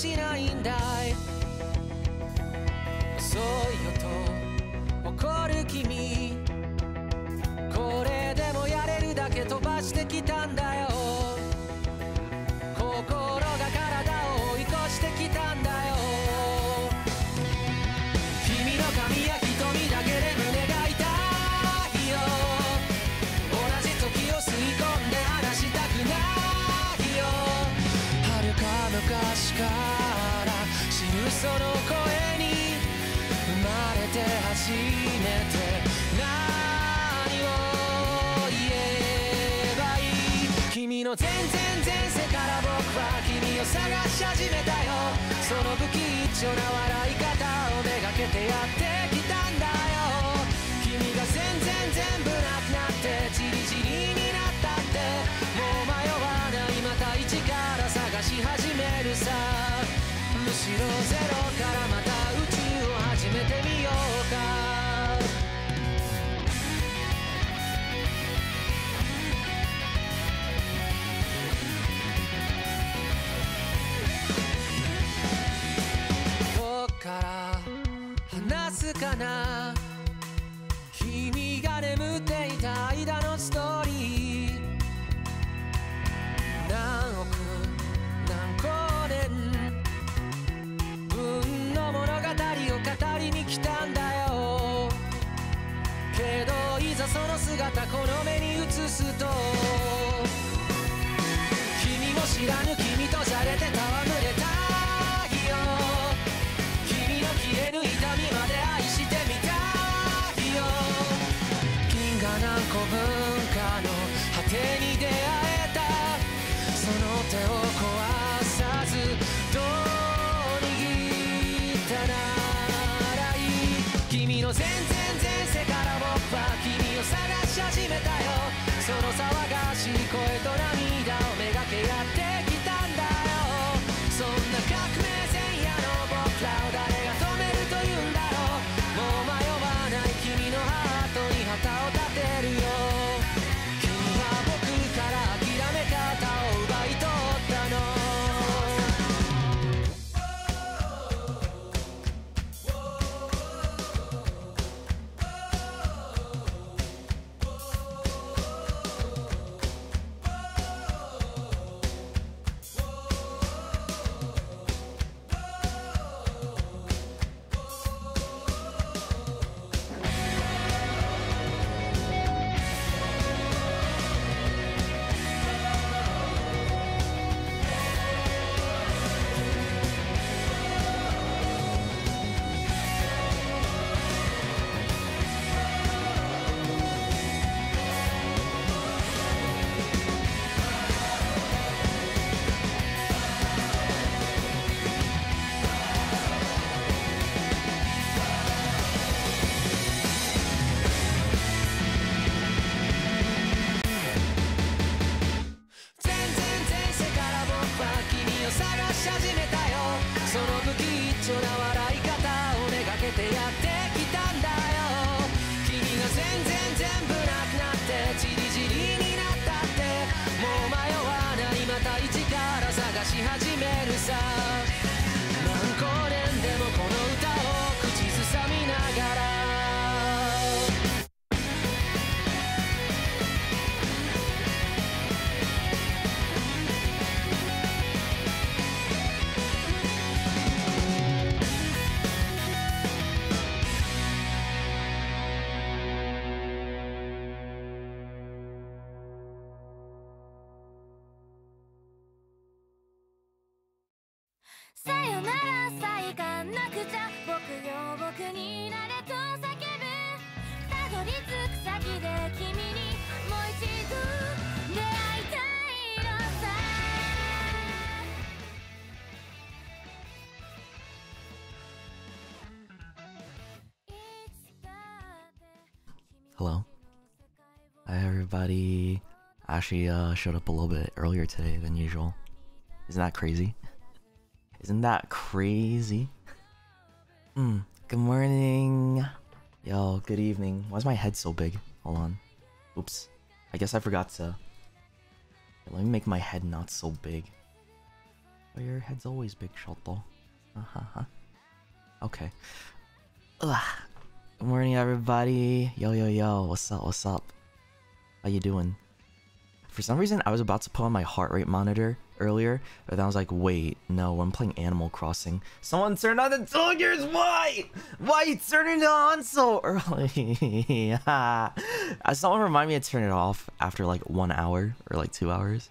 しないんだい。遅いよと怒る君。これでもやれるだけ飛ばしてきたんだ。その声に生まれて初めて何を言えばいい君の全然前世から僕は君を探し始めたよその不吉祥な笑い方をめがけてやってきたんだよ君が全然全部なくなってチリチリになったってもう迷わないまた一から探し始めるさむしろゼロからまた宇宙を始めてみようか。どっから話すかな。君が眠っていた間その姿この目に映すと君も知らぬ君とじゃれて戯れたいよ。君の消える痛みまで愛してみたいよ。銀河何個分かの果てに出会えた。その手を壊さ Actually uh showed up a little bit earlier today than usual. Isn't that crazy? Isn't that crazy? Hmm. Good morning. Yo, good evening. Why's my head so big? Hold on. Oops. I guess I forgot to. Let me make my head not so big. Oh, your head's always big, Shoto. Uh-huh. Okay. Ugh. Good morning, everybody. Yo, yo, yo. What's up? What's up? How you doing? For some reason, I was about to put on my heart rate monitor earlier, but then I was like, wait, no, I'm playing Animal Crossing. Someone turned on the Tigers! Why? Why you turning it on so early? Someone remind me to turn it off after like one hour or like two hours.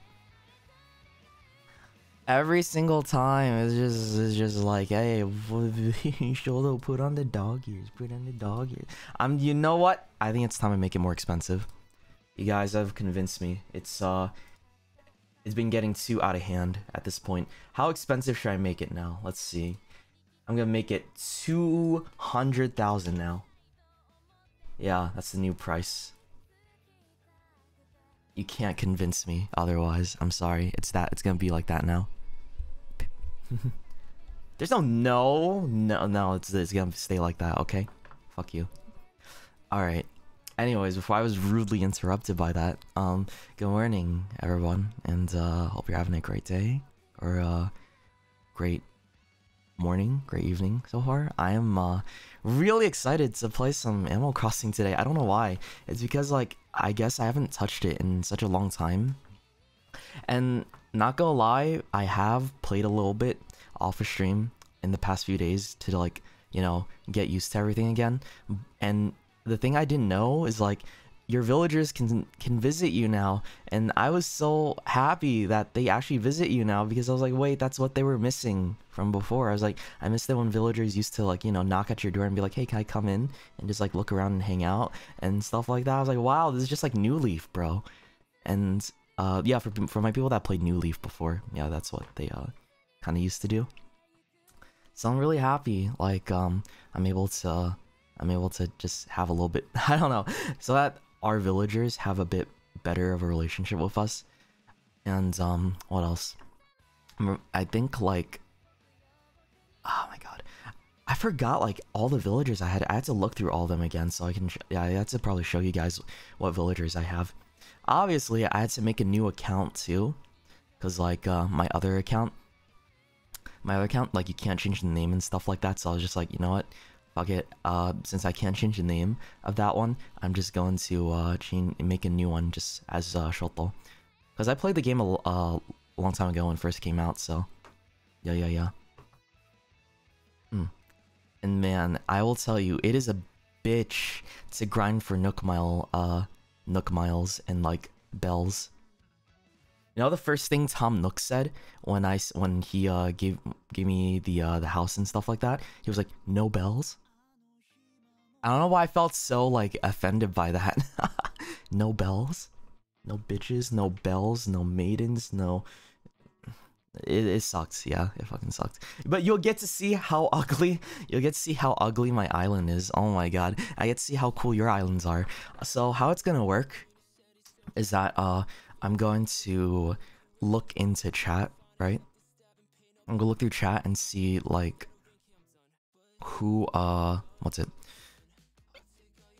Every single time, it's just it's just like, hey, Shoto, put on the dog ears, put on the dog ears. Um, you know what? I think it's time to make it more expensive. You guys have convinced me. It's uh, it's been getting too out of hand at this point. How expensive should I make it now? Let's see. I'm gonna make it two hundred thousand now. Yeah, that's the new price. You can't convince me otherwise. I'm sorry. It's that. It's gonna be like that now. There's no no, no, no. It's it's gonna stay like that. Okay, fuck you. All right. Anyways, before I was rudely interrupted by that, um, good morning, everyone, and uh, hope you're having a great day or uh, great morning, great evening so far. I am uh, really excited to play some Animal Crossing today. I don't know why. It's because like I guess I haven't touched it in such a long time, and not gonna lie, I have played a little bit off a stream in the past few days to like you know get used to everything again, and the thing I didn't know is like your villagers can can visit you now. And I was so happy that they actually visit you now because I was like wait that's what they were missing from before. I was like I missed it when villagers used to like you know knock at your door and be like hey can I come in? And just like look around and hang out and stuff like that. I was like wow this is just like New Leaf bro. And uh yeah for, for my people that played New Leaf before yeah that's what they uh kind of used to do. So I'm really happy like um I'm able to I'm able to just have a little bit I don't know. So that our villagers have a bit better of a relationship with us. And um what else? I think like oh my god. I forgot like all the villagers I had. I had to look through all of them again so I can yeah I had to probably show you guys what villagers I have. Obviously I had to make a new account too because like uh, my other account my other account like you can't change the name and stuff like that so I was just like you know what fuck it uh since I can't change the name of that one I'm just going to uh change make a new one just as uh Shoto because I played the game a, uh, long time ago when it first came out so yeah yeah yeah. Mm. and man I will tell you it is a bitch to grind for Nook Mile uh Nook Miles and like bells you know the first thing Tom Nook said when I when he uh gave gave me the uh the house and stuff like that. He was like, "No bells." I don't know why I felt so like offended by that. no bells, no bitches, no bells, no maidens, no. It, it sucks, yeah, it fucking sucks. But you'll get to see how ugly you'll get to see how ugly my island is. Oh my god, I get to see how cool your islands are. So how it's gonna work is that uh I'm going to look into chat, right? I'm gonna look through chat and see like who uh what's it?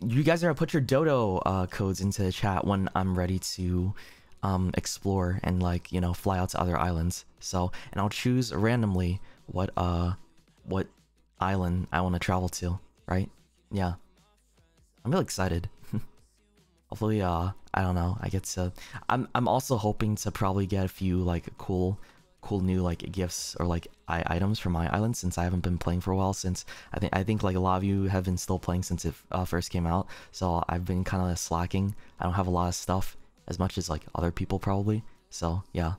You guys are gonna put your dodo uh codes into the chat when I'm ready to um explore and like, you know, fly out to other islands. So and I'll choose randomly what uh what island I wanna travel to, right? Yeah. I'm really excited. Hopefully, uh, I don't know. I get to. I'm I'm also hoping to probably get a few like cool, cool new like gifts or like I items for my island since I haven't been playing for a while. Since I think I think like a lot of you have been still playing since it uh, first came out. So I've been kind of slacking. I don't have a lot of stuff as much as like other people probably. So yeah,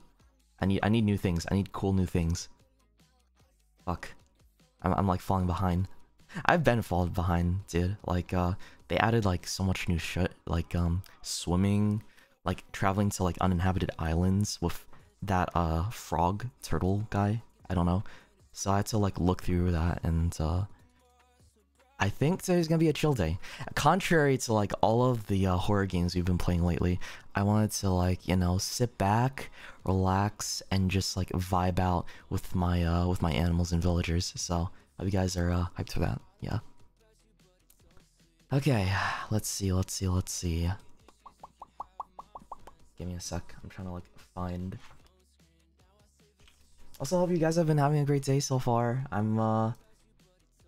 I need I need new things. I need cool new things. Fuck, I'm I'm like falling behind. I've been falling behind, dude. Like, uh, they added like so much new shit, like um, swimming, like traveling to like uninhabited islands with that uh frog turtle guy. I don't know. So I had to like look through that, and uh, I think today's gonna be a chill day. Contrary to like all of the uh, horror games we've been playing lately, I wanted to like you know sit back, relax, and just like vibe out with my uh with my animals and villagers. So hope you guys are uh, hyped for that. Yeah. Okay, let's see, let's see, let's see. Give me a sec. I'm trying to like find. Also, hope you guys have been having a great day so far. I'm uh,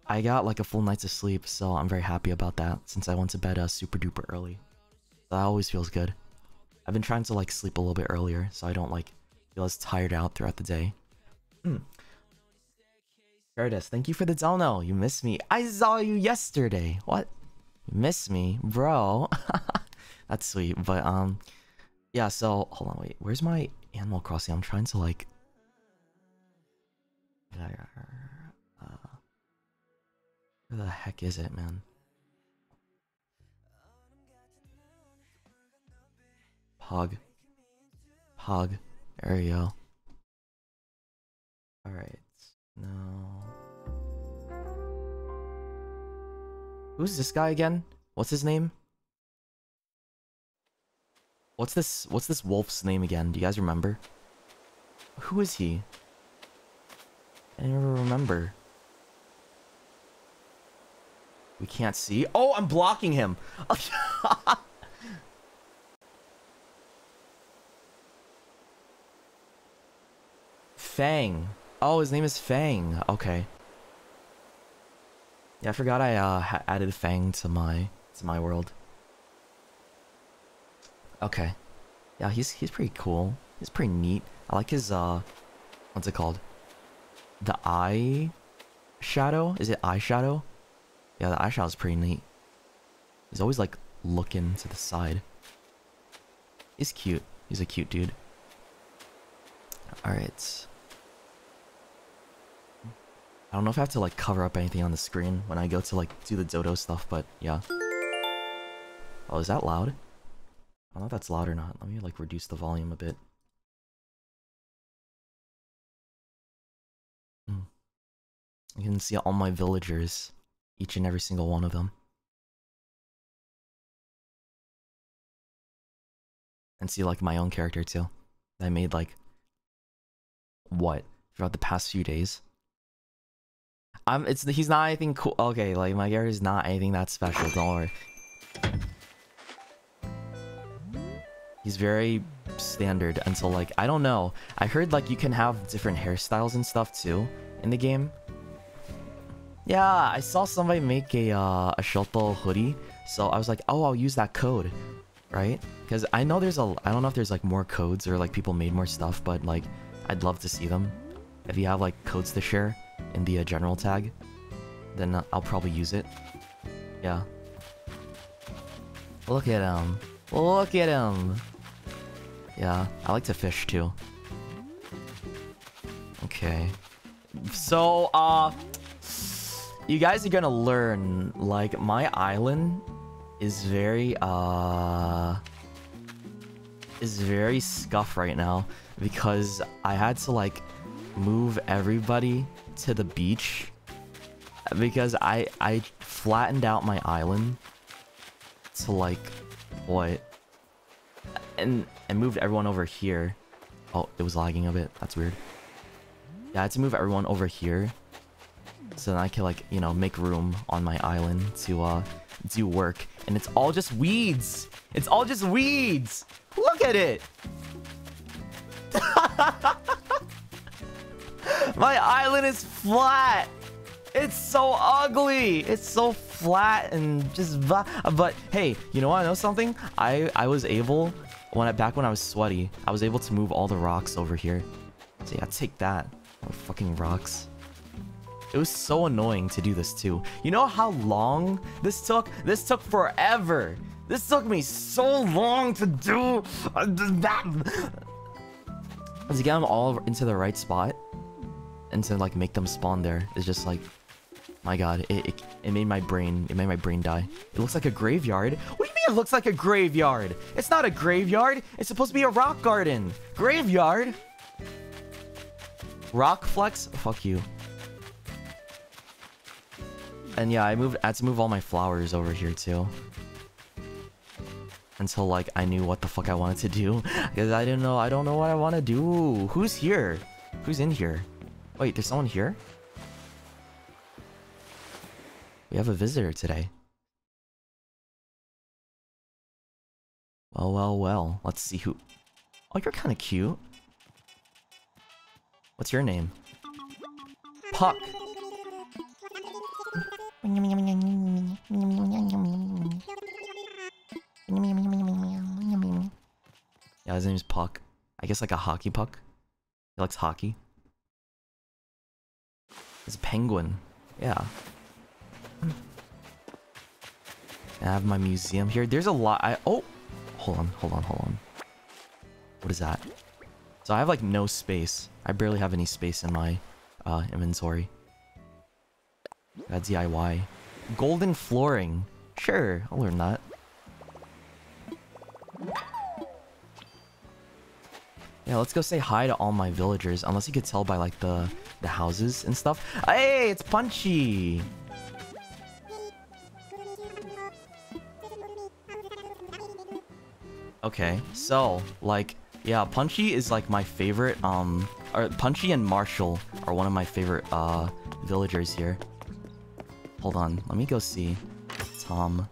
I got like a full night's of sleep, so I'm very happy about that. Since I went to bed uh, super duper early, that always feels good. I've been trying to like sleep a little bit earlier, so I don't like feel as tired out throughout the day. Mm. Curtis, thank you for the dono. You missed me. I saw you yesterday. What? Missed me, bro. That's sweet. But um, yeah. So hold on, wait. Where's my Animal Crossing? I'm trying to like. Uh, where the heck is it, man? Pog. Pog. There you go. Alright. No. Who's this guy again? What's his name? What's this what's this wolf's name again? Do you guys remember? Who is he? I never remember. We can't see. Oh, I'm blocking him. Fang. Oh, his name is Fang. Okay. Yeah, I forgot I uh, added Fang to my to my world. Okay. Yeah, he's he's pretty cool. He's pretty neat. I like his uh what's it called? The eye shadow? Is it eye shadow? Yeah, the eye shadow is pretty neat. He's always like looking to the side. He's cute. He's a cute dude. Alright. I don't know if I have to like cover up anything on the screen when I go to like do the dodo stuff, but yeah. Oh, is that loud? I don't know if that's loud or not. Let me like reduce the volume a bit. Hmm. You can see all my villagers, each and every single one of them. And see like my own character too. I made like what throughout the past few days. I'm it's he's not anything cool. Okay, like my character is not anything that special. Don't worry. He's very standard until like I don't know. I heard like you can have different hairstyles and stuff too in the game. Yeah, I saw somebody make a uh, a Shoto hoodie, so I was like, oh, I'll use that code, right? Because I know there's a I don't know if there's like more codes or like people made more stuff, but like I'd love to see them. If you have like codes to share, in the uh, general tag, then I'll probably use it. Yeah. Look at him. Look at him. Yeah, I like to fish too. Okay. So, uh... You guys are gonna learn, like, my island is very, uh... Is very scuff right now. Because I had to, like, move everybody to the beach because I I flattened out my island to like what and and moved everyone over here. Oh, it was lagging a bit. That's weird. Yeah, I had to move everyone over here so then I can like, you know, make room on my island to uh do work. And it's all just weeds. It's all just weeds. Look at it. My island is flat. It's so ugly. It's so flat and just but hey, you know what? I know something? I I was able when I back when I was sweaty, I was able to move all the rocks over here. So yeah, take that. fucking rocks. It was so annoying to do this too. You know how long this took? This took forever. This took me so long to do uh, that. To get them all into the right spot and to like make them spawn there is just like my god it, it, it made my brain it made my brain die. It looks like a graveyard? What do you mean it looks like a graveyard? It's not a graveyard. It's supposed to be a rock garden. Graveyard? Rock flex? Fuck you. And yeah i moved i had to move all my flowers over here too. Until like i knew what the fuck i wanted to do. Because i didn't know i don't know what i want to do. Who's here? Who's in here Wait, there's someone here? We have a visitor today. Well, well, well. Let's see who... Oh, you're kind of cute. What's your name? Puck. Yeah, his name's Puck. I guess like a hockey puck. He likes hockey. It's a penguin. Yeah. I have my museum here. There's a lot. I oh, hold on, hold on, hold on. What is that? So I have like no space. I barely have any space in my uh, inventory. Got DIY. Golden flooring. Sure, I'll learn that. Yeah, let's go say hi to all my villagers. Unless you could tell by like the the houses and stuff. Hey, it's Punchy. Okay, so like yeah, Punchy is like my favorite. Um, or Punchy and Marshall are one of my favorite uh villagers here. Hold on, let me go see. Tom.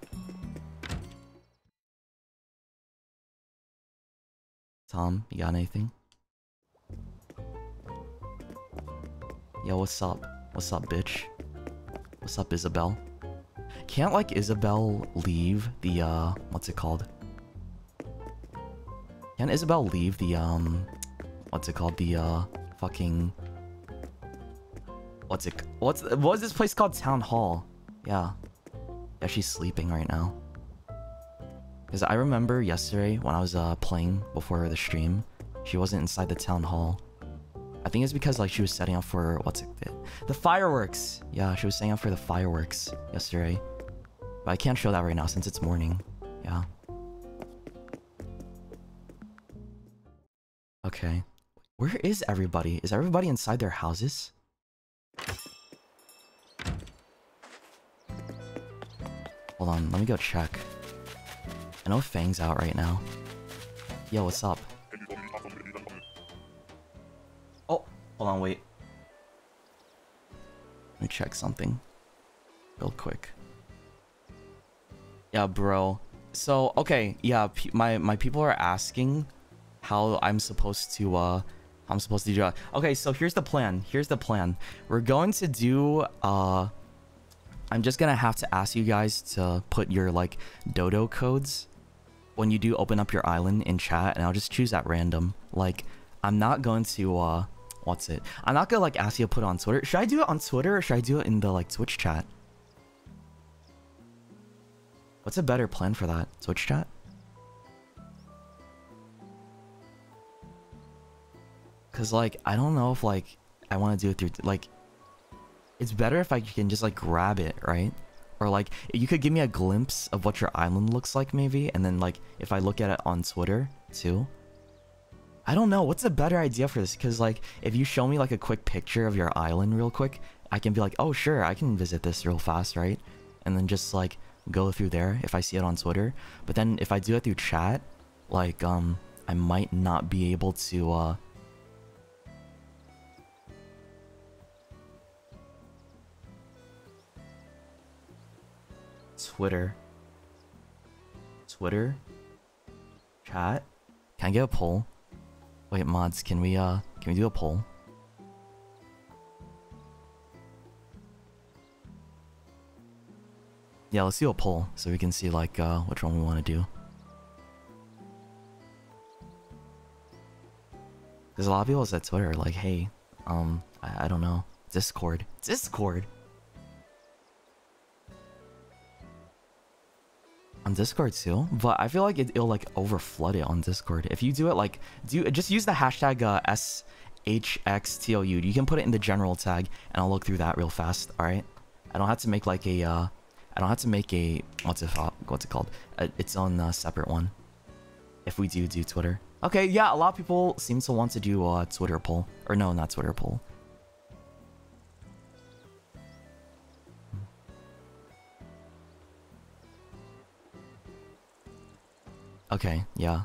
Tom, you got anything? Yo, what's up? What's up, bitch? What's up, Isabelle? Can't, like, Isabelle leave the, uh, what's it called? Can Isabelle leave the, um, what's it called? The, uh, fucking... What's it, what's, what is this place called? Town Hall. Yeah. Yeah, she's sleeping right now. Because I remember yesterday when I was uh, playing before the stream, she wasn't inside the town hall. I think it's because like she was setting up for what's it? The fireworks. Yeah, she was setting up for the fireworks yesterday. But I can't show that right now since it's morning. Yeah. Okay. Where is everybody? Is everybody inside their houses? Hold on, let me go check. Know Fang's out right now. Yo, what's up? Oh, hold on, wait. Let me check something. Real quick. Yeah, bro. So, okay, yeah, my, my people are asking how I'm supposed to, uh, I'm supposed to do that. Okay, so here's the plan. Here's the plan. We're going to do, uh, I'm just gonna have to ask you guys to put your, like, dodo codes when you do open up your island in chat, and I'll just choose at random. Like, I'm not going to, uh, what's it? I'm not gonna, like, ask you to put on Twitter. Should I do it on Twitter, or should I do it in the, like, Twitch chat? What's a better plan for that? Twitch chat? Cause, like, I don't know if, like, I want to do it through, like, it's better if I can just, like, grab it, right? Or like, you could give me a glimpse of what your island looks like maybe, and then like, if I look at it on Twitter too. I don't know, what's a better idea for this? Because like, if you show me like a quick picture of your island real quick, I can be like, oh sure, I can visit this real fast, right? And then just like, go through there if I see it on Twitter. But then if I do it through chat, like, um, I might not be able to, uh, Twitter. Twitter? Chat? Can I get a poll? Wait, mods, can we, uh, can we do a poll? Yeah, let's do a poll so we can see, like, uh, which one we want to do. Because a lot of people said Twitter, like, hey, um, I, I don't know. Discord. Discord! On Discord too, but I feel like it, will like over flood it on Discord. If you do it like do just use the hashtag uh, SHXTOU. You can put it in the general tag, and I'll look through that real fast. All right, I don't have to make like a uh, I don't have to make a what's it what's it called a, its own uh, separate one. If we do do Twitter, okay, yeah, a lot of people seem to want to do a Twitter poll, or no, not Twitter poll. Okay, yeah.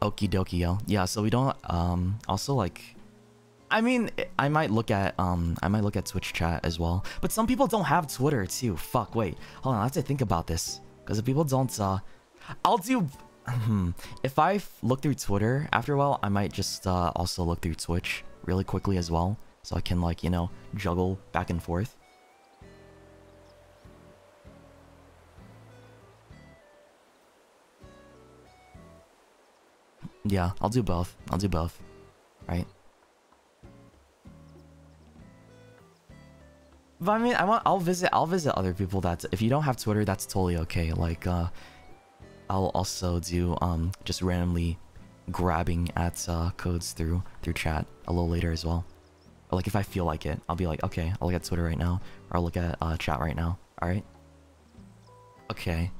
Okie dokie, yo. Yeah, so we don't, um, also like, I mean, I might look at, um, I might look at Twitch chat as well. But some people don't have Twitter too. Fuck, wait. Hold on, I have to think about this. Because if people don't, uh, I'll do, Hmm. If I look through Twitter after a while, I might just uh, also look through Twitch really quickly as well, so I can like you know juggle back and forth. Yeah, I'll do both. I'll do both. Right. But I mean, I want. I'll visit. I'll visit other people. That if you don't have Twitter, that's totally okay. Like, uh, I'll also do um just randomly grabbing at uh, codes through through chat a little later as well. Or like if I feel like it, I'll be like, okay, I'll look at Twitter right now, or I'll look at uh, chat right now. All right. Okay.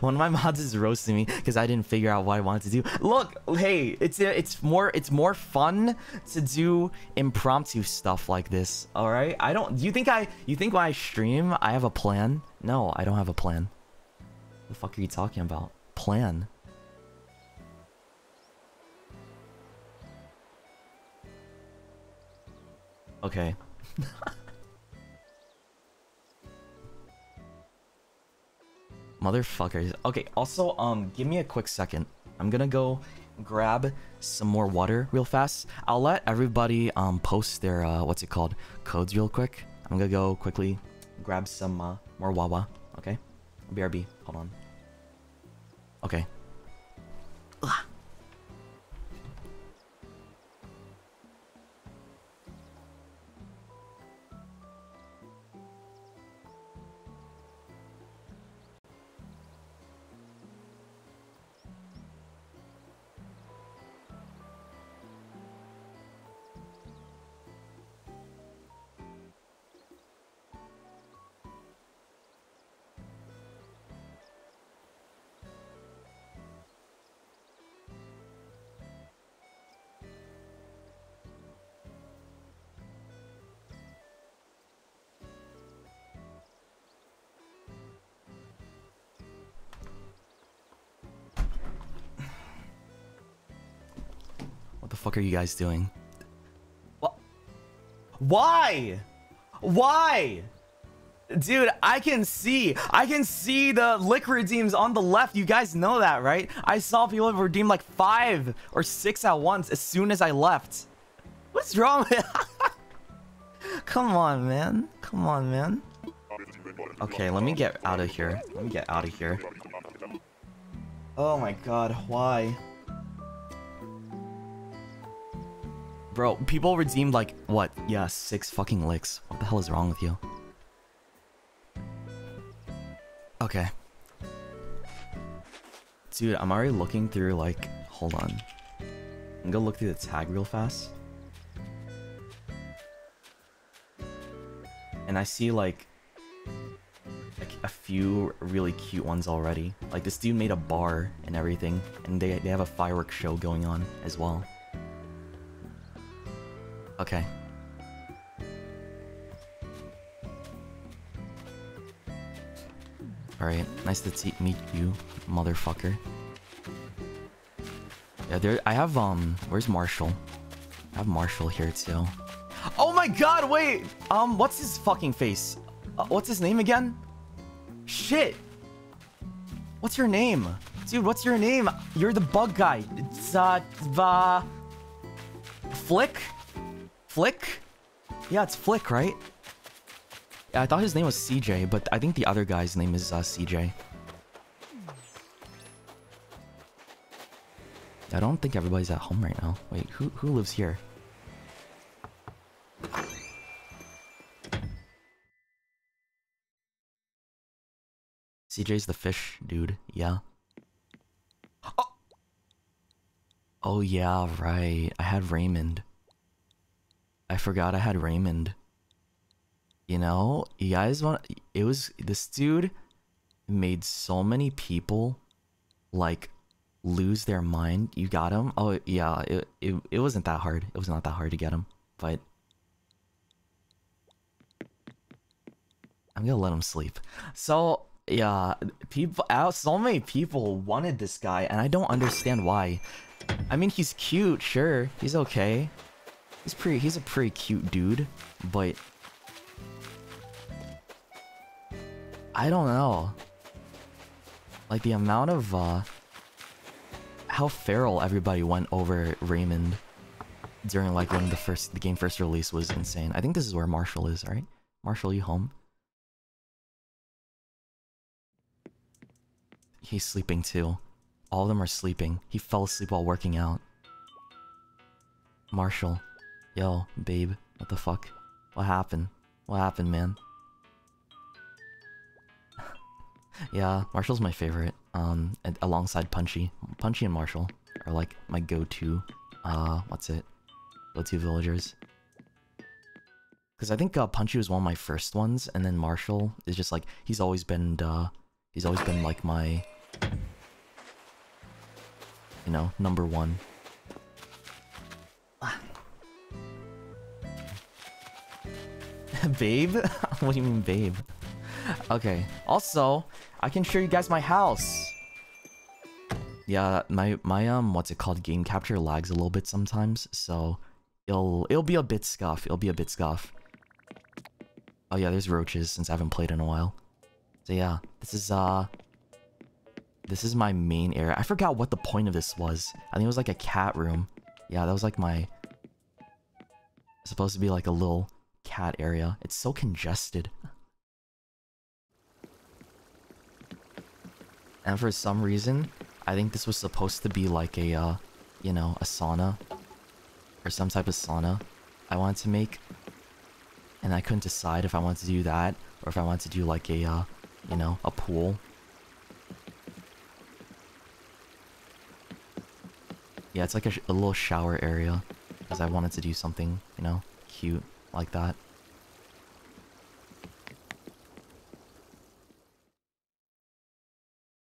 One of my mods is roasting me because I didn't figure out what I wanted to do. Look, hey, it's it's more it's more fun to do impromptu stuff like this. All right, I don't. Do you think I you think when I stream I have a plan? No, I don't have a plan. The fuck are you talking about? Plan? Okay. Motherfuckers. Okay, also, um, give me a quick second. I'm gonna go grab some more water real fast. I'll let everybody um post their uh what's it called codes real quick. I'm gonna go quickly grab some uh, more Wawa. Okay, BRB. Hold on. Okay. Ugh. Fuck are you guys doing? What? Why? Why? Dude, I can see. I can see the lick redeems on the left. You guys know that, right? I saw people redeem like five or six at once as soon as I left. What's wrong with Come on, man. Come on, man. Okay, let me get out of here. Let me get out of here. Oh my god, why? Bro, people redeemed like, what? Yeah, six fucking licks. What the hell is wrong with you? Okay. Dude, I'm already looking through like, hold on. I'm gonna look through the tag real fast. And I see like, like a few really cute ones already. Like this dude made a bar and everything, and they, they have a fireworks show going on as well. Okay. Alright, nice to meet you, motherfucker. Yeah, there I have um where's Marshall? I have Marshall here too. Oh my god, wait! Um, what's his fucking face? Uh, what's his name again? Shit! What's your name? Dude, what's your name? You're the bug guy. It's uh, uh Flick? Flick? Yeah, it's Flick, right? Yeah, I thought his name was CJ, but I think the other guy's name is uh, CJ. I don't think everybody's at home right now. Wait, who who lives here? CJ's the fish dude, yeah. Oh! Oh yeah, right. I had Raymond. I forgot I had Raymond. You know, you guys want it was this dude made so many people like lose their mind. You got him? Oh yeah, it, it it wasn't that hard. It was not that hard to get him, but I'm gonna let him sleep. So yeah, people out so many people wanted this guy and I don't understand why. I mean he's cute, sure. He's okay. He's pretty he's a pretty cute dude, but I don't know. Like the amount of uh how feral everybody went over Raymond during like when the first the game first release was insane. I think this is where Marshall is, right? Marshall, you home? He's sleeping too. All of them are sleeping. He fell asleep while working out. Marshall. Yo, babe. What the fuck? What happened? What happened, man? yeah, Marshall's my favorite. Um, and alongside Punchy. Punchy and Marshall are like my go-to, uh, what's it? Go-to villagers. Because I think uh, Punchy was one of my first ones, and then Marshall is just like, he's always been, uh, he's always been like my, you know, number one. babe? what do you mean, babe? Okay. Also, I can show you guys my house. Yeah, my my um, what's it called? Game capture lags a little bit sometimes, so it'll it'll be a bit scuff. It'll be a bit scuff. Oh yeah, there's roaches since I haven't played in a while. So yeah, this is uh, this is my main area. I forgot what the point of this was. I think it was like a cat room. Yeah, that was like my supposed to be like a little cat area. It's so congested. And for some reason, I think this was supposed to be like a, uh, you know, a sauna. Or some type of sauna I wanted to make. And I couldn't decide if I wanted to do that, or if I wanted to do like a, uh, you know, a pool. Yeah, it's like a, a little shower area. Because I wanted to do something, you know, cute like that.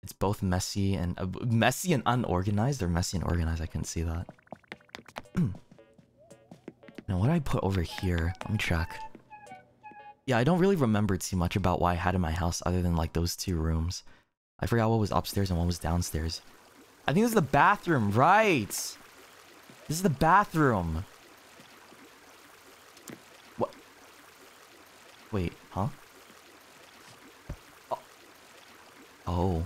It's both messy and uh, messy and unorganized, or messy and organized. I couldn't see that. now, what did I put over here? Let me check. Yeah, I don't really remember too much about what I had in my house other than like those two rooms. I forgot what was upstairs and what was downstairs. I think this is the bathroom, right? This is the bathroom. Wait, huh? Oh. oh.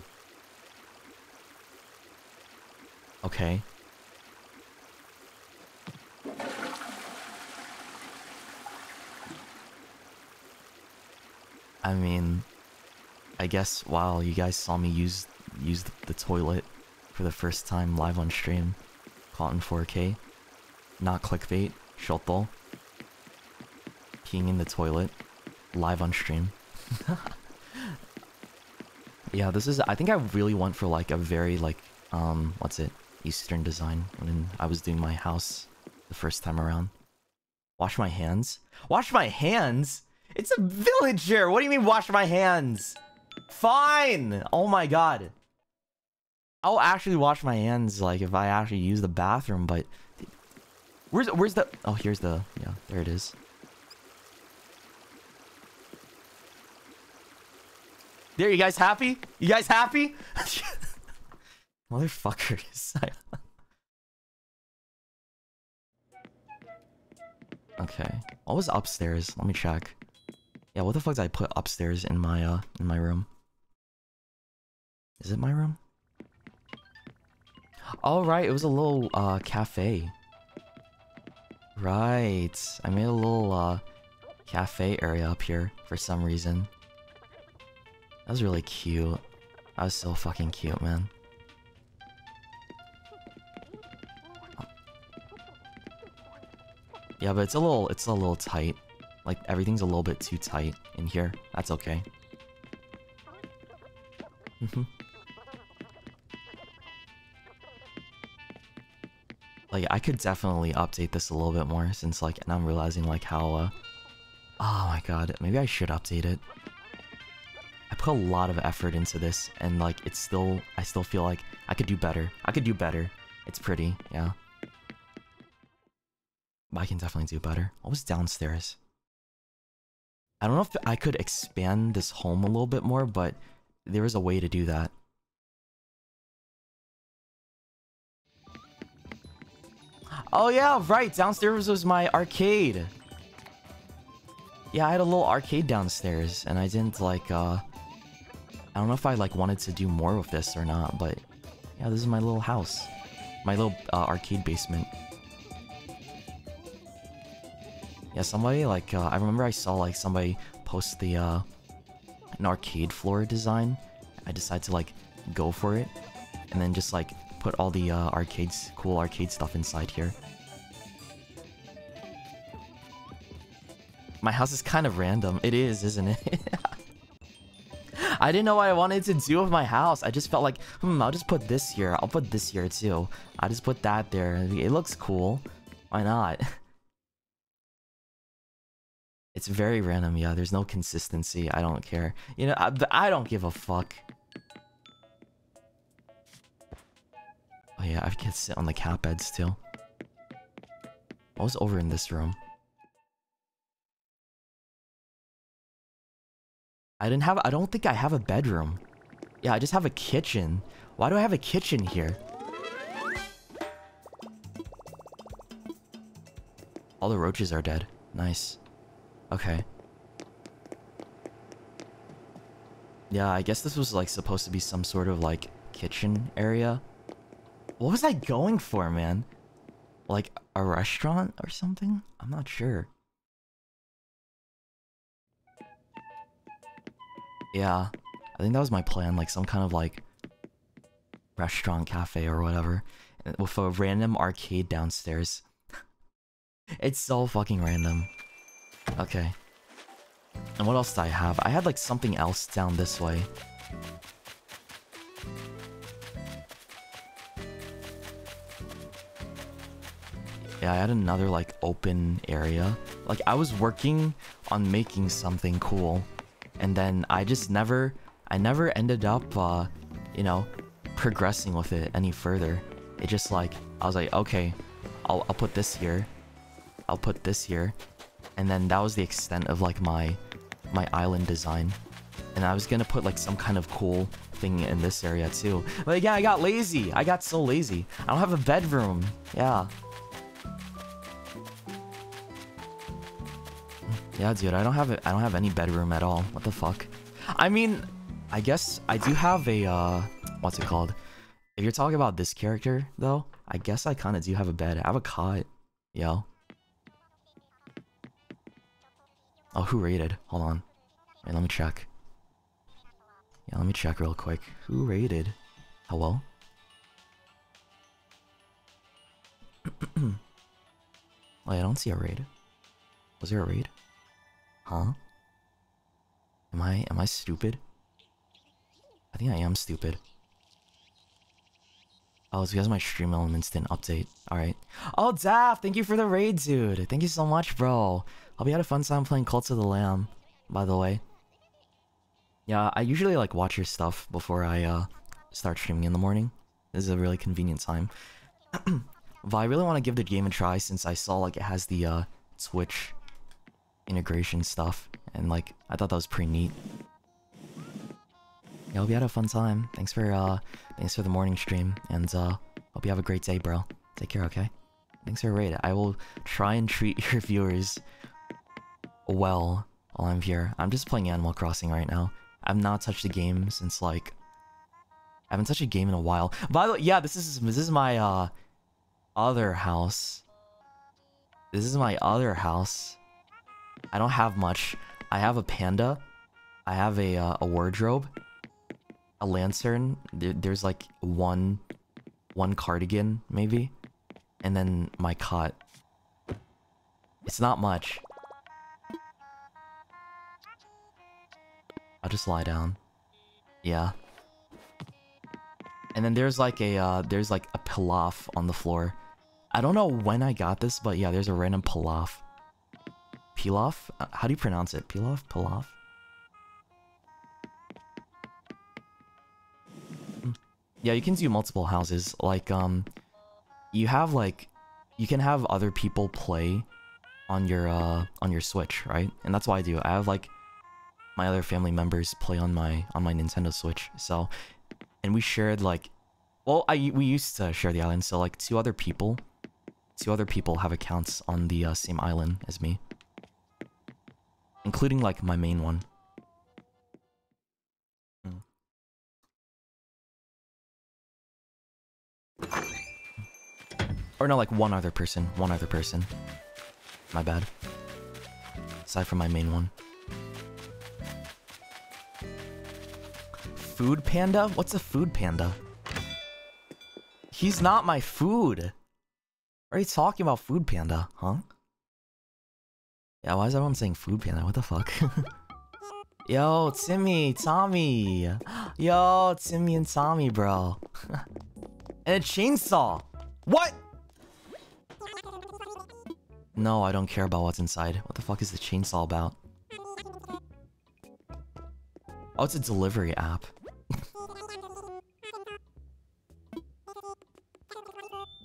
Okay. I mean, I guess while you guys saw me use use the toilet for the first time live on stream, caught in 4K, not clickbait, shoto, peeing in the toilet, live on stream. yeah, this is, I think I really went for like a very like, um, what's it, Eastern design when I was doing my house the first time around. Wash my hands? Wash my hands? It's a villager! What do you mean wash my hands? Fine! Oh my god. I'll actually wash my hands like if I actually use the bathroom, but where's where's the oh here's the yeah, there it is. There, you guys happy? You guys happy? Motherfuckers. okay. What was upstairs? Let me check. Yeah, what the fuck did I put upstairs in my uh in my room? Is it my room? Oh right, it was a little uh cafe. Right. I made a little uh cafe area up here for some reason. That was really cute. That was so fucking cute, man. Yeah, but it's a little, it's a little tight. Like, everything's a little bit too tight in here. That's okay. Mm-hmm. like, I could definitely update this a little bit more since, like, and I'm realizing, like, how, uh... Oh my god, maybe I should update it. Put a lot of effort into this, and, like, it's still... I still feel like I could do better. I could do better. It's pretty, yeah. But I can definitely do better. What was downstairs? I don't know if I could expand this home a little bit more, but there is a way to do that. Oh yeah, right, downstairs was my arcade. Yeah, I had a little arcade downstairs, and I didn't, like, uh... I don't know if I like wanted to do more with this or not, but yeah, this is my little house. My little uh, arcade basement. Yeah, somebody like uh, I remember I saw like somebody post the uh, an arcade floor design. I decided to like go for it, and then just like put all the uh, arcades, cool arcade stuff inside here. My house is kind of random. It is, isn't it? I didn't know what I wanted to do with my house. I just felt like, hmm, I'll just put this here. I'll put this here too. I'll just put that there. It looks cool. Why not? It's very random, yeah. There's no consistency. I don't care. You know, I, I don't give a fuck. Oh yeah, I can sit on the cat beds too. I was over in this room? I didn't have- I don't think I have a bedroom. Yeah, I just have a kitchen. Why do I have a kitchen here? All the roaches are dead. Nice. Okay. Yeah, I guess this was like supposed to be some sort of like kitchen area. What was I going for, man? Like a restaurant or something? I'm not sure. Yeah, I think that was my plan, like some kind of like restaurant cafe or whatever with a random arcade downstairs. it's so fucking random. Okay. And what else did I have? I had like something else down this way. Yeah, I had another like open area. Like I was working on making something cool. And then I just never, I never ended up, uh, you know, progressing with it any further. It just like, I was like, okay, I'll, I'll put this here. I'll put this here. And then that was the extent of like my my island design. And I was gonna put like some kind of cool thing in this area too. But yeah I got lazy. I got so lazy. I don't have a bedroom. Yeah yeah dude I don't have I don't have any bedroom at all what the fuck I mean I guess I do have a uh what's it called if you're talking about this character though I guess I kind of do have a bed I have a cot yo Oh, who rated? Hold on. Wait, let me check. Yeah, let me check real quick. Who rated? Hello? Wait, I don't see a raid. Was there a raid? Huh? Am I am I stupid? I think I am stupid. Oh, it's because my stream elements didn't update. Alright. Oh, Daft, thank you for the raid, dude. Thank you so much, bro. I'll be had a fun time playing Cult of the Lamb, by the way. Yeah, I usually like watch your stuff before I uh start streaming in the morning. This is a really convenient time. but I really want to give the game a try since I saw like it has the uh Twitch integration stuff and like I thought that was pretty neat. Yeah, hope you had a fun time. Thanks for uh thanks for the morning stream and uh hope you have a great day, bro. Take care, okay? Thanks for raid. I will try and treat your viewers well while I'm here. I'm just playing Animal Crossing right now. I've not touched the game since like I haven't touched a game in a while. By the way, yeah, this is this is my uh other house. This is my other house. I don't have much. I have a panda. I have a uh, a wardrobe. A lantern. There, there's like one one cardigan maybe. And then my cot. It's not much. I'll just lie down. Yeah. And then there's like a, uh, there's like a pilaf on the floor. I don't know when I got this, but yeah, there's a random pilaf. Pilaf? Uh, how do you pronounce it? Pilaf? Pilaf? Hmm. Yeah, you can do multiple houses. Like, um, you have like, you can have other people play on your, uh, on your Switch, right? And that's what I do. I have like my other family members play on my on my Nintendo Switch. So, and we shared like, well, I we used to share the island. So like two other people, two other people have accounts on the uh, same island as me, including like my main one. Mm. Or no, like one other person. One other person. My bad. Aside from my main one. Food panda? What's a food panda? He's not my food! What are you talking about food panda, huh? Yeah, why is everyone saying food panda? What the fuck? Yo, Timmy, Tommy. Yo, Timmy and Tommy, bro. and a chainsaw. What? No, I don't care about what's inside. What the fuck is the chainsaw about? Oh, it's a delivery app.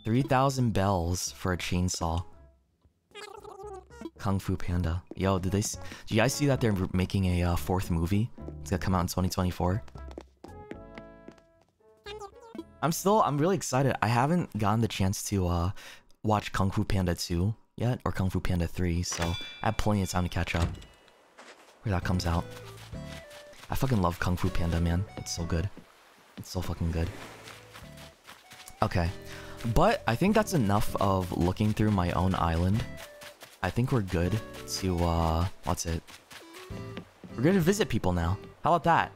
3,000 bells for a chainsaw. Kung Fu Panda. Yo, did they? Do you guys see that they're making a uh, fourth movie? It's gonna come out in 2024. I'm still, I'm really excited. I haven't gotten the chance to uh, watch Kung Fu Panda 2 yet, or Kung Fu Panda 3, so I have plenty of time to catch up. Where that comes out. I fucking love Kung Fu Panda, man. It's so good. It's so fucking good. Okay. But I think that's enough of looking through my own island. I think we're good to, uh, what's it? We're gonna visit people now. How about that?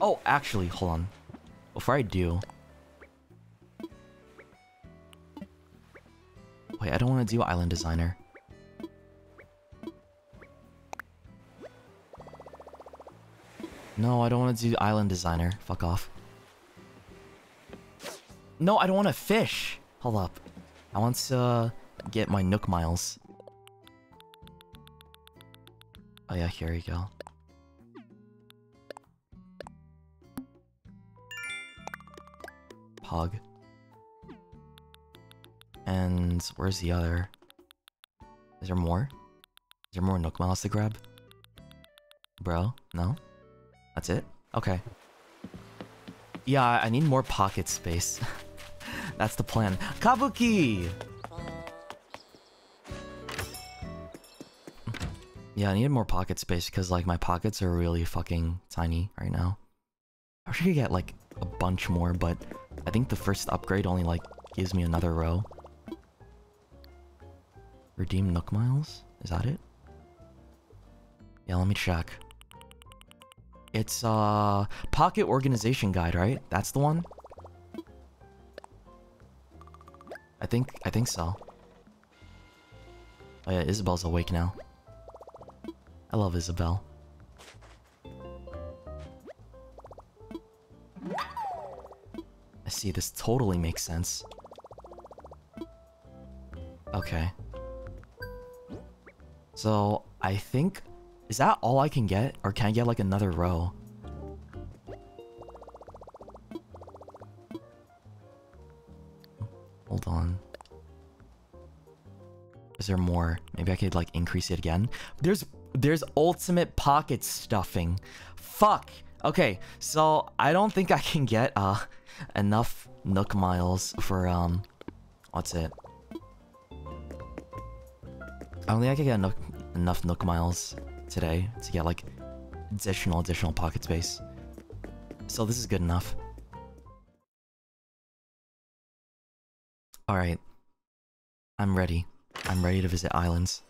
Oh, actually, hold on. Before I do... Wait, I don't want to do Island Designer. No, I don't want to do Island Designer. Fuck off. No, I don't want to fish. Hold up. I want to get my Nook Miles. Oh yeah, here you go. Pug. And where's the other? Is there more? Is there more Nook Miles to grab? Bro, no? That's it? Okay. Yeah, I need more pocket space. That's the plan. Kabuki! Yeah, I need more pocket space because like my pockets are really fucking tiny right now. I wish I could get like a bunch more, but I think the first upgrade only like gives me another row. Redeem Nook Miles? Is that it? Yeah, let me check. It's uh Pocket Organization Guide, right? That's the one? I think I think so. Oh yeah, Isabelle's awake now. I love Isabelle. I see, this totally makes sense. Okay. So, I think... Is that all I can get? Or can I get like another row? Hold on. Is there more? Maybe I could like increase it again? There's there's ultimate pocket stuffing. Fuck. Okay, so I don't think I can get uh enough Nook Miles for um what's it? I don't think I can get enough enough Nook Miles today to get like additional additional pocket space. So this is good enough. Alright. I'm ready. I'm ready to visit islands.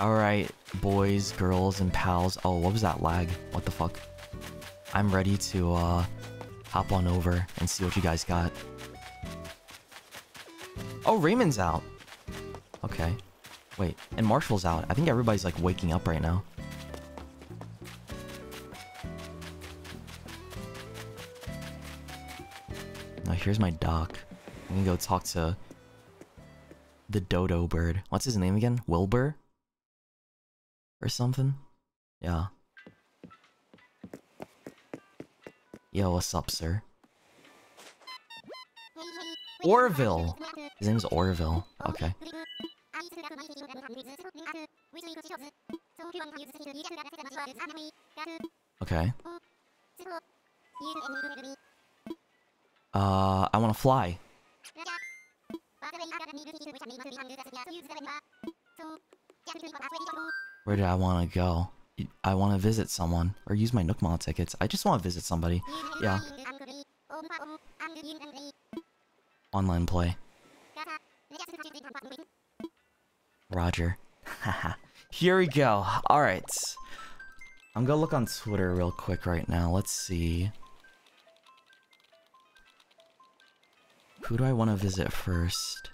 Alright, boys, girls, and pals. Oh, what was that lag? What the fuck? I'm ready to, uh, hop on over and see what you guys got. Oh, Raymond's out. Okay. Wait, and Marshall's out. I think everybody's, like, waking up right now. Now, here's my dock. I'm gonna go talk to the dodo bird. What's his name again? Wilbur? Or something? Yeah. Yo, what's up, sir? Orville! His name's Orville. Okay. Okay. Uh, I wanna fly. Where do I want to go? I want to visit someone or use my Nook Mall tickets. I just want to visit somebody. Yeah. Online play. Roger. Here we go. Alright. I'm gonna look on Twitter real quick right now. Let's see. Who do I want to visit first?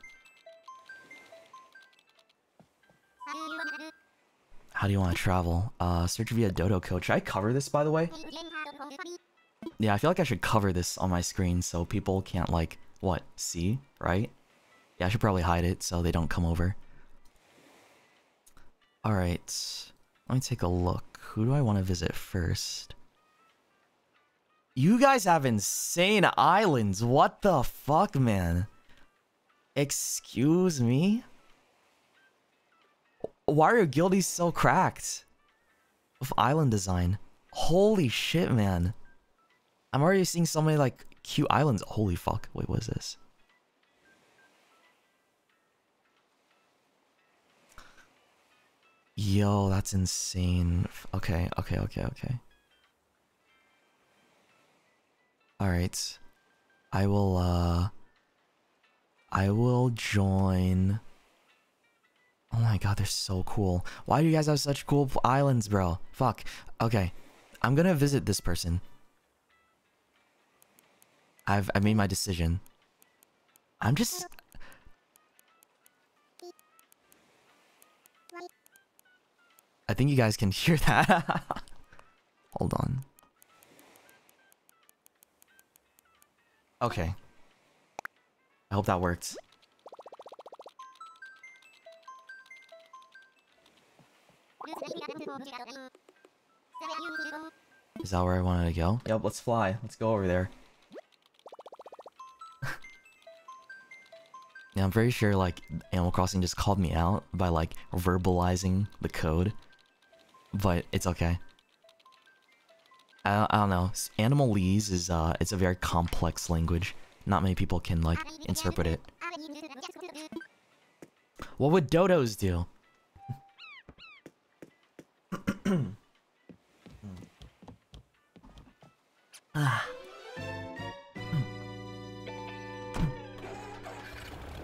How do you want to travel? Uh, search via Dodo Code. Should I cover this, by the way? Yeah, I feel like I should cover this on my screen so people can't, like, what, see, right? Yeah, I should probably hide it so they don't come over. Alright, let me take a look. Who do I want to visit first? You guys have insane islands. What the fuck, man? Excuse me? Why are guildies so cracked? Of island design. Holy shit, man. I'm already seeing so many, like, cute islands. Holy fuck. Wait, what is this? Yo, that's insane. Okay, okay, okay, okay. Alright. I will, uh... I will join... Oh my god, they're so cool. Why do you guys have such cool islands, bro? Fuck. Okay. I'm gonna visit this person. I've I made my decision. I'm just I think you guys can hear that. Hold on. Okay. I hope that worked. Is that where I wanted to go? Yep, let's fly. Let's go over there. yeah, I'm very sure, like, Animal Crossing just called me out by, like, verbalizing the code. But it's okay. I, I don't know. Animal Animalese is, uh, it's a very complex language. Not many people can, like, interpret it. What would dodos do? Ah.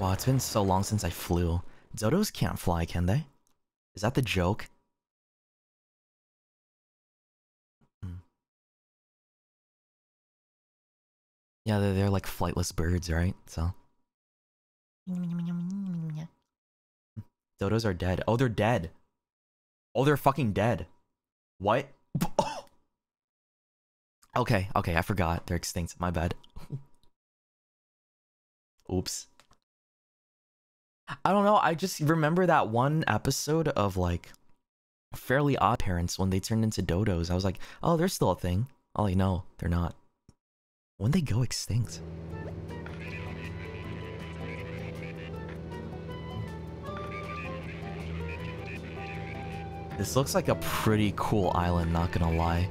wow, it's been so long since I flew. Dodos can't fly, can they? Is that the joke? Hmm. Yeah, they're, they're like flightless birds, right? So. Dodos are dead. Oh, they're dead. Oh, they're fucking dead. What? okay, okay, I forgot. They're extinct. My bad. Oops. I don't know. I just remember that one episode of like Fairly Odd Parents when they turned into dodos. I was like, oh, they're still a thing. Oh, like, no, they're not. When they go extinct? This looks like a pretty cool island, not gonna lie.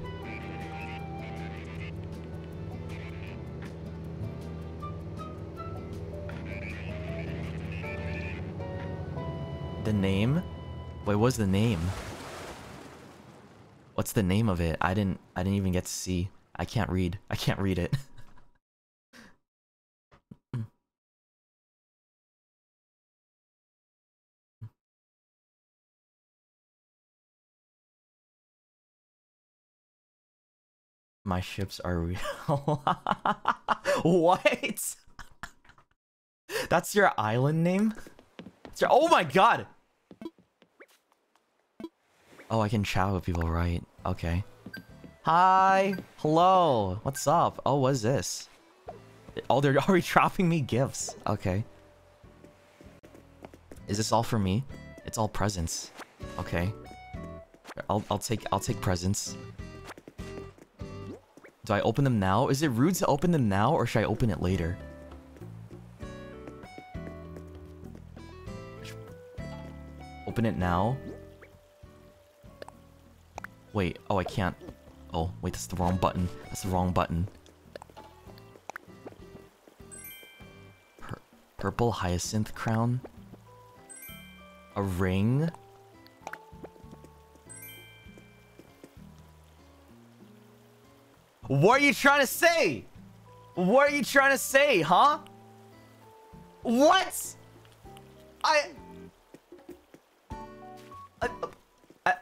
The name? Wait, what's the name? What's the name of it? I didn't I didn't even get to see. I can't read. I can't read it. My ships are real. what? That's your island name? Your, oh my god! Oh, I can chat with people, right? Okay. Hi! Hello! What's up? Oh, what's this? Oh, they're already dropping me gifts. Okay. Is this all for me? It's all presents. Okay. I'll I'll take I'll take presents. Do I open them now? Is it rude to open them now, or should I open it later? Open it now? Wait, oh, I can't. Oh, wait, that's the wrong button. That's the wrong button. Pur purple hyacinth crown? A ring? What are you trying to say? What are you trying to say, huh? What? I... I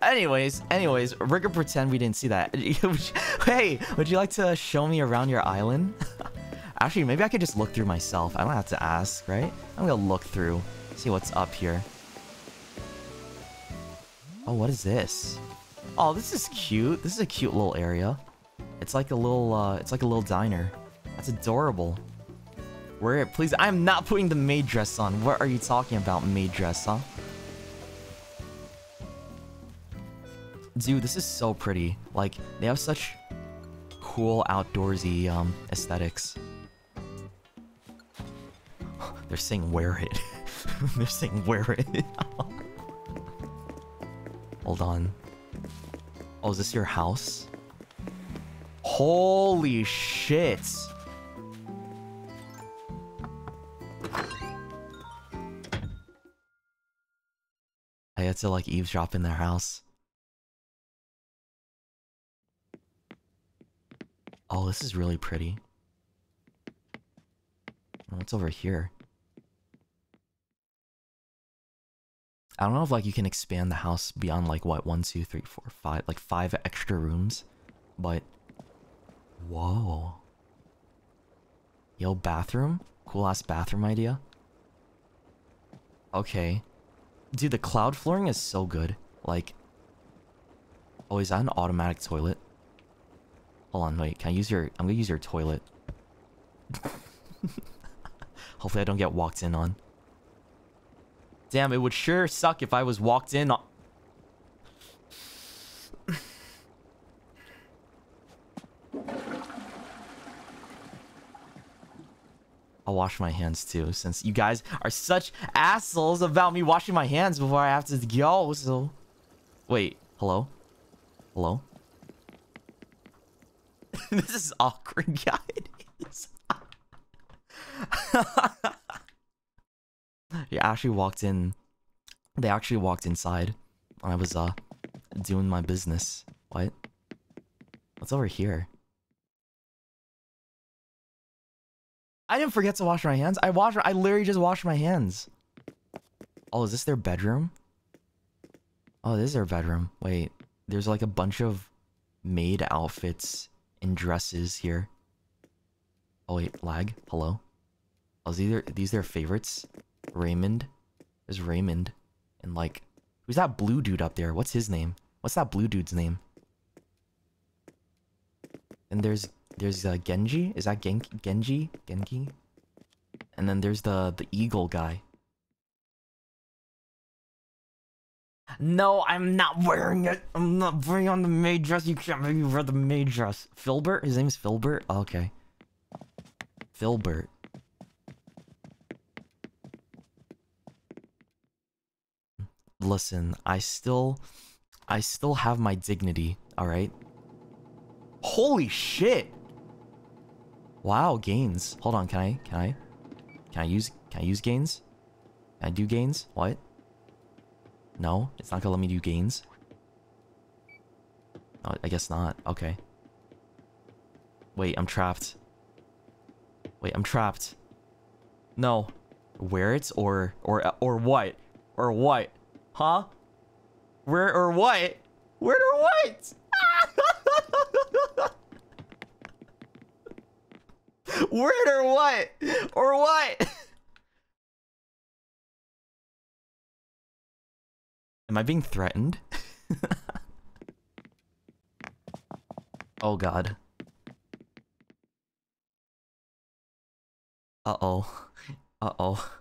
anyways, anyways, we're gonna pretend we didn't see that. hey, would you like to show me around your island? Actually, maybe I could just look through myself. I don't have to ask, right? I'm gonna look through, see what's up here. Oh, what is this? Oh, this is cute. This is a cute little area. It's like a little, uh, it's like a little diner. That's adorable. Where, it please, I'm not putting the maid dress on. What are you talking about, maid dress, huh? Dude, this is so pretty. Like, they have such cool outdoorsy um, aesthetics. They're saying wear it. They're saying wear it. Hold on. Oh, is this your house? Holy shit! I had to like eavesdrop in their house. Oh, this is really pretty. What's over here? I don't know if like you can expand the house beyond like what one, two, three, four, five, like five extra rooms, but whoa, yo, bathroom, cool ass bathroom idea. Okay, dude, the cloud flooring is so good. Like, oh, is that an automatic toilet? Hold on, wait, can I use your? I'm gonna use your toilet. Hopefully, I don't get walked in on. Damn, it would sure suck if I was walked in on... I'll wash my hands too, since you guys are such assholes about me washing my hands before I have to go, so... Wait, hello? Hello? this is awkward, guys. He actually walked in. They actually walked inside when I was uh doing my business. What? What's over here? I didn't forget to wash my hands. I washed. I literally just washed my hands. Oh, is this their bedroom? Oh, this is their bedroom. Wait, there's like a bunch of maid outfits and dresses here. Oh wait, lag. Hello. Oh, these are these their favorites? Raymond. There's Raymond. And like, who's that blue dude up there? What's his name? What's that blue dude's name? And there's there's uh, Genji. Is that Gen Genji? Genki? And then there's the the eagle guy. No, I'm not wearing it. I'm not wearing on the maid dress. You can't make me wear the maid dress. Filbert? His name's Filbert? Oh, okay. Filbert. listen, I still I still have my dignity, all right? Holy shit. Wow, gains. Hold on, can I can I can I use can I use gains? Can I do gains? What? No, it's not gonna let me do gains. Oh, I guess not. Okay. Wait, I'm trapped. Wait, I'm trapped. No. Wear it or or or what? Or what? Huh? Where or what? Where or what? Where or what? Or what? Am I being threatened? oh god. Uh-oh. Uh-oh.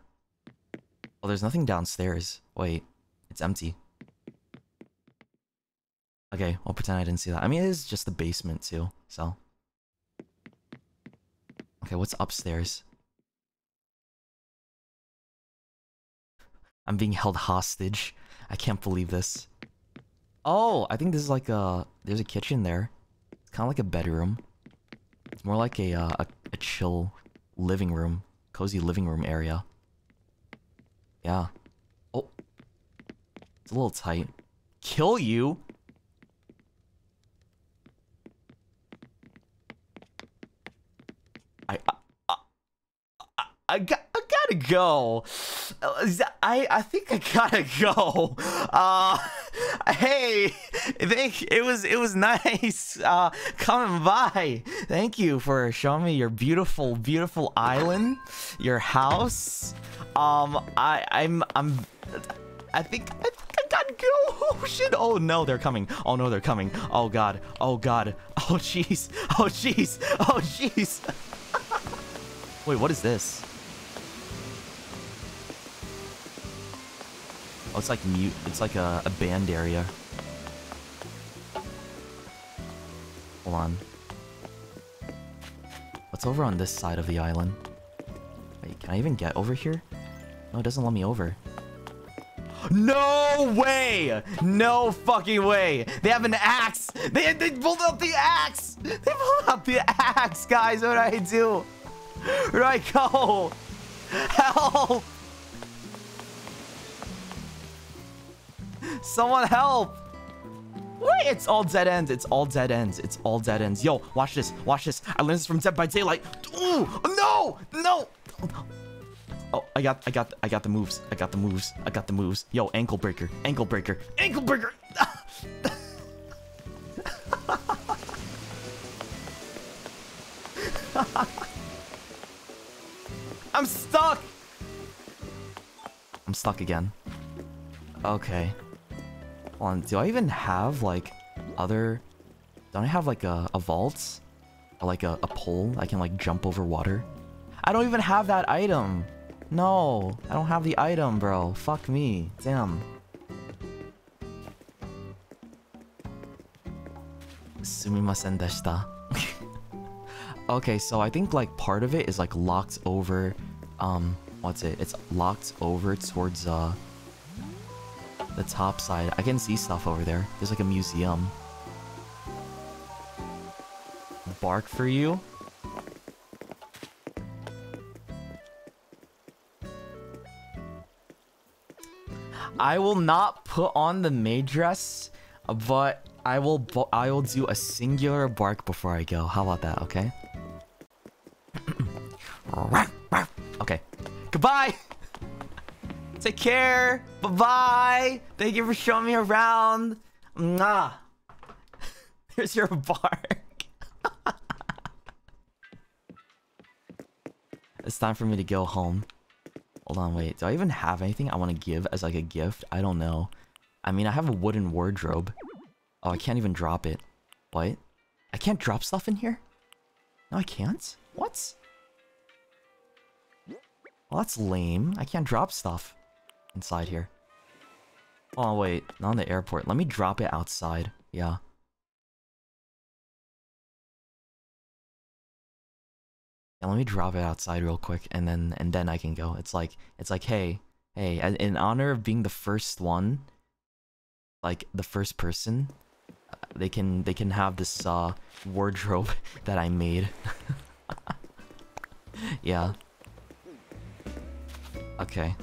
Oh, there's nothing downstairs. Wait. It's empty. Okay, I'll pretend I didn't see that. I mean, it is just the basement too, so. Okay, what's upstairs? I'm being held hostage. I can't believe this. Oh, I think this is like a... There's a kitchen there. It's kind of like a bedroom. It's more like a, uh, a, a chill living room. Cozy living room area. Yeah Oh. It's a little tight. Kill you? I, I, I, I, got, gotta go. I, I think I gotta go. Uh, hey, thank, it was, it was nice, uh, coming by. Thank you for showing me your beautiful, beautiful island, your house. Um, I, I'm, I'm, I think, I think I gotta go. Oh shit. Oh no, they're coming. Oh no, they're coming. Oh god. Oh god. Oh jeez. Oh jeez. Oh jeez. Wait, what is this? Oh, it's like mute. It's like a, a band area. Hold on. What's over on this side of the island? Wait, can I even get over here? No, it doesn't let me over. No way! No fucking way! They have an axe! They, they pulled out the axe! They pulled out the axe, guys! What do I do? Where do I go? Help! Someone help! Wait, it's all dead ends. It's all dead ends. It's all dead ends. Yo, watch this. Watch this. I learned this from Dead by Daylight. Ooh, no! No! Oh, I got, I got, I got the moves. I got the moves. I got the moves. Yo, ankle breaker, ankle breaker, ankle breaker. I'm stuck. I'm stuck again. Okay. On. Do I even have like other? Don't I have like a, a vault? Or like a, a pole I can like jump over water? I don't even have that item. No, I don't have the item, bro. Fuck me. Damn. Sumimasen deshita. okay, so I think like part of it is like locked over um what's it? It's locked over towards uh the top side. I can see stuff over there. There's like a museum. Bark for you? I will not put on the maid dress, but I will I will do a singular bark before I go. How about that, okay? okay. Goodbye! Take care! Bye-bye! Thank you for showing me around! Mwah! Here's your bark. it's time for me to go home. Hold on, wait. Do I even have anything I want to give as like a gift? I don't know. I mean, I have a wooden wardrobe. Oh, I can't even drop it. What? I can't drop stuff in here? No, I can't? What? Well, that's lame. I can't drop stuff inside here. Oh, wait. Not in the airport. Let me drop it outside. Yeah. And let me drop it outside real quick, and then and then I can go. It's like it's like, hey, hey, in honor of being the first one, like the first person, uh, they can they can have this uh wardrobe that I made. yeah. Okay.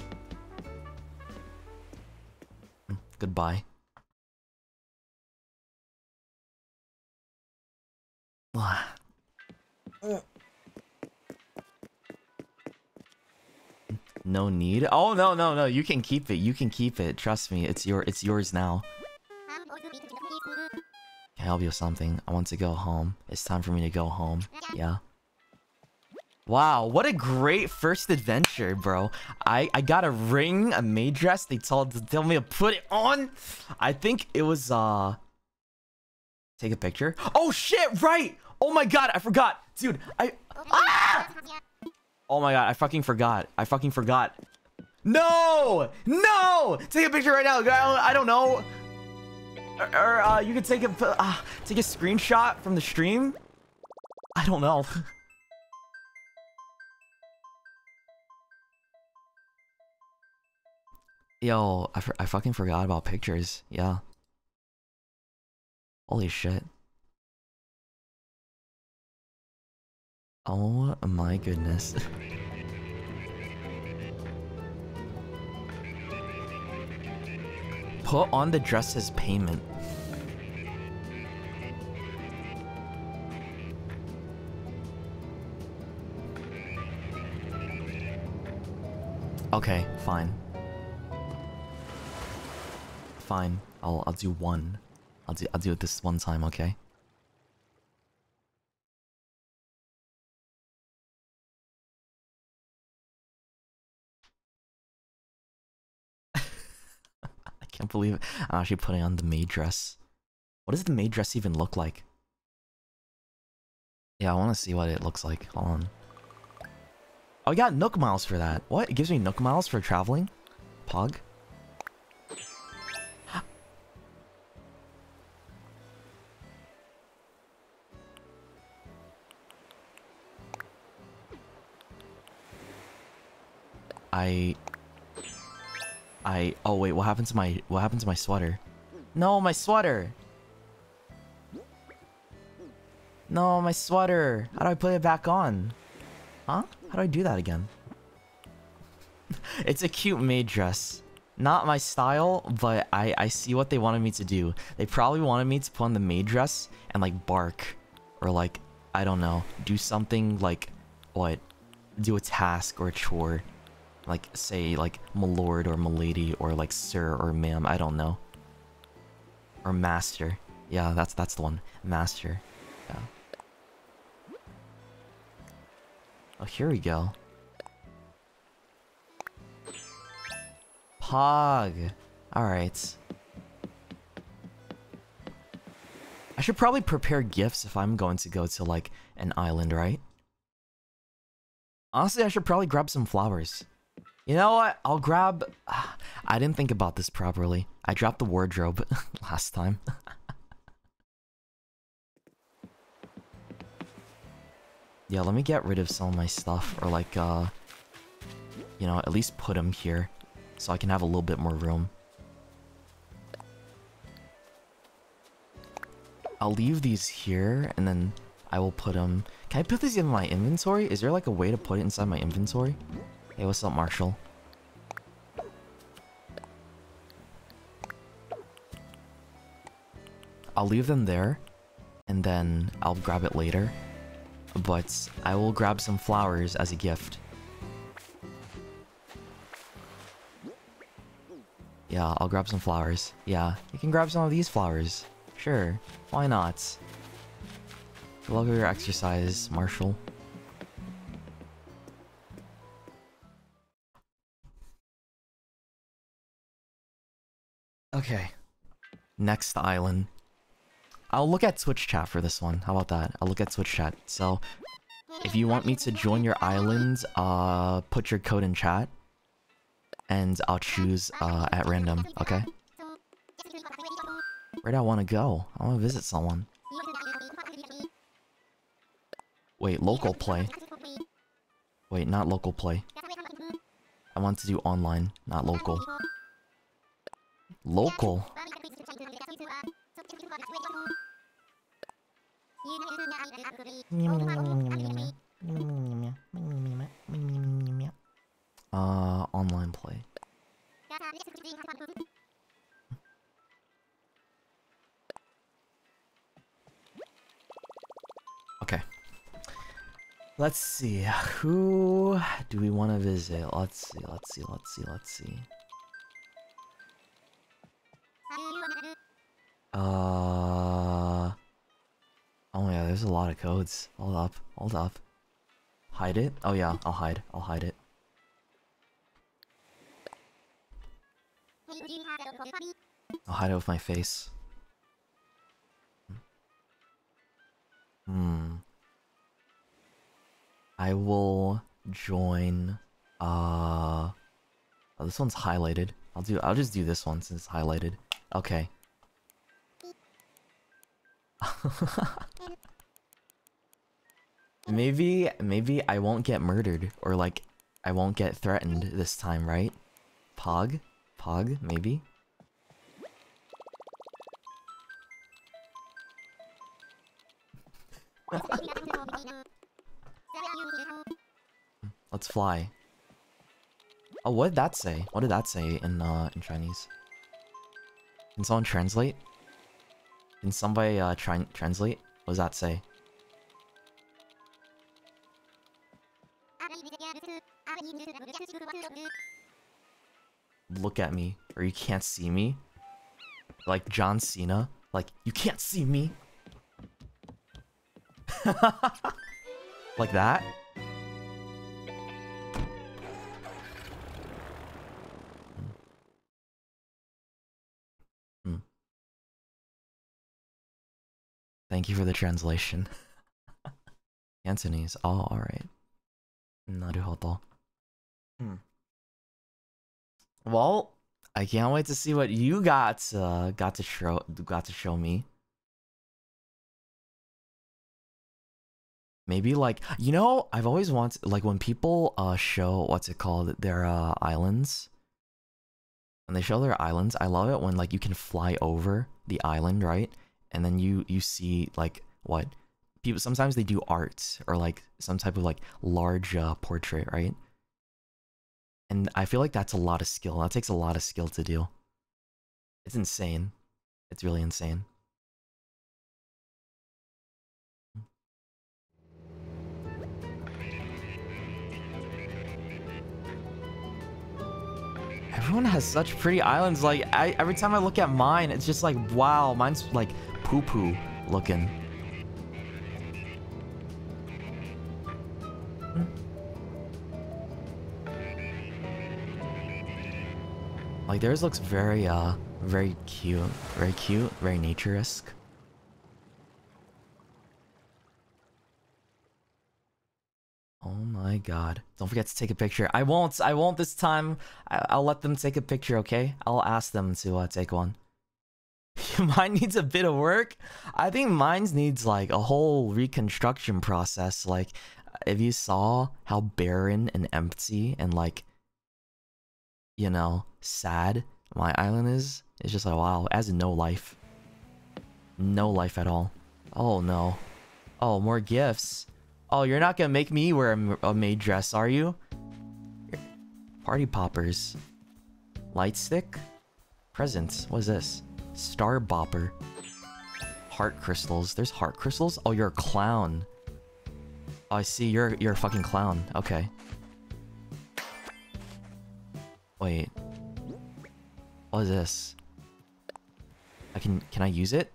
Goodbye. No need? Oh, no, no, no. You can keep it. You can keep it. Trust me. It's your it's yours now. Can I help you with something? I want to go home. It's time for me to go home. Yeah. Wow, what a great first adventure, bro. I, I got a ring, a maid dress. They told, tell me to put it on. I think it was, uh... Take a picture. Oh, shit, right! Oh my god, I forgot. Dude, I... Ah! Oh my god, I fucking forgot. I fucking forgot. No! No! Take a picture right now. I don't, I don't know. Or, or uh, you could take a uh, take a screenshot from the stream. I don't know. Yo, I, I fucking forgot about pictures. Yeah. Holy shit. Oh my goodness. Put on the dress as payment. Okay, fine. Fine. I'll I'll do one. I'll do I'll do it this one time, okay? I can't believe it. I'm actually putting on the maid dress. What does the maid dress even look like? Yeah, I want to see what it looks like. Hold on. Oh, I got Nook Miles for that. What? It gives me Nook Miles for traveling? Pog? I... I... Oh wait, what happened to my... What happened to my sweater? No, my sweater! No, my sweater! How do I put it back on? Huh? How do I do that again? it's a cute maid dress. Not my style, but I, I see what they wanted me to do. They probably wanted me to put on the maid dress and like bark. Or like, I don't know, do something like, what? Do a task or a chore. Like, say, like, milord or milady or like sir or ma'am, I don't know. Or master. Yeah, that's that's the one. Master. Yeah. Oh, here we go. Pog. Alright. I should probably prepare gifts if I'm going to go to, like, an island, right? Honestly, I should probably grab some flowers. You know what? I'll grab... I didn't think about this properly. I dropped the wardrobe last time. yeah, let me get rid of some of my stuff. Or like, uh... You know, at least put them here. So I can have a little bit more room. I'll leave these here, and then I will put them... Can I put these in my inventory? Is there like a way to put it inside my inventory? Hey, what's up, Marshall? I'll leave them there, and then I'll grab it later. But I will grab some flowers as a gift. Yeah, I'll grab some flowers. Yeah, you can grab some of these flowers. Sure, why not? Luck your exercise, Marshall. Okay. Next island. I'll look at Twitch chat for this one. How about that? I'll look at Twitch chat. So, if you want me to join your island, uh, put your code in chat. And I'll choose, uh, at random, okay? Where do I want to go? I want to visit someone. Wait, local play. Wait, not local play. I want to do online, not local. Local? Uh, online play. Okay. Let's see. Who do we want to visit? Let's see, let's see, let's see, let's see. Uh... Oh yeah, there's a lot of codes. Hold up, hold up. Hide it? Oh yeah, I'll hide. I'll hide it. I'll hide it with my face. Hmm. I will join, uh... Oh, this one's highlighted. I'll do- I'll just do this one since it's highlighted. Okay. maybe, maybe I won't get murdered, or like, I won't get threatened this time, right? Pog? Pog, maybe? Let's fly. Oh, what did that say? What did that say in uh in Chinese? Can someone translate? Can somebody uh try translate? What does that say? look at me or you can't see me. Like John Cena. Like, you can't see me. like that. Thank you for the translation. Cantonese. Oh, alright. Naruhodo. Hmm. Well, I can't wait to see what you got uh, got to show got to show me. Maybe like you know, I've always wanted like when people uh show what's it called their uh islands. When they show their islands, I love it when like you can fly over the island, right? And then you you see like what people sometimes they do art or like some type of like large uh, portrait, right? And I feel like that's a lot of skill. That takes a lot of skill to do. It's insane. It's really insane. Everyone has such pretty islands. Like, I, every time I look at mine, it's just like, wow, mine's like poo-poo looking. Like theirs looks very uh very cute. Very cute, very nature-esque. Oh my god. Don't forget to take a picture. I won't. I won't this time. I will let them take a picture, okay? I'll ask them to uh, take one. mine needs a bit of work. I think mine needs like a whole reconstruction process. Like, if you saw how barren and empty and like you know, sad my island is, it's just like, wow, it has no life. No life at all. Oh, no. Oh, more gifts. Oh, you're not gonna make me wear a, maid dress, are you? Party poppers. Light stick? Presents. What is this? Star bopper. Heart crystals. There's heart crystals? Oh, you're a clown. Oh, I see. You're you're a fucking clown. Okay. Wait. What is this? I can can I use it?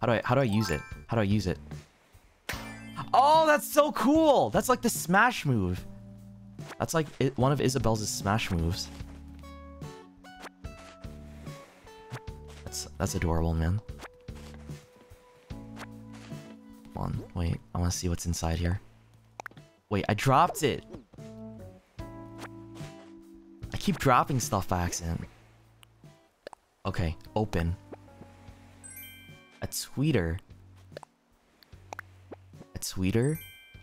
How do I how do I use it? How do I use it? Oh, that's so cool! That's like the smash move. That's like it, one of Isabelle's smash moves. That's that's adorable, man. Come on, wait. I want to see what's inside here. Wait, I dropped it I keep dropping stuff by accident. Okay, open. A tweeter. A tweeter?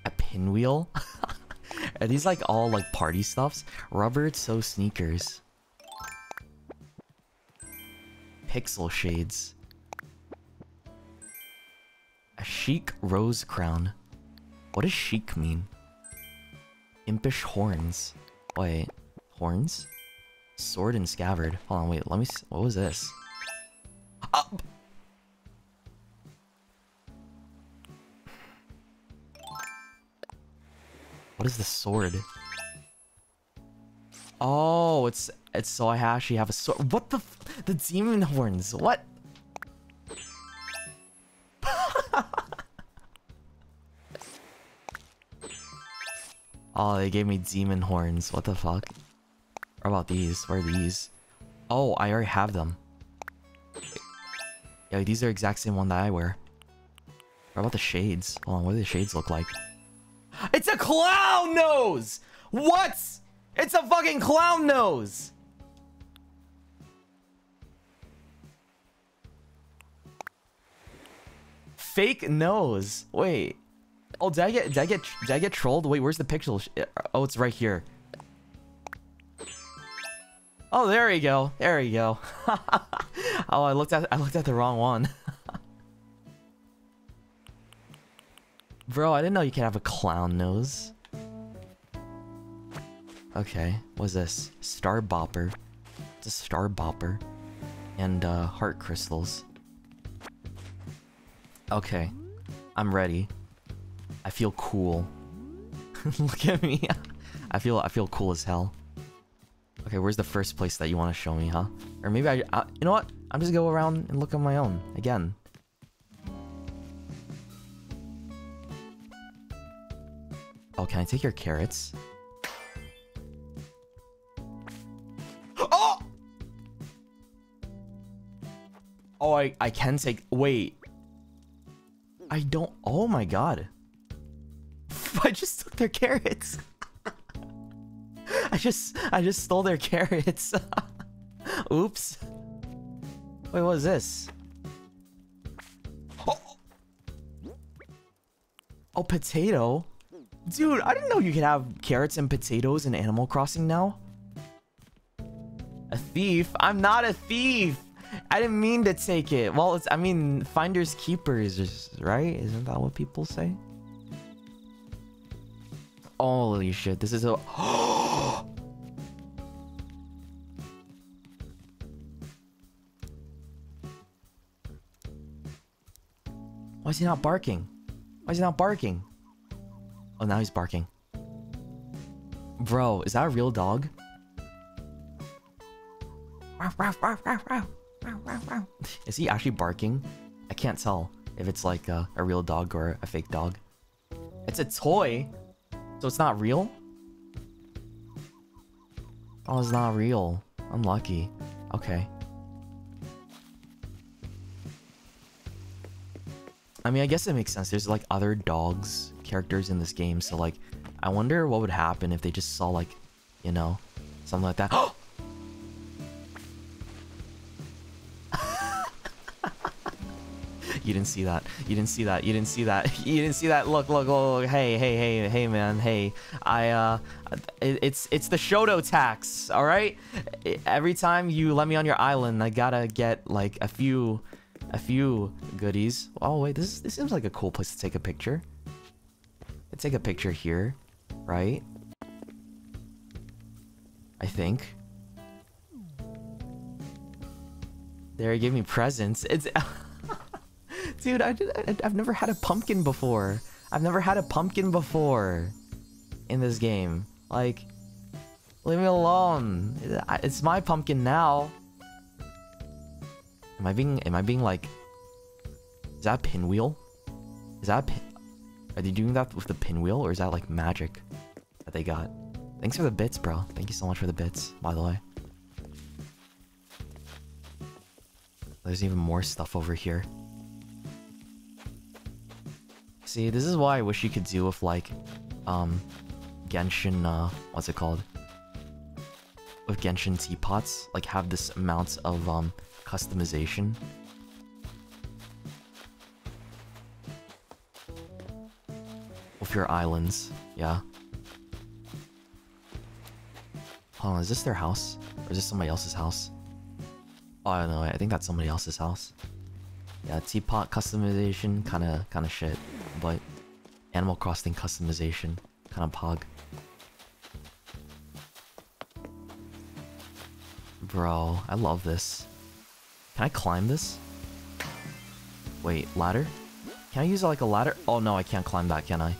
A pinwheel? Are these like all like party stuffs? Rubber so sneakers. Pixel shades. A chic rose crown. What does chic mean? Impish horns. Wait, horns? Sword and scabbard. Hold on, wait, let me see. What was this? Up! What is the sword? Oh, it's it's so I actually have a sword. What the the demon horns? What? oh, they gave me demon horns. What the fuck? What about these? Where are these? Oh, I already have them. Yeah, these are the exact same one that I wear. What about the shades? Hold on, what do the shades look like? It's a clown nose! What? It's a fucking clown nose! Fake nose. Wait. Oh, did I get did I get did I get trolled? Wait, where's the pixel? Oh, it's right here. Oh, there we go. There we go. oh, I looked at I looked at the wrong one. Bro, I didn't know you could have a clown nose. Okay, what's this? Star Bopper. It's a Star Bopper. And uh, heart crystals. Okay, I'm ready. I feel cool. Look at me. I feel I feel cool as hell. Okay, where's the first place that you want to show me, huh? Or maybe I, I you know what? I'm just gonna go around and look on my own again. Oh, can I take your carrots? Oh! Oh, I, I can take... Wait. I don't... Oh my god. I just took their carrots. I just... I just stole their carrots. Oops. Wait, what is this? Oh. oh, potato? Dude, I didn't know you could have carrots and potatoes in Animal Crossing now. A thief? I'm not a thief! I didn't mean to take it. Well, it's, I mean, finders keepers, right? Isn't that what people say? Holy shit, this is a... Why is he not barking? Why is he not barking? Oh, now he's barking. Bro, is that a real dog? Is he actually barking? I can't tell if it's like a, a real dog or a fake dog. It's a toy, so it's not real? Oh, it's not real. Unlucky. Okay. I mean, I guess it makes sense. There's like other dogs characters in this game, so like, I wonder what would happen if they just saw like, you know, something like that. Oh! You didn't see that. You didn't see that. You didn't see that. You didn't see that. Look, look, look. Hey, hey, hey, hey, man. Hey, I uh, it, it's it's the Shoto tax. All right. Every time you let me on your island, I gotta get like a few, a few goodies. Oh wait, this this seems like a cool place to take a picture. Let's take a picture here, right? I think. There, he gave me presents. It's... Dude, I, I, I've never had a pumpkin before. I've never had a pumpkin before in this game. Like, leave me alone. It's my pumpkin now. Am I being, am I being like, is that a pinwheel? Is that pin? Are they doing that with the pinwheel, or is that like magic that they got? Thanks for the bits, bro. Thank you so much for the bits, by the way. There's even more stuff over here. See, this is why I wish you could do with like, um, Genshin, uh, what's it called? With Genshin teapots, like have this amount of, um, customization With your islands. Yeah. Hold on, is this their house? Or is this somebody else's house? Oh, I don't know. I think that's somebody else's house. Yeah, teapot customization, kind of, kind of shit. But Animal Crossing customization, kind of pog. Bro, I love this. Can I climb this? Wait, ladder? Can I use like a ladder? Oh no, I can't climb that, can I?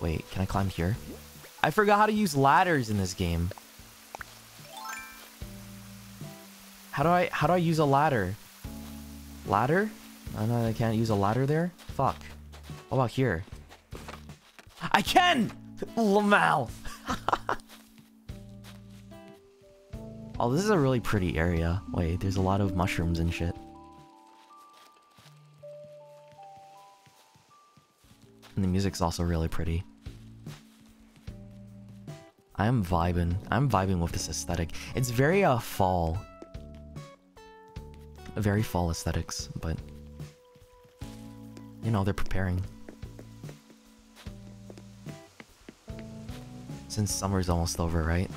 Wait, can I climb here? I forgot how to use ladders in this game. How do I how do I use a ladder? Ladder? I know I can't use a ladder there? Fuck. What about here? I can! Lamal! oh, this is a really pretty area. Wait, there's a lot of mushrooms and shit. And the music's also really pretty. I am vibing. I'm vibing with this aesthetic. It's very uh fall. Very fall aesthetics, but you know, they're preparing. Since summer's almost over, right?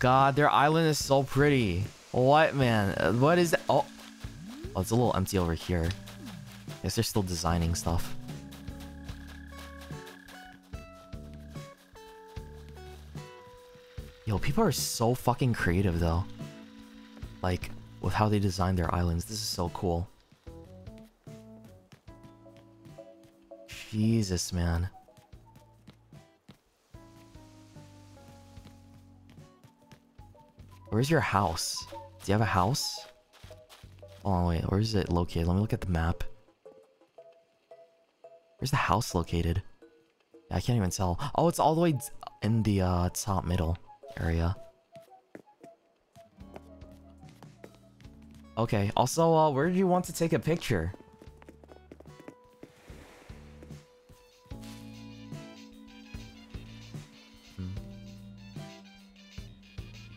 God, their island is so pretty. What, man? What is that? Oh. oh, it's a little empty over here. Guess they're still designing stuff. Yo, people are so fucking creative though. Like, with how they design their islands. This is so cool. Jesus, man. Where's your house? Do you have a house? Oh wait, where is it located? Let me look at the map. Where's the house located? I can't even tell. Oh, it's all the way in the uh, top middle area. Okay, also, uh, where do you want to take a picture?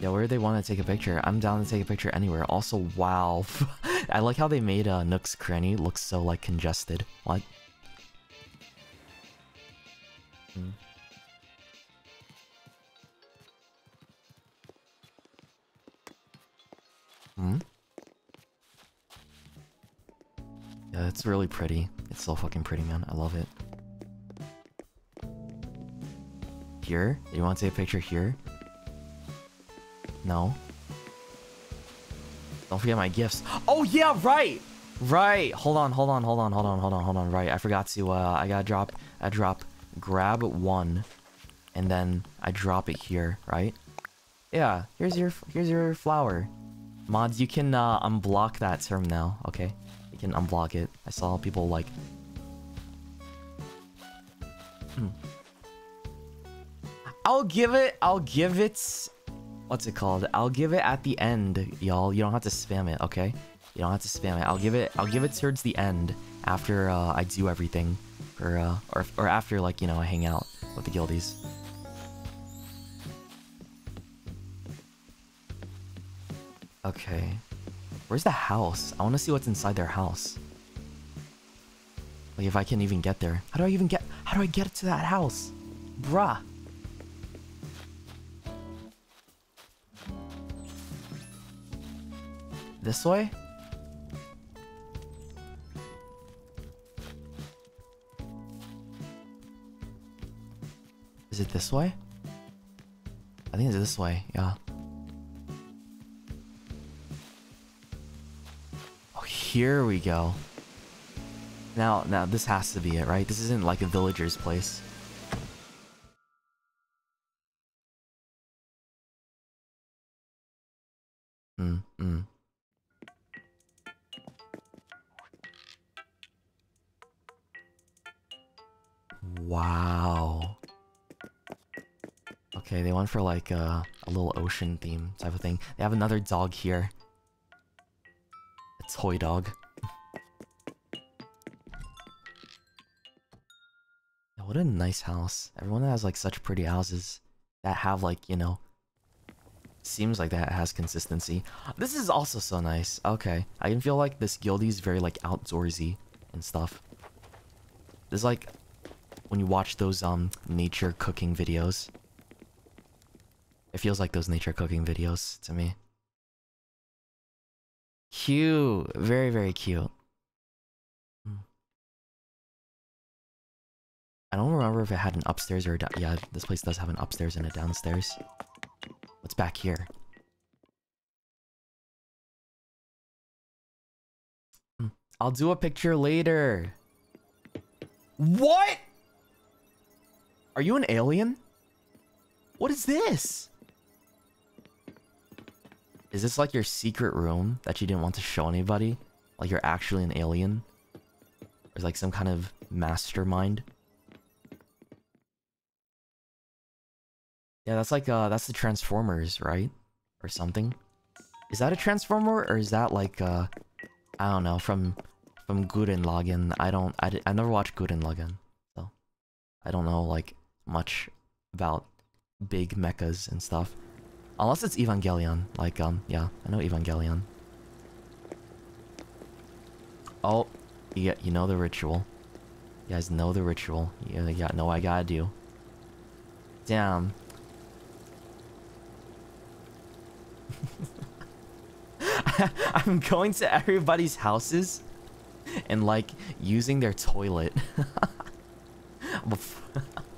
Yeah, where they want to take a picture? I'm down to take a picture anywhere. Also, wow. I like how they made uh, Nook's Cranny look so, like, congested. What? Hmm. Hmm? Yeah, it's really pretty. It's so fucking pretty, man. I love it. Here? You want to take a picture here? No? Don't forget my gifts. Oh, yeah, right! Right! Hold on, hold on, hold on, hold on, hold on, hold on. Right, I forgot to, uh, I gotta drop, I drop, grab one, and then I drop it here, right? Yeah, here's your, here's your flower. Mods, you can, uh, unblock that term now, okay? You can unblock it. I saw people, like... Hmm. I'll give it, I'll give it... What's it called? I'll give it at the end, y'all. You don't have to spam it, okay? You don't have to spam it. I'll give it, I'll give it towards the end after, uh, I do everything. Or, uh, or, or after, like, you know, I hang out with the guildies. Okay. Where's the house? I want to see what's inside their house. Like, if I can even get there. How do I even get... How do I get to that house? Bruh. This way? Is it this way? I think it's this way, yeah. Oh, here we go. Now, now this has to be it, right? This isn't like a villager's place. For like a, a little ocean theme type of thing. They have another dog here. A toy dog. What a nice house. Everyone has like such pretty houses that have like, you know, seems like that has consistency. This is also so nice. Okay, I can feel like this guildie is very like outdoorsy and stuff. There's like when you watch those um nature cooking videos. It feels like those nature cooking videos to me. Cute, very very cute. Hmm. I don't remember if it had an upstairs or a yeah. This place does have an upstairs and a downstairs. What's back here? Hmm. I'll do a picture later. What? Are you an alien? What is this? Is this like your secret room that you didn't want to show anybody? Like you're actually an alien? Or like some kind of mastermind? Yeah, that's like, uh, that's the Transformers, right? Or something? Is that a Transformer, or is that like, uh, I don't know, from, from Gurren Lagann? I don't, I, I never watched Gurren Lagann, so, I don't know, like, much about big mechas and stuff. Unless it's Evangelion, like, um, yeah, I know Evangelion. Oh, yeah, you know the ritual. You guys know the ritual. You, know what I gotta do. Damn. I'm going to everybody's houses and like using their toilet.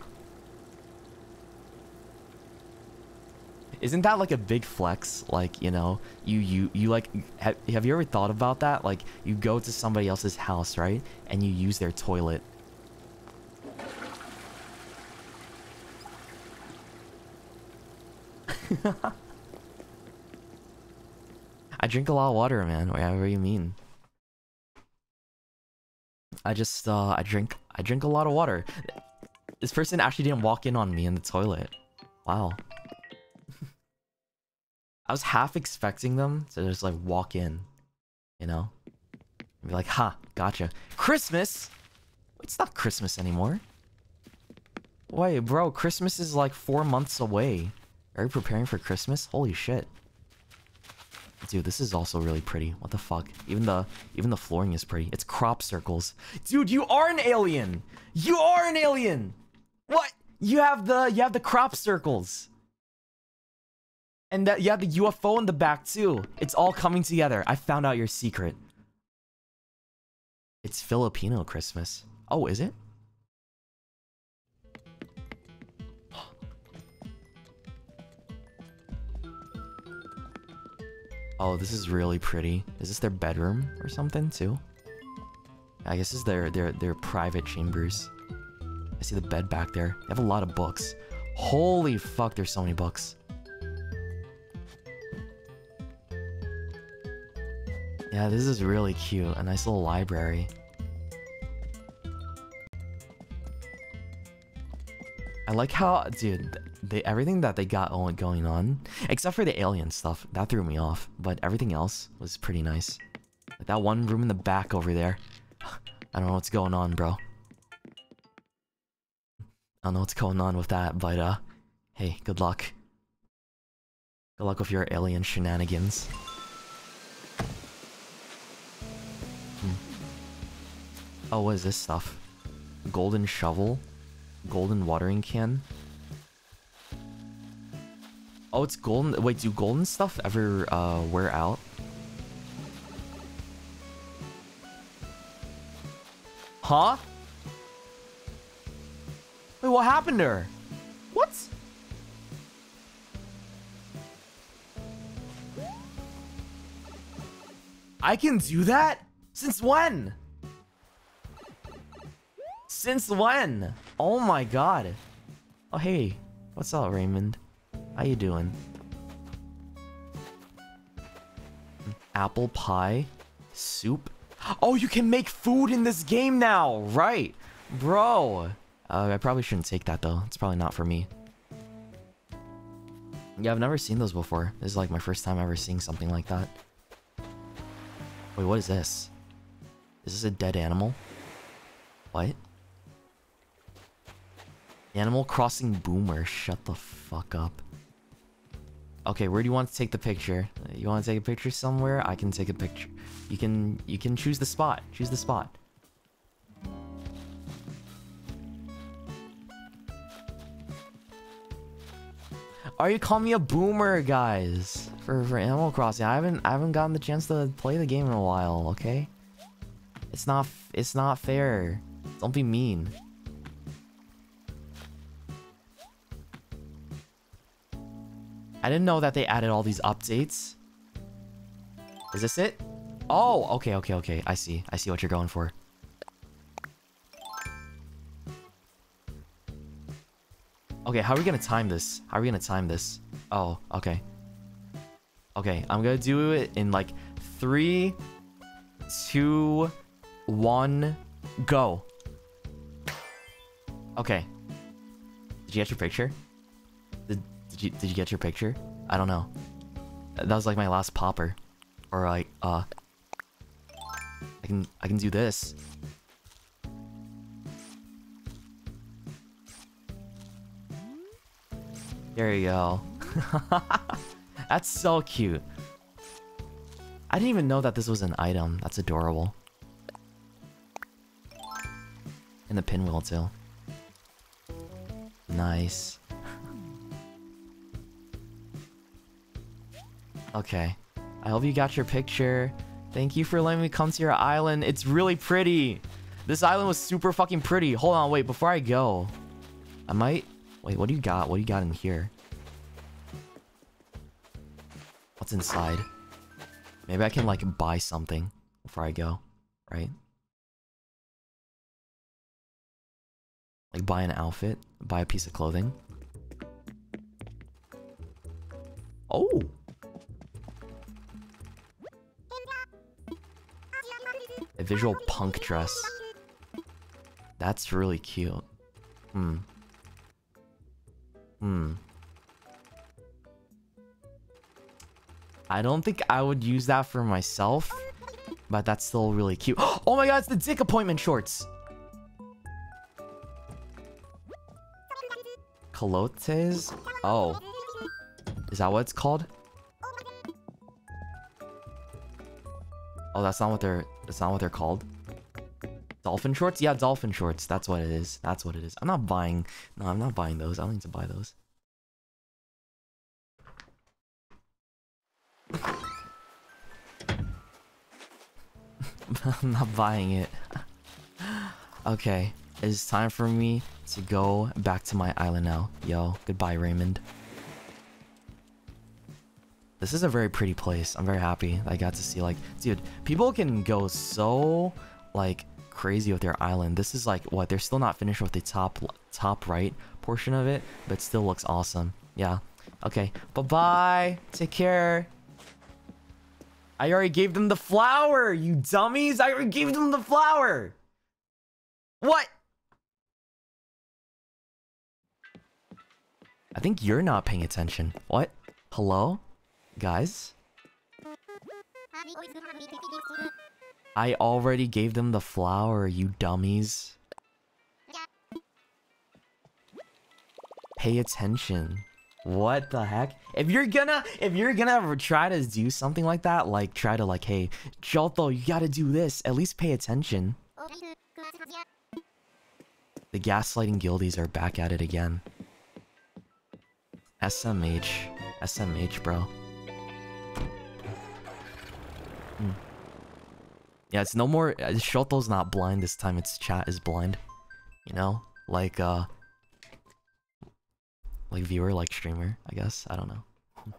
Isn't that like a big flex? Like, you know, you you you like have, have you ever thought about that? Like you go to somebody else's house, right? And you use their toilet. I drink a lot of water, man. Whatever you mean. I just uh I drink I drink a lot of water. This person actually didn't walk in on me in the toilet. Wow. I was half expecting them to just like walk in, you know? And be like, ha, gotcha. Christmas? It's not Christmas anymore. Wait, bro, Christmas is like four months away. Are you preparing for Christmas? Holy shit. Dude, this is also really pretty. What the fuck? Even the even the flooring is pretty. It's crop circles. Dude, you are an alien. You are an alien. What? You have the you have the crop circles. And that have the UFO in the back too. It's all coming together. I found out your secret. It's Filipino Christmas. Oh, is it? Oh, this is really pretty. Is this their bedroom or something too? I guess this is their their their private chambers. I see the bed back there. They have a lot of books. Holy fuck, there's so many books. Yeah, this is really cute. A nice little library. I like how, dude, they everything that they got going on, except for the alien stuff, that threw me off. But everything else was pretty nice. Like that one room in the back over there. I don't know what's going on, bro. I don't know what's going on with that, but uh, hey, good luck. Good luck with your alien shenanigans. Oh, what is this stuff? Golden shovel? Golden watering can? Oh, it's golden. Wait, do golden stuff ever uh, wear out? Huh? Wait, what happened to her? What? I can do that? Since when? Since when? Oh my god. Oh hey, what's up Raymond? How you doing? Apple pie? Soup? Oh, you can make food in this game now! Right! Bro! Uh, I probably shouldn't take that though. It's probably not for me. Yeah, I've never seen those before. This is like my first time ever seeing something like that. Wait, what is this? Is this a dead animal? What? Animal Crossing Boomer, shut the fuck up. Okay, where do you want to take the picture? You want to take a picture somewhere? I can take a picture. You can you can choose the spot. Choose the spot. Are you calling me a boomer, guys? For for Animal Crossing, I haven't I haven't gotten the chance to play the game in a while. Okay, it's not it's not fair. Don't be mean. I didn't know that they added all these updates. Is this it? Oh, okay, okay, okay. I see. I see what you're going for. Okay, how are we gonna time this? How are we gonna time this? Oh, okay. Okay, I'm gonna do it in like three, two, one, go. Okay. Did you get your picture? Did you did you get your picture? I don't know. That was like my last popper. Or like uh I can I can do this. There you go. That's so cute. I didn't even know that this was an item. That's adorable. And the pinwheel too. Nice. Okay. I hope you got your picture. Thank you for letting me come to your island. It's really pretty. This island was super fucking pretty. Hold on, wait, before I go. I might... Wait, what do you got? What do you got in here? What's inside? Maybe I can, like, buy something before I go, right? Like, buy an outfit, buy a piece of clothing. Oh! Visual punk dress. That's really cute. Hmm. Hmm. I don't think I would use that for myself, but that's still really cute. Oh my god, it's the dick appointment shorts! Calotes? Oh. Is that what it's called? Oh, that's not what they're that's not what they're called. Dolphin shorts? Yeah, dolphin shorts. That's what it is. That's what it is. I'm not buying no, I'm not buying those. I don't need to buy those. I'm not buying it. okay, it's time for me to go back to my island now. Yo, goodbye, Raymond. This is a very pretty place. I'm very happy I got to see like, dude, people can go so like crazy with their island. This is like what they're still not finished with the top top right portion of it, but still looks awesome. Yeah. Okay. Bye bye. Take care. I already gave them the flower, you dummies. I already gave them the flower. What? I think you're not paying attention. What? Hello? Guys? I already gave them the flower, you dummies. Pay attention. What the heck? If you're gonna, if you're gonna try to do something like that, like try to like, hey, Shoto, you gotta do this. At least pay attention. The gaslighting guildies are back at it again. SMH, SMH, bro. Yeah, it's no more. Uh, Shoto's not blind this time. Its chat is blind. You know, like uh, like viewer, like streamer. I guess I don't know.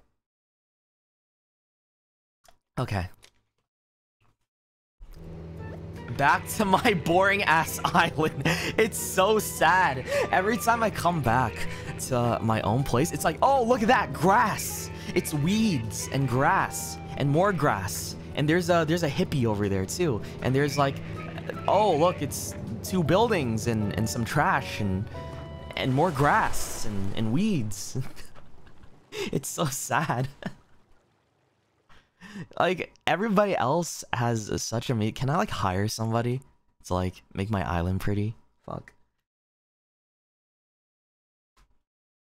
okay. Back to my boring ass island. It's so sad. Every time I come back to my own place, it's like, oh, look at that grass. It's weeds and grass and more grass. And there's a there's a hippie over there too. And there's like, oh, look, it's two buildings and and some trash and and more grass and and weeds. it's so sad. like everybody else has such a me. Can I like hire somebody to like make my island pretty? Fuck.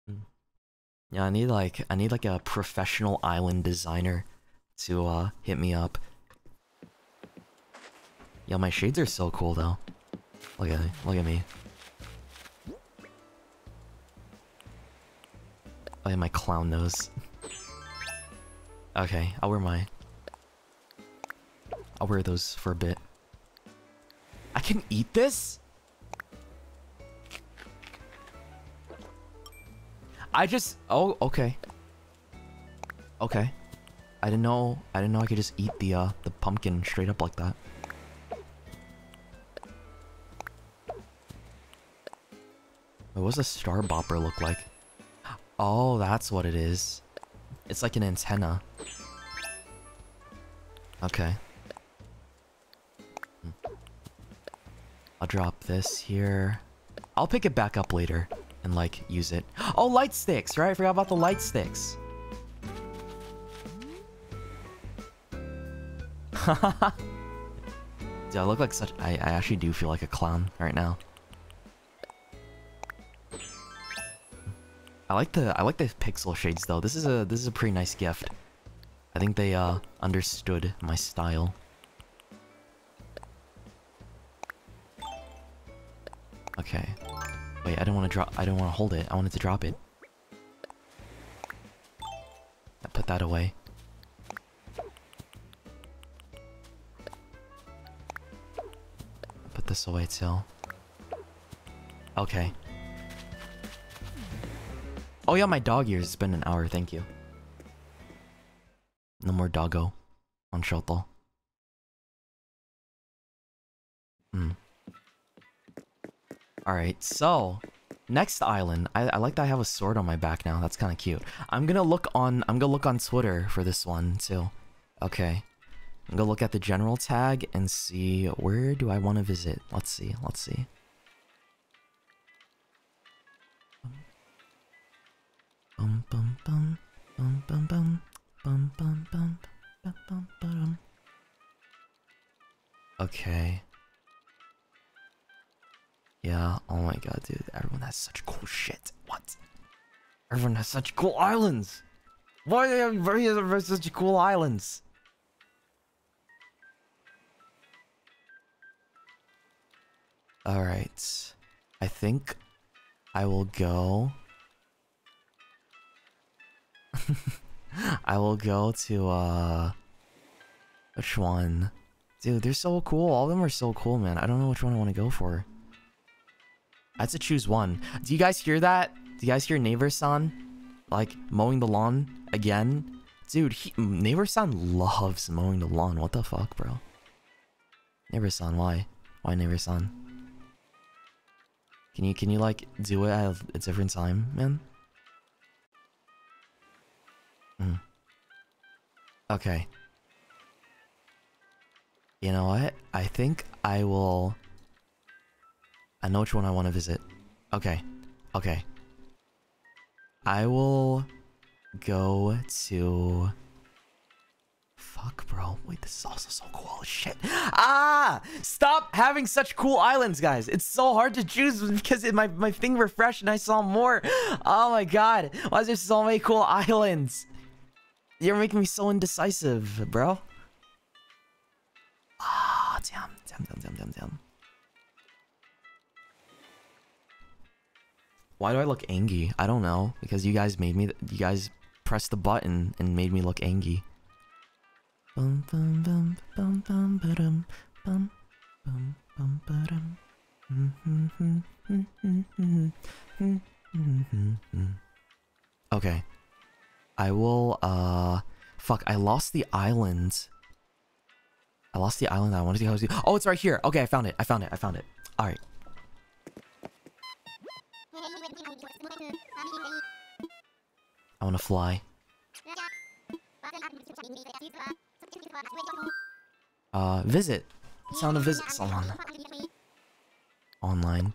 Hmm. Yeah, I need like I need like a professional island designer to uh hit me up. Yeah, my shades are so cool though. Look at look at me. I have my clown nose. Okay, I'll wear my... I'll wear those for a bit. I can eat this? I just... Oh, okay. Okay. I didn't know... I didn't know I could just eat the, uh, the pumpkin straight up like that. What does a star bopper look like? Oh, that's what it is. It's like an antenna. Okay. I'll drop this here. I'll pick it back up later and like use it. Oh, light sticks, right? I forgot about the light sticks. Do I look like such- I, I actually do feel like a clown right now. I like the I like the pixel shades though. This is a this is a pretty nice gift. I think they uh understood my style. Okay. Wait, I don't want to drop I don't want to hold it. I wanted to drop it. I put that away. Put this away till... Okay. Oh yeah, my dog ears. It's been an hour, thank you. No more doggo on Shoto. Hmm. Alright, so next island. I, I like that I have a sword on my back now. That's kind of cute. I'm gonna look on I'm gonna look on Twitter for this one too. Okay. Go look at the general tag and see where do I want to visit. Let's see. Let's see. Bum bum bum bum bum bum bum bum bum bum bum bum. Okay. Yeah, oh my god, dude. Everyone has such cool shit. What? Everyone has such cool islands. Why they have such cool islands? Alright. I think I will go. I will go to, uh. Which one? Dude, they're so cool. All of them are so cool, man. I don't know which one I want to go for. I have to choose one. Do you guys hear that? Do you guys hear Neighbor-san? Like, mowing the lawn again? Dude, he, Neighbor-san loves mowing the lawn. What the fuck, bro? Neighbor-san, why? Why Neighbor-san? Can you, can you, like, do it at a different time, man? Hmm. Okay. You know what? I think I will... I know which one I want to visit. Okay. Okay. I will go to... Fuck, bro. Wait, this is also so cool. Shit. Ah! Stop having such cool islands, guys. It's so hard to choose because it, my, my thing refreshed and I saw more. Oh my god. Why is there so many cool islands? You're making me so indecisive, bro. Ah, damn. Damn, damn, damn, damn, damn. Why do I look angry? I don't know. Because you guys made me... You guys pressed the button and made me look angry. Bum bum bum bum bum ba-dum bum bum bum ba-dum. Okay. I will uh fuck, I lost the island. I lost the island I wanted to go to. Oh, it's right here. Okay, I found it. I found it. I found it. Alright. I want to fly. Uh, visit. Sound of visit someone. Online.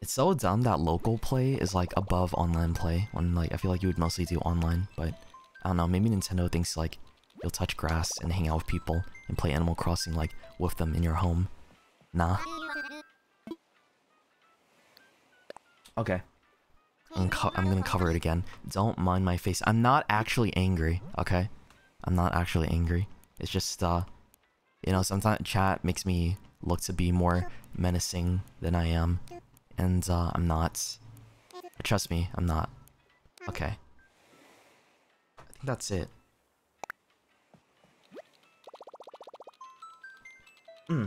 It's so dumb that local play is like above online play when like I feel like you would mostly do online, but I don't know, maybe Nintendo thinks like you'll touch grass and hang out with people and play Animal Crossing like with them in your home. Nah. Okay. I'm, I'm gonna cover it again. Don't mind my face. I'm not actually angry, okay? I'm not actually angry. It's just, uh, you know, sometimes chat makes me look to be more menacing than I am. And, uh, I'm not. Trust me, I'm not. Okay. I think that's it. Hmm.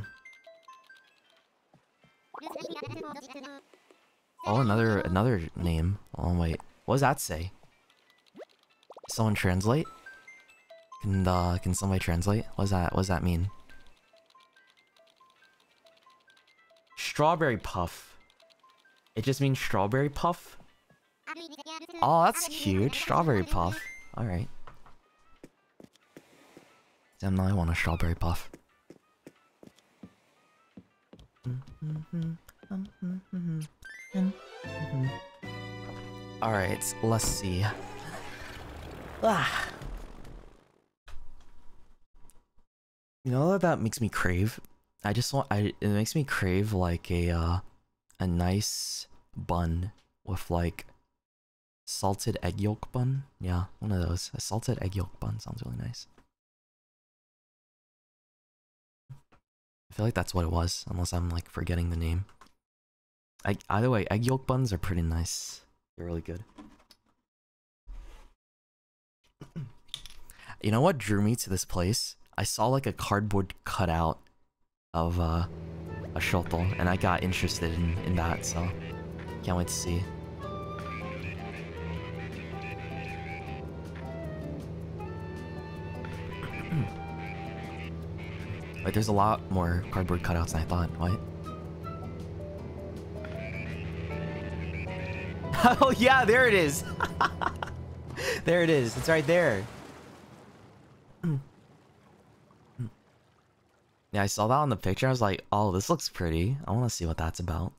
Oh, another another name. Oh wait, what does that say? Someone translate? Can uh, can somebody translate? What does that what does that mean? Strawberry puff. It just means strawberry puff. Oh, that's cute. Strawberry puff. All right. Damn, now I want a strawberry puff. Mm-hmm, mm-hmm, mm-hmm, Alright, let's see. Ah. You know what that makes me crave? I just want I it makes me crave like a uh a nice bun with like salted egg yolk bun. Yeah, one of those. A salted egg yolk bun sounds really nice. I feel like that's what it was, unless I'm like forgetting the name. Either way, egg yolk buns are pretty nice. They're really good. you know what drew me to this place? I saw like a cardboard cutout of uh, a shuttle, and I got interested in, in that, so can't wait to see. Wait, there's a lot more cardboard cutouts than I thought. What? oh, yeah, there it is. there it is. It's right there. Yeah, I saw that on the picture. I was like, oh, this looks pretty. I want to see what that's about.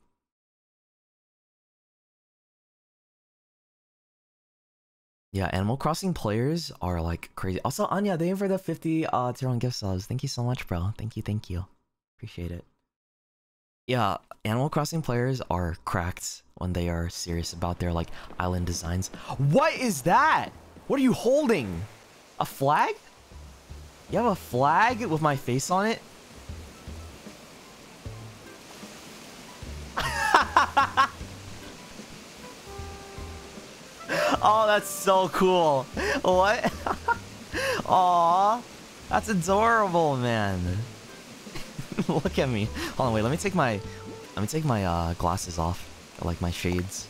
Yeah, Animal Crossing players are like crazy. Also, Anya, thank you for the 50 uh, tier 1 gift subs. Thank you so much, bro. Thank you, thank you. Appreciate it. Yeah, Animal Crossing players are cracked when they are serious about their like island designs. What is that? What are you holding? A flag? You have a flag with my face on it? oh, that's so cool. What? Aw, that's adorable, man. Look at me. Hold on, wait. Let me take my, let me take my uh, glasses off, I like my shades.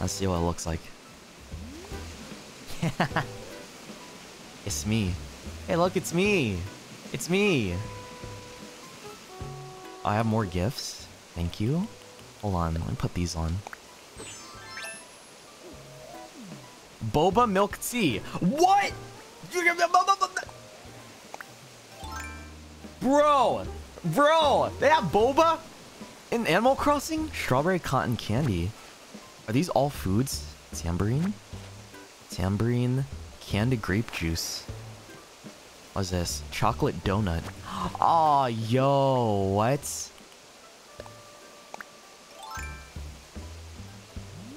Let's see what it looks like. it's me. Hey, look, it's me. It's me. I have more gifts. Thank you. Hold on, let me put these on. Boba milk tea. What? Bro, bro, they have boba in Animal Crossing? Strawberry cotton candy. Are these all foods? Tambourine? Tambourine, canned grape juice. What's this? Chocolate donut. Aw, oh, yo, what?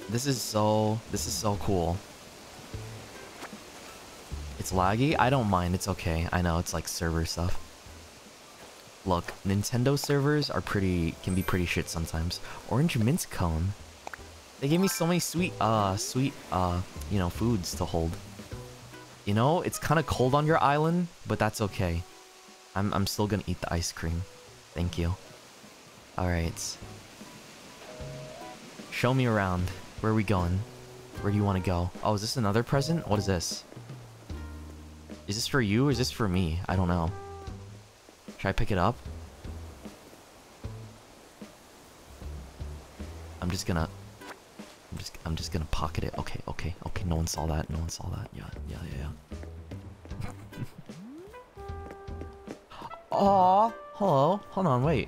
This is so, this is so cool. It's laggy? I don't mind, it's okay. I know, it's like server stuff. Look, Nintendo servers are pretty, can be pretty shit sometimes. Orange mint cone. They gave me so many sweet, uh, sweet, uh, you know, foods to hold. You know, it's kind of cold on your island, but that's okay. I'm, I'm still gonna eat the ice cream. Thank you. Alright. Show me around. Where are we going? Where do you want to go? Oh, is this another present? What is this? Is this for you or is this for me? I don't know. Should I pick it up? I'm just gonna... I'm just, I'm just gonna pocket it. Okay, okay, okay. No one saw that. No one saw that. Yeah, yeah, yeah, yeah. Hello. Hold on, wait.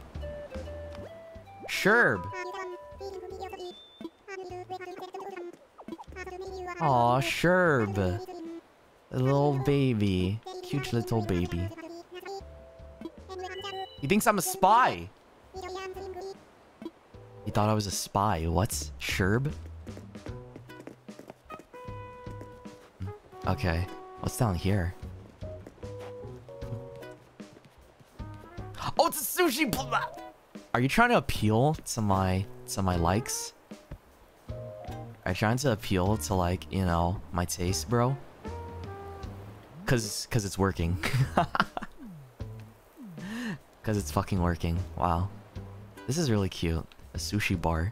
Sherb. Aw, Sherb. A little baby. Cute little baby. He thinks I'm a spy. He thought I was a spy. What's Sherb? Hmm. Okay. What's down here? Oh, it's a sushi! Are you trying to appeal to my to my likes? Are you trying to appeal to like, you know, my taste, bro? Cause cause it's working. Cause it's fucking working. Wow. This is really cute. A sushi bar.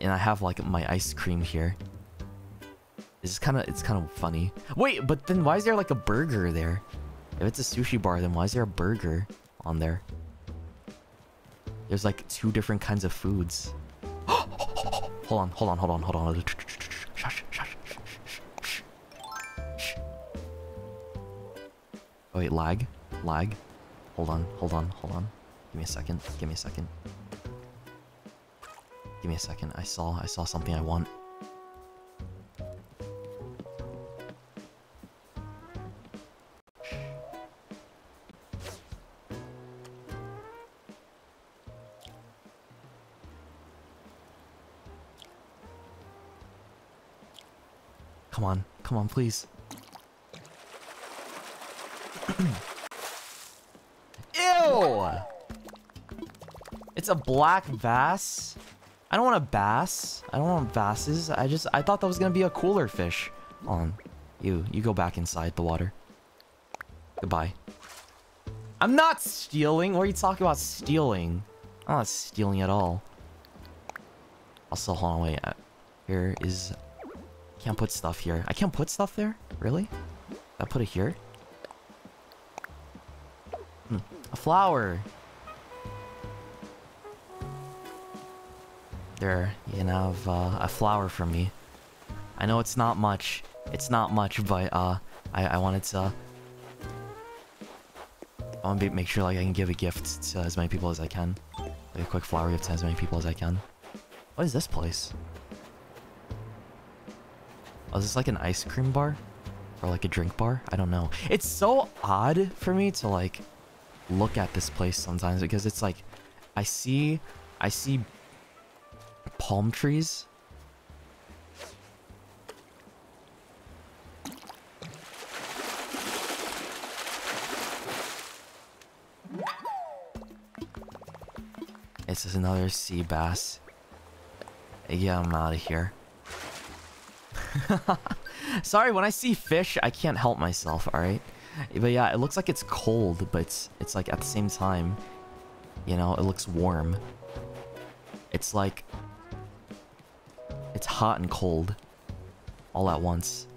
And I have like my ice cream here. It's kind of it's kind of funny. Wait, but then why is there like a burger there? If it's a sushi bar, then why is there a burger on there? There's like two different kinds of foods. hold on, hold on, hold on, hold on. Oh, wait, lag? Lag? Hold on, hold on, hold on. Give me a second. Give me a second. Give me a second. I saw I saw something I want. Come on. Come on, please. It's a black bass? I don't want a bass. I don't want basses. I just, I thought that was gonna be a cooler fish. on. You, you go back inside the water. Goodbye. I'm not stealing. What are you talking about stealing? I'm not stealing at all. Also, hold on, wait. Uh, here is can't put stuff here. I can't put stuff there? Really? I put it here? Hmm. A flower! There, you can have uh, a flower from me. I know it's not much. It's not much, but uh, I, I wanted to I want to make sure like I can give a gift to as many people as I can. Like a quick flower gift to as many people as I can. What is this place? Oh, is this like an ice cream bar? Or like a drink bar? I don't know. It's so odd for me to like look at this place sometimes because it's like I see I see palm trees. It's just another sea bass. Yeah, I'm out of here. Sorry, when I see fish, I can't help myself, alright? But yeah, it looks like it's cold, but it's, it's like at the same time, you know, it looks warm. It's like... It's hot and cold. All at once.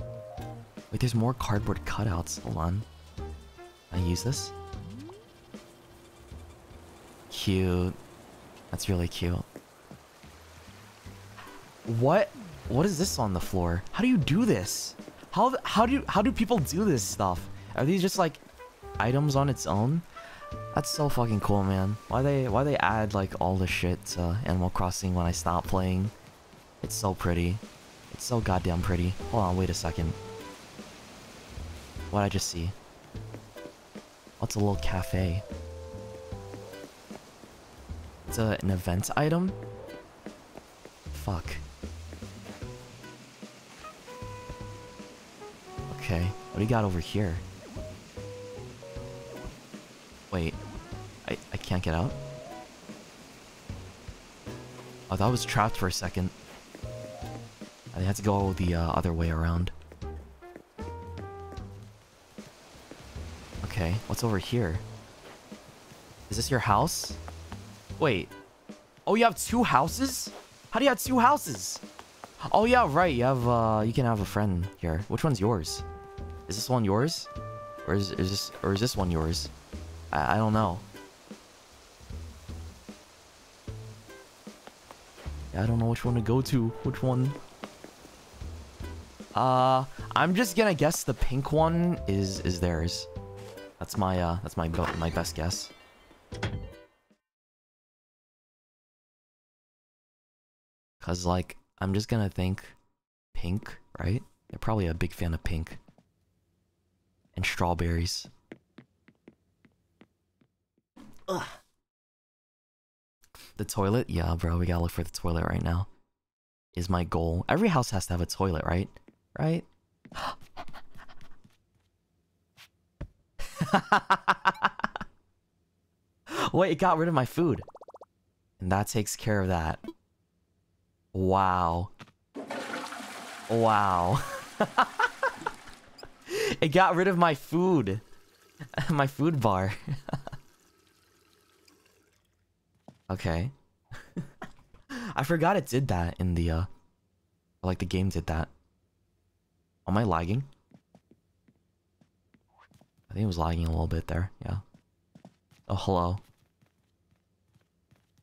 Wait, there's more cardboard cutouts. Hold on. I use this? Cute. That's really cute. What? What is this on the floor? How do you do this? How how do how do people do this stuff? Are these just like items on its own? That's so fucking cool, man. Why they why they add like all the shit to Animal Crossing when I stop playing? It's so pretty. It's so goddamn pretty. Hold on, wait a second. What I just see? What's a little cafe? It's a, an event item? Fuck. Okay, what do you got over here? Wait, I, I can't get out? Oh, that was trapped for a second. I had to go the uh, other way around. Okay, what's over here? Is this your house? Wait. Oh, you have two houses? How do you have two houses? Oh yeah, right. You have uh you can have a friend here. Which one's yours? Is this one yours? Or is, is this or is this one yours? I, I don't know. I don't know which one to go to. Which one? Uh, I'm just gonna guess the pink one is is theirs. That's my uh that's my my best guess. Cause like I'm just gonna think pink, right? They're probably a big fan of pink. And strawberries. Ugh. The toilet? Yeah, bro, we gotta look for the toilet right now. Is my goal. Every house has to have a toilet, right? Right? Wait, it got rid of my food. And that takes care of that. Wow. Wow. it got rid of my food. my food bar. okay. I forgot it did that in the, uh... Like, the game did that. Am I lagging? I think it was lagging a little bit there, yeah. Oh, hello.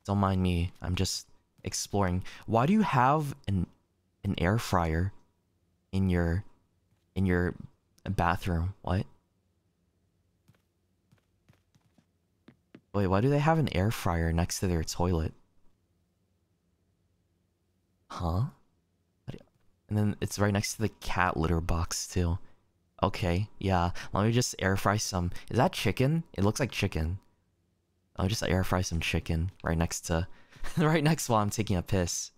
Don't mind me. I'm just exploring. Why do you have an an air fryer in your in your bathroom? What? Wait, why do they have an air fryer next to their toilet? Huh? And then it's right next to the cat litter box too. Okay, yeah. Let me just air fry some. Is that chicken? It looks like chicken. I'll just air fry some chicken right next to right next while I'm taking a piss.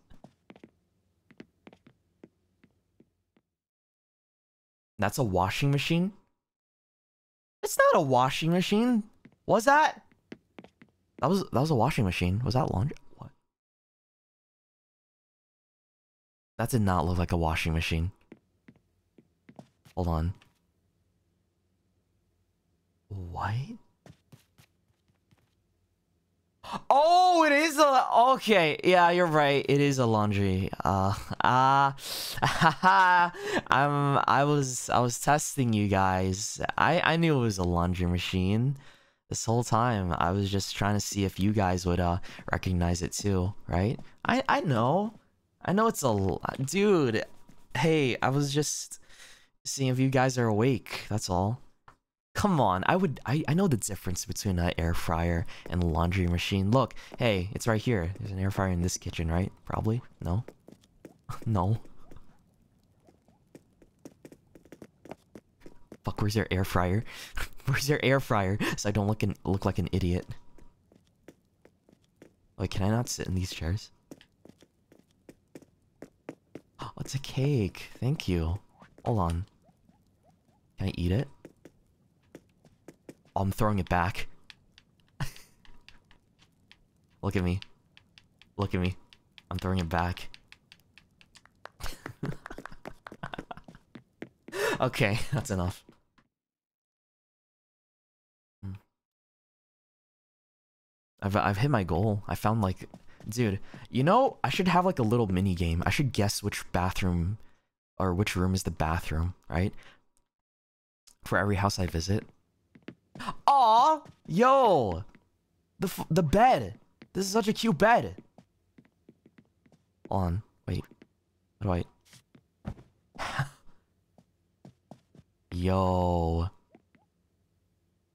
That's a washing machine? It's not a washing machine. Was that? That was that was a washing machine. Was that laundry? What? That did not look like a washing machine. Hold on. What? Oh, it is a okay. Yeah, you're right. It is a laundry. Uh, ah, uh, I'm. I was. I was testing you guys. I. I knew it was a laundry machine. This whole time, I was just trying to see if you guys would uh recognize it too, right? I. I know. I know it's a lot. dude. Hey, I was just seeing if you guys are awake. That's all. Come on, I would I, I know the difference between an air fryer and a laundry machine. Look, hey, it's right here. There's an air fryer in this kitchen, right? Probably? No? no. Fuck, where's your air fryer? where's your air fryer? So I don't look an, look like an idiot. Wait, can I not sit in these chairs? Oh, it's a cake. Thank you. Hold on. Can I eat it? Oh, I'm throwing it back. Look at me. Look at me. I'm throwing it back. okay, that's enough. I've I've hit my goal. I found like dude, you know, I should have like a little mini game. I should guess which bathroom or which room is the bathroom, right? For every house I visit. Aw, yo, the the bed. This is such a cute bed. Hold on, wait. How do I? yo.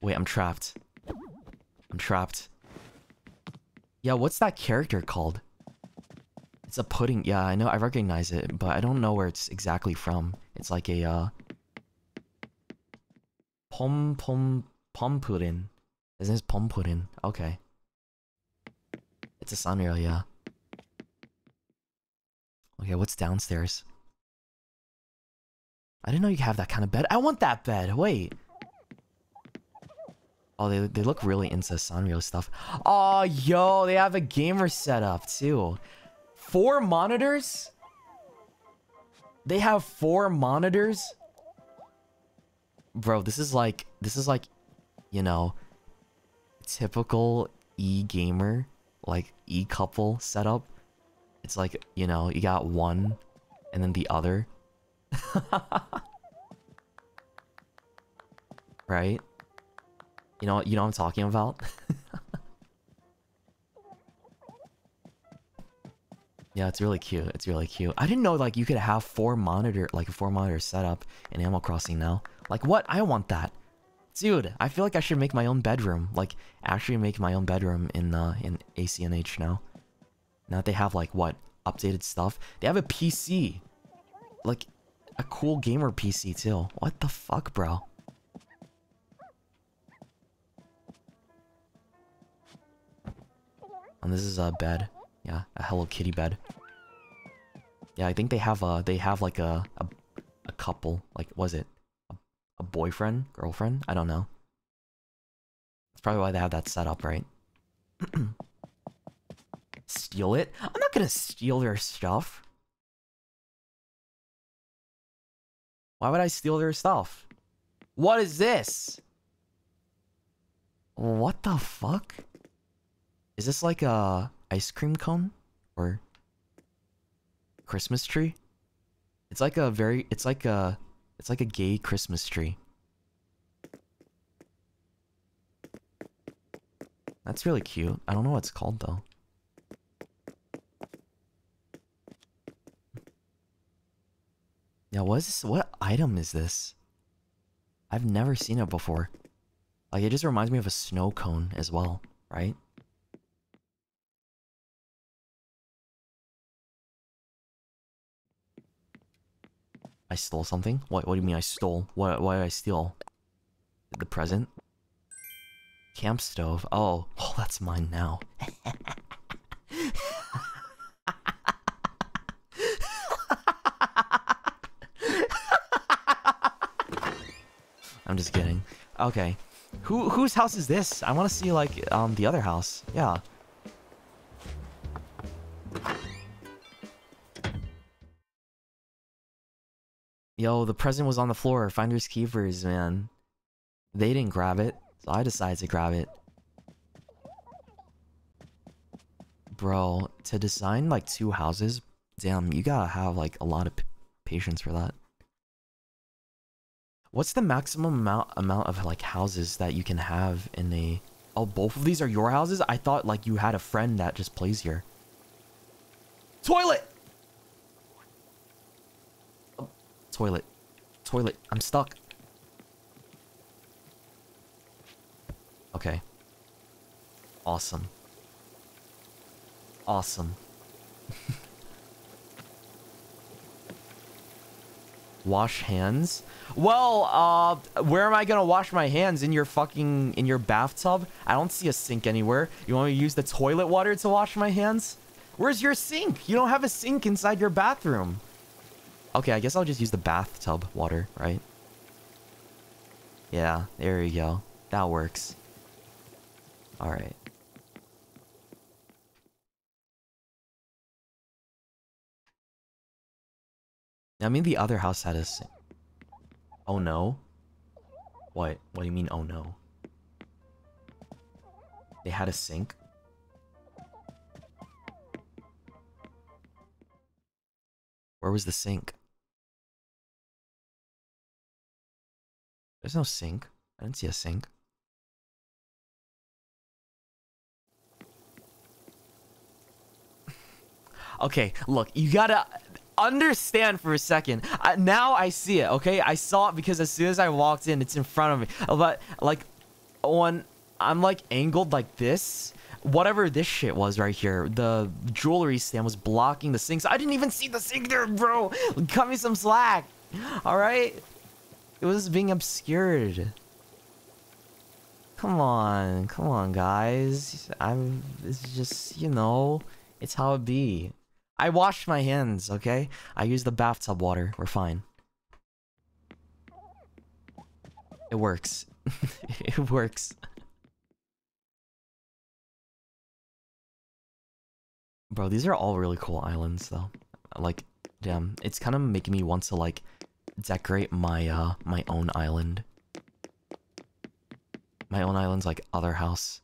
Wait, I'm trapped. I'm trapped. Yeah, what's that character called? It's a pudding. Yeah, I know. I recognize it, but I don't know where it's exactly from. It's like a uh pom pom pom pudding. Isn't this pom pudding? Okay. It's a Sanrio, yeah. Okay, what's downstairs? I didn't know you have that kind of bed. I want that bed. Wait. Oh, they, they look really into Sanrio stuff. Oh, yo, they have a gamer setup too. Four monitors? They have four monitors? Bro, this is like, this is like, you know, typical e-gamer, like e-couple setup. It's like, you know, you got one and then the other. right? You know, you know what I'm talking about? yeah, it's really cute. It's really cute. I didn't know like you could have four monitor, like a four monitor setup in Animal Crossing now. Like what? I want that. Dude, I feel like I should make my own bedroom. Like actually make my own bedroom in uh in ACNH now. Now that they have like what? Updated stuff. They have a PC. Like a cool gamer PC too. What the fuck, bro? And this is a bed. Yeah, a Hello Kitty bed. Yeah, I think they have a they have like a a, a couple. Like was it a, a boyfriend, girlfriend? I don't know. That's probably why they have that set up, right? steal it? I'm not gonna steal their stuff. Why would I steal their stuff? What is this? What the fuck? Is this like a ice cream cone or Christmas tree? It's like a very it's like a it's like a gay Christmas tree. That's really cute. I don't know what it's called though. Yeah, what is this? What item is this? I've never seen it before. Like, it just reminds me of a snow cone as well, right? I stole something? What, what do you mean I stole? Why, what did I steal? The present? Camp stove. Oh, oh that's mine now. I'm just kidding. Okay. Who whose house is this? I want to see like um the other house. Yeah. Yo, the present was on the floor. Finders keepers, man. They didn't grab it, so I decided to grab it. Bro, to design like two houses, damn, you gotta have like a lot of patience for that. What's the maximum amount amount of like houses that you can have in a Oh, both of these are your houses? I thought like you had a friend that just plays here. Toilet! Oh, toilet. Toilet. I'm stuck. Okay. Awesome. Awesome. wash hands? Well, uh, where am I gonna wash my hands? In your fucking, in your bathtub? I don't see a sink anywhere. You want me to use the toilet water to wash my hands? Where's your sink? You don't have a sink inside your bathroom. Okay, I guess I'll just use the bathtub water, right? Yeah, there you go. That works. Alright. I mean, the other house had a sink. Oh no? What? What do you mean, oh no? They had a sink? Where was the sink? There's no sink. I didn't see a sink. okay, look, you gotta understand for a second. Uh, now I see it, okay? I saw it because as soon as I walked in, it's in front of me. But, like, on... I'm, like, angled like this, whatever this shit was right here, the jewelry stand was blocking the sink. So I didn't even see the sink there, bro. Cut me some slack. Alright? It was being obscured. Come on, come on, guys. I'm. It's just, you know, it's how it be. I washed my hands, okay? I used the bathtub water. We're fine. It works. it works. Bro, these are all really cool islands, though. Like, damn, it's kind of making me want to, like, decorate my, uh, my own island. My own island's, like, other house.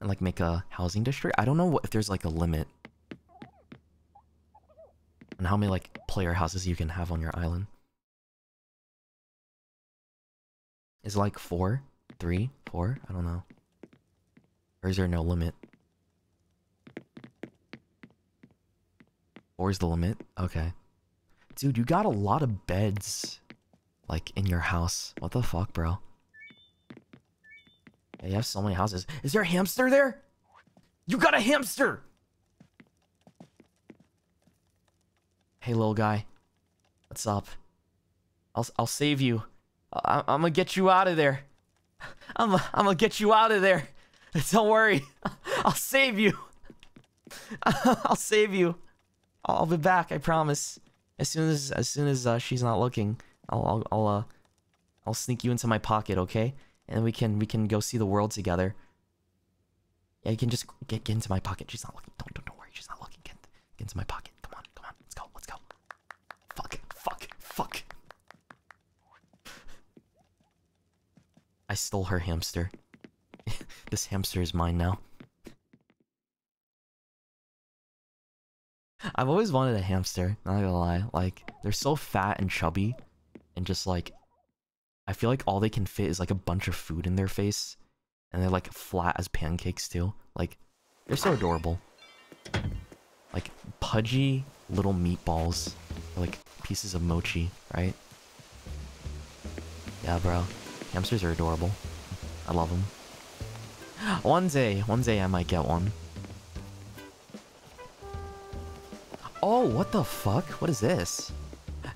And, like, make a housing district. I don't know what, if there's, like, a limit and how many like player houses you can have on your island. Is like four, three, four? I don't know. Or is there no limit? Four is the limit? Okay. Dude, you got a lot of beds, like, in your house. What the fuck, bro? Yeah, you have so many houses. Is there a hamster there? You got a hamster! Hey, little guy. What's up? I'll I'll save you. I, am gonna get you out of there. I'm I'm gonna get you out of there. Don't worry. I'll save you. I'll save you. I'll, I'll, be back. I promise. As soon as as soon as uh, she's not looking, I'll I'll I'll, uh, I'll sneak you into my pocket, okay? And we can we can go see the world together. Yeah, you can just get get into my pocket. She's not looking. Don't don't don't worry. She's not looking. Get get into my pocket. Come on, come on. Let's go. Let's go. Fuck. Fuck. Fuck. I stole her hamster. this hamster is mine now. I've always wanted a hamster, not gonna lie. Like, they're so fat and chubby, and just like, I feel like all they can fit is like a bunch of food in their face, and they're like flat as pancakes too. Like, they're so adorable. Like, pudgy little meatballs, like pieces of mochi, right? Yeah, bro. Hamsters are adorable. I love them. One day, one day I might get one. Oh, what the fuck? What is this?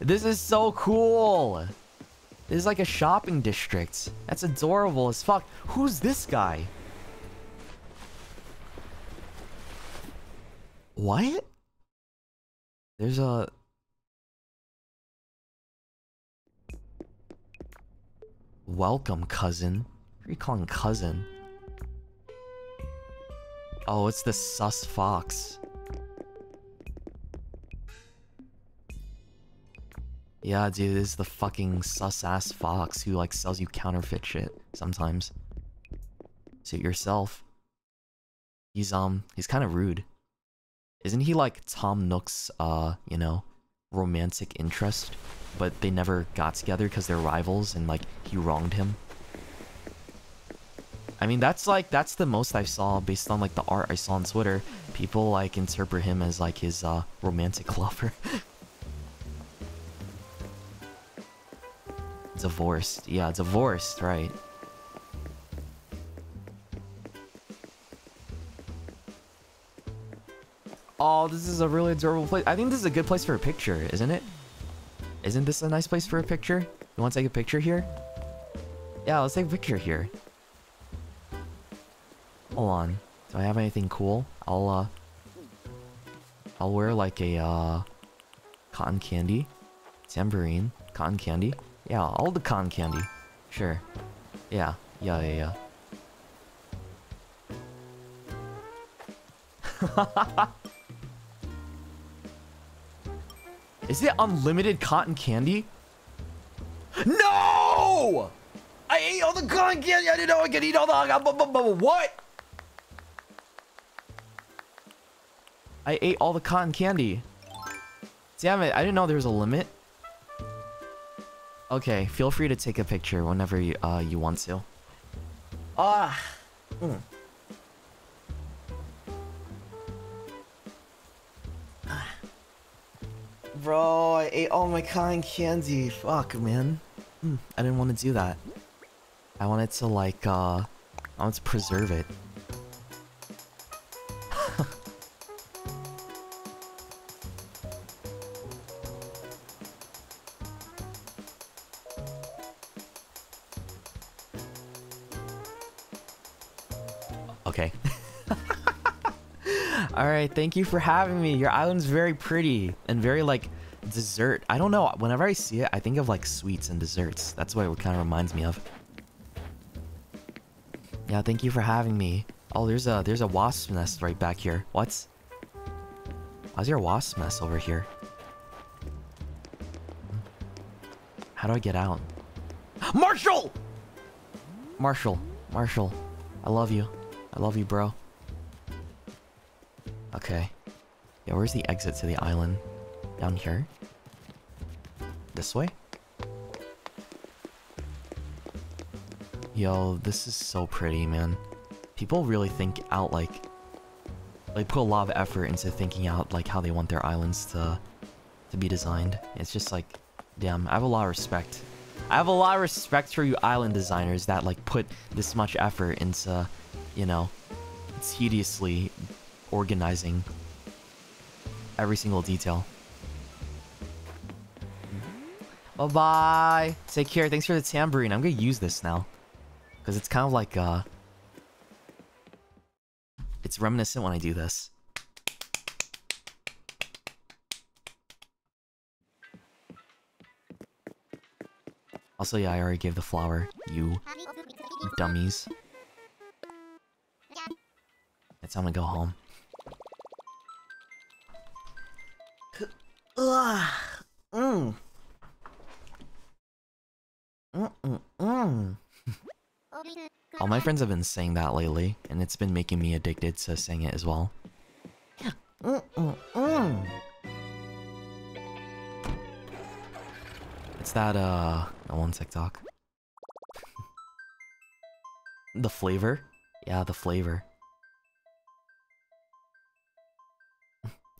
This is so cool! This is like a shopping district. That's adorable as fuck. Who's this guy? What? There's a... Welcome, cousin. What are you calling cousin? Oh, it's the sus fox. Yeah, dude, this is the fucking sus-ass fox who, like, sells you counterfeit shit sometimes. Suit yourself. He's, um, he's kind of rude. Isn't he, like, Tom Nook's, uh, you know, romantic interest? but they never got together because they're rivals and like he wronged him. I mean, that's like, that's the most I saw based on like the art I saw on Twitter. People like interpret him as like his uh, romantic lover. Divorced. Yeah, divorced, right. Oh, this is a really adorable place. I think this is a good place for a picture, isn't it? Isn't this a nice place for a picture? You want to take a picture here? Yeah, let's take a picture here. Hold on. Do I have anything cool? I'll, uh... I'll wear, like, a, uh... Cotton candy. Tambourine. Cotton candy. Yeah, all the cotton candy. Sure. Yeah. Yeah, yeah, yeah. Is it unlimited cotton candy? No! I ate all the cotton candy. I didn't know I could eat all the. What? I ate all the cotton candy. Damn it! I didn't know there was a limit. Okay, feel free to take a picture whenever you uh you want to. Ah. Mm. Bro, I ate all my cotton candy. Fuck, man. Mm, I didn't want to do that. I wanted to, like, uh... I wanted to preserve it. Alright, thank you for having me. Your island's very pretty and very, like, dessert. I don't know. Whenever I see it, I think of, like, sweets and desserts. That's what it kind of reminds me of. Yeah, thank you for having me. Oh, there's a there's a wasp nest right back here. What? Why's there a wasp nest over here? How do I get out? Marshall! Marshall. Marshall. I love you. I love you, bro. Okay. Yeah, where's the exit to the island? Down here? This way? Yo, this is so pretty, man. People really think out, like... They put a lot of effort into thinking out, like, how they want their islands to... to be designed. It's just like... Damn, I have a lot of respect. I have a lot of respect for you island designers that, like, put this much effort into, you know, tediously organizing every single detail. Bye-bye. Take care. Thanks for the tambourine. I'm gonna use this now. Because it's kind of like, uh... It's reminiscent when I do this. Also, yeah, I already gave the flower. You dummies. It's time to go home. Ugh. Mm. Mm -mm -mm. All my friends have been saying that lately, and it's been making me addicted to saying it as well. Mm -mm -mm. It's that, uh, on TikTok. the flavor? Yeah, the flavor.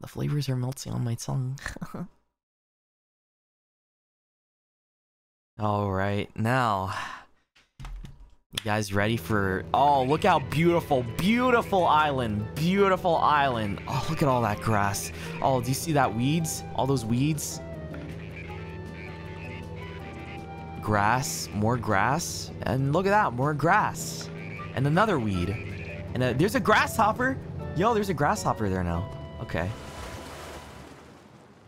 The flavors are melting on my tongue. Alright, now... You guys ready for... Oh, look how beautiful, beautiful island. Beautiful island. Oh, look at all that grass. Oh, do you see that weeds? All those weeds? Grass, more grass. And look at that, more grass. And another weed. And a, there's a grasshopper. Yo, there's a grasshopper there now. Okay.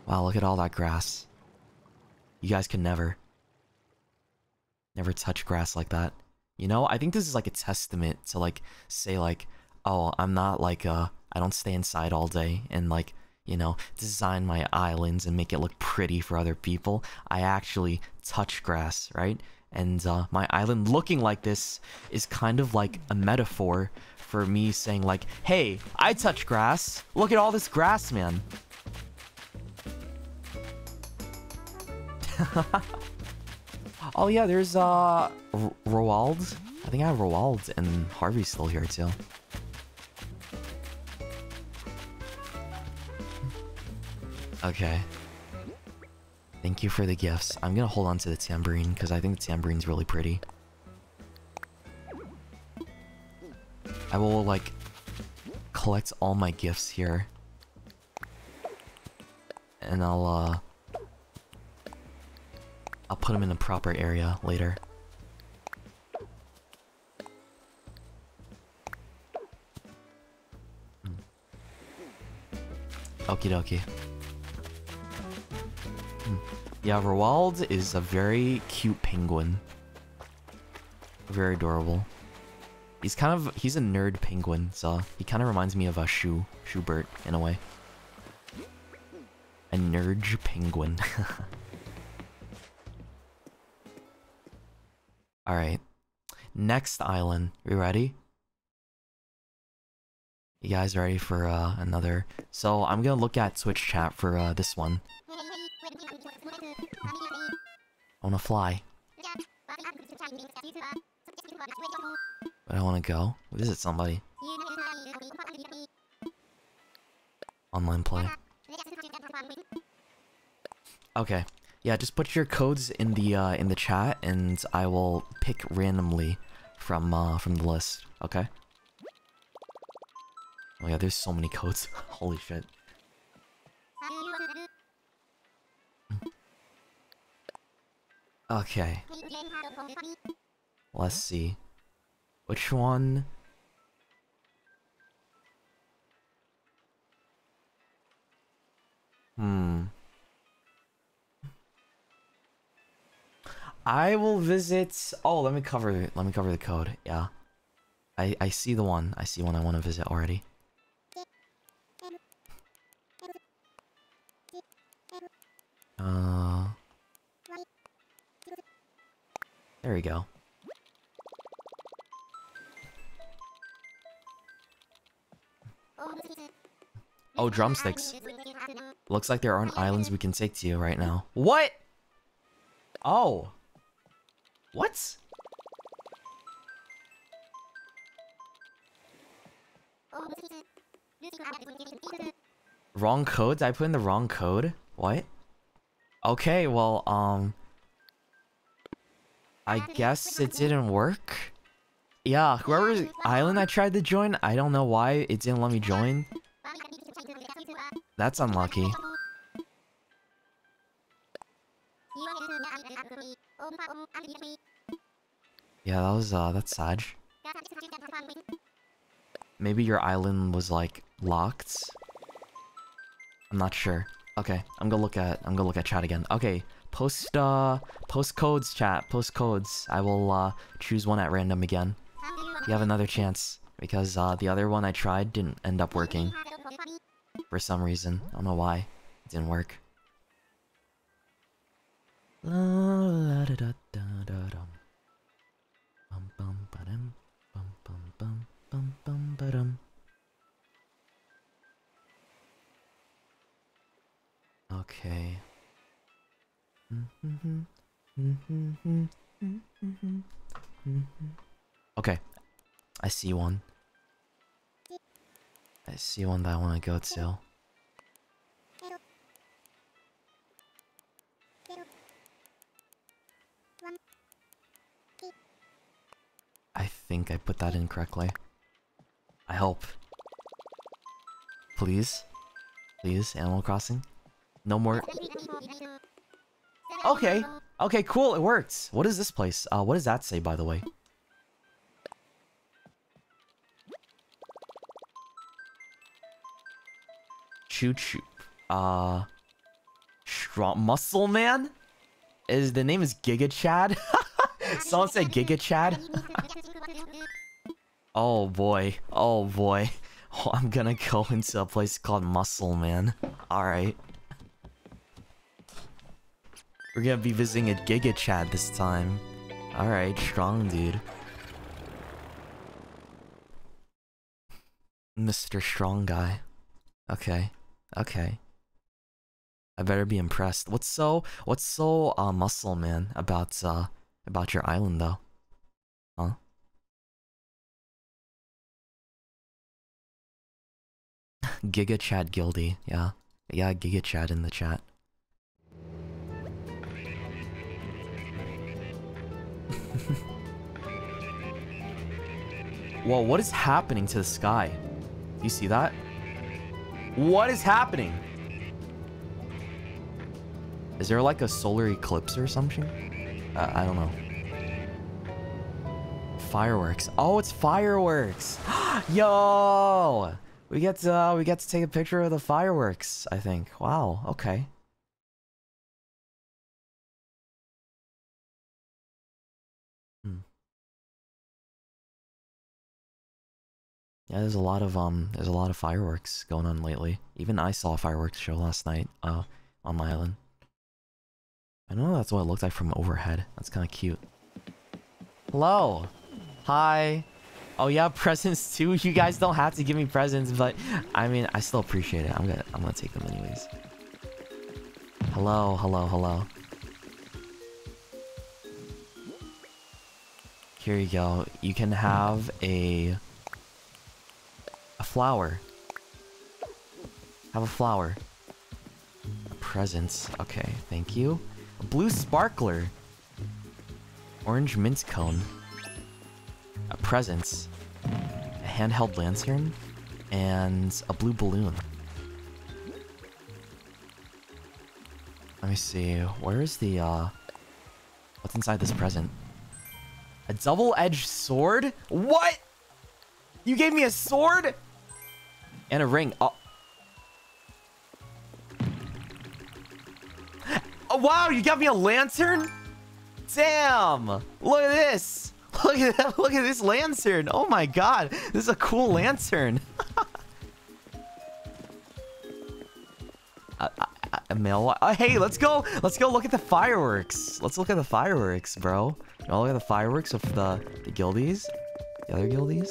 Wow, look at all that grass. You guys can never... Never touch grass like that. You know, I think this is like a testament to like say like, oh, I'm not like uh I don't stay inside all day and like, you know, design my islands and make it look pretty for other people. I actually touch grass, right? And uh, my island looking like this is kind of like a metaphor for me saying like, hey, I touch grass. Look at all this grass, man. Oh yeah, there's uh R Roald. I think I have Roald and Harvey still here too. Okay. Thank you for the gifts. I'm gonna hold on to the tambourine because I think the tambourine's really pretty. I will like collect all my gifts here and I'll uh I'll put them in the proper area later. Hmm. Okie dokie. Hmm. Yeah, Roald is a very cute penguin. Very adorable. He's kind of he's a nerd penguin, so he kind of reminds me of a Shoe Schubert in a way. A nerd penguin. All right. Next island. You ready? You guys ready for uh, another? So I'm gonna look at Twitch chat for uh, this one. I wanna fly. But I wanna go visit somebody. Online play. Okay. Yeah, just put your codes in the uh, in the chat, and I will pick randomly from uh, from the list. Okay. Oh yeah, there's so many codes. Holy shit. Okay. Let's see. Which one? Hmm. I will visit. Oh, let me cover. Let me cover the code. Yeah, I I see the one. I see one I want to visit already. Uh. There we go. Oh, drumsticks. Looks like there aren't islands we can take to you right now. What? Oh. What? Wrong code? Did I put in the wrong code? What? Okay, well, um... I guess it didn't work? Yeah, whoever island I tried to join, I don't know why it didn't let me join. That's unlucky. Yeah, that was, uh, that's sad. Maybe your island was, like, locked? I'm not sure. Okay, I'm gonna look at, I'm gonna look at chat again. Okay, post, uh, post codes, chat, post codes. I will, uh, choose one at random again. You have another chance, because, uh, the other one I tried didn't end up working. For some reason. I don't know why. It didn't work. La la da da da da dum. Bum bum ba dum. Bum bum bum bum bum ba dum. Okay. Okay. I see one. I see one that I want to go to. I think I put that in correctly. I hope. Please? Please, Animal Crossing? No more... Okay! Okay, cool, it worked! What is this place? Uh, what does that say, by the way? Choo choo. Uh... Strong... Muscle Man? Is the name is Giga Chad? Someone said Giga Chad? oh boy. Oh boy. Oh, I'm gonna go into a place called Muscle Man. Alright. We're gonna be visiting a Giga Chad this time. Alright, strong dude. Mr. Strong Guy. Okay. Okay. I better be impressed. What's so what's so uh muscle man about uh about your island though? Huh? GigaChad Guildy, yeah. Yeah, GigaChad in the chat. Whoa, what is happening to the sky? You see that? What is happening? Is there like a solar eclipse or something? I don't know. Fireworks. Oh, it's fireworks. Yo! We get to uh, we get to take a picture of the fireworks, I think. Wow, okay. Hmm. Yeah, there's a lot of um there's a lot of fireworks going on lately. Even I saw a fireworks show last night uh on my island. I know that's what it looks like from overhead. That's kind of cute. Hello. Hi. Oh yeah, presents too. You guys don't have to give me presents, but I mean, I still appreciate it. I'm gonna I'm gonna take them anyways. Hello, hello, hello. Here you go. You can have a a flower. Have a flower. A Presents. Okay, thank you. A blue sparkler. Orange mint cone. A presents. A handheld lantern. And a blue balloon. Let me see. Where is the, uh... What's inside this present? A double-edged sword? What? You gave me a sword? And a ring. Oh. Oh wow, you got me a lantern? Damn! Look at this! Look at that! Look at this lantern! Oh my god! This is a cool lantern! a, a male. Uh, hey, let's go! Let's go look at the fireworks! Let's look at the fireworks, bro. You look at the fireworks of the, the guildies? The other guildies?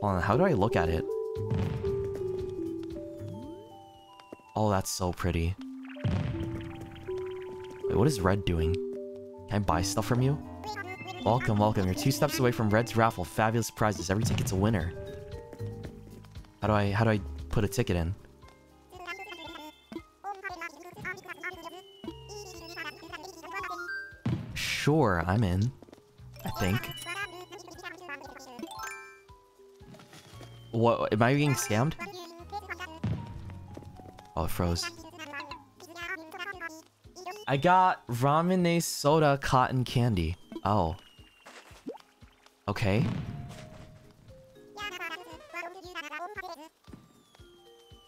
Hold on, how do I look at it? Oh, that's so pretty. Wait, what is Red doing? Can I buy stuff from you? Welcome, welcome. You're two steps away from Red's raffle. Fabulous prizes. Every ticket's a winner. How do I how do I put a ticket in? Sure, I'm in. I think. What? Am I being scammed? Oh, it froze. I got ramen soda cotton candy. Oh. Okay.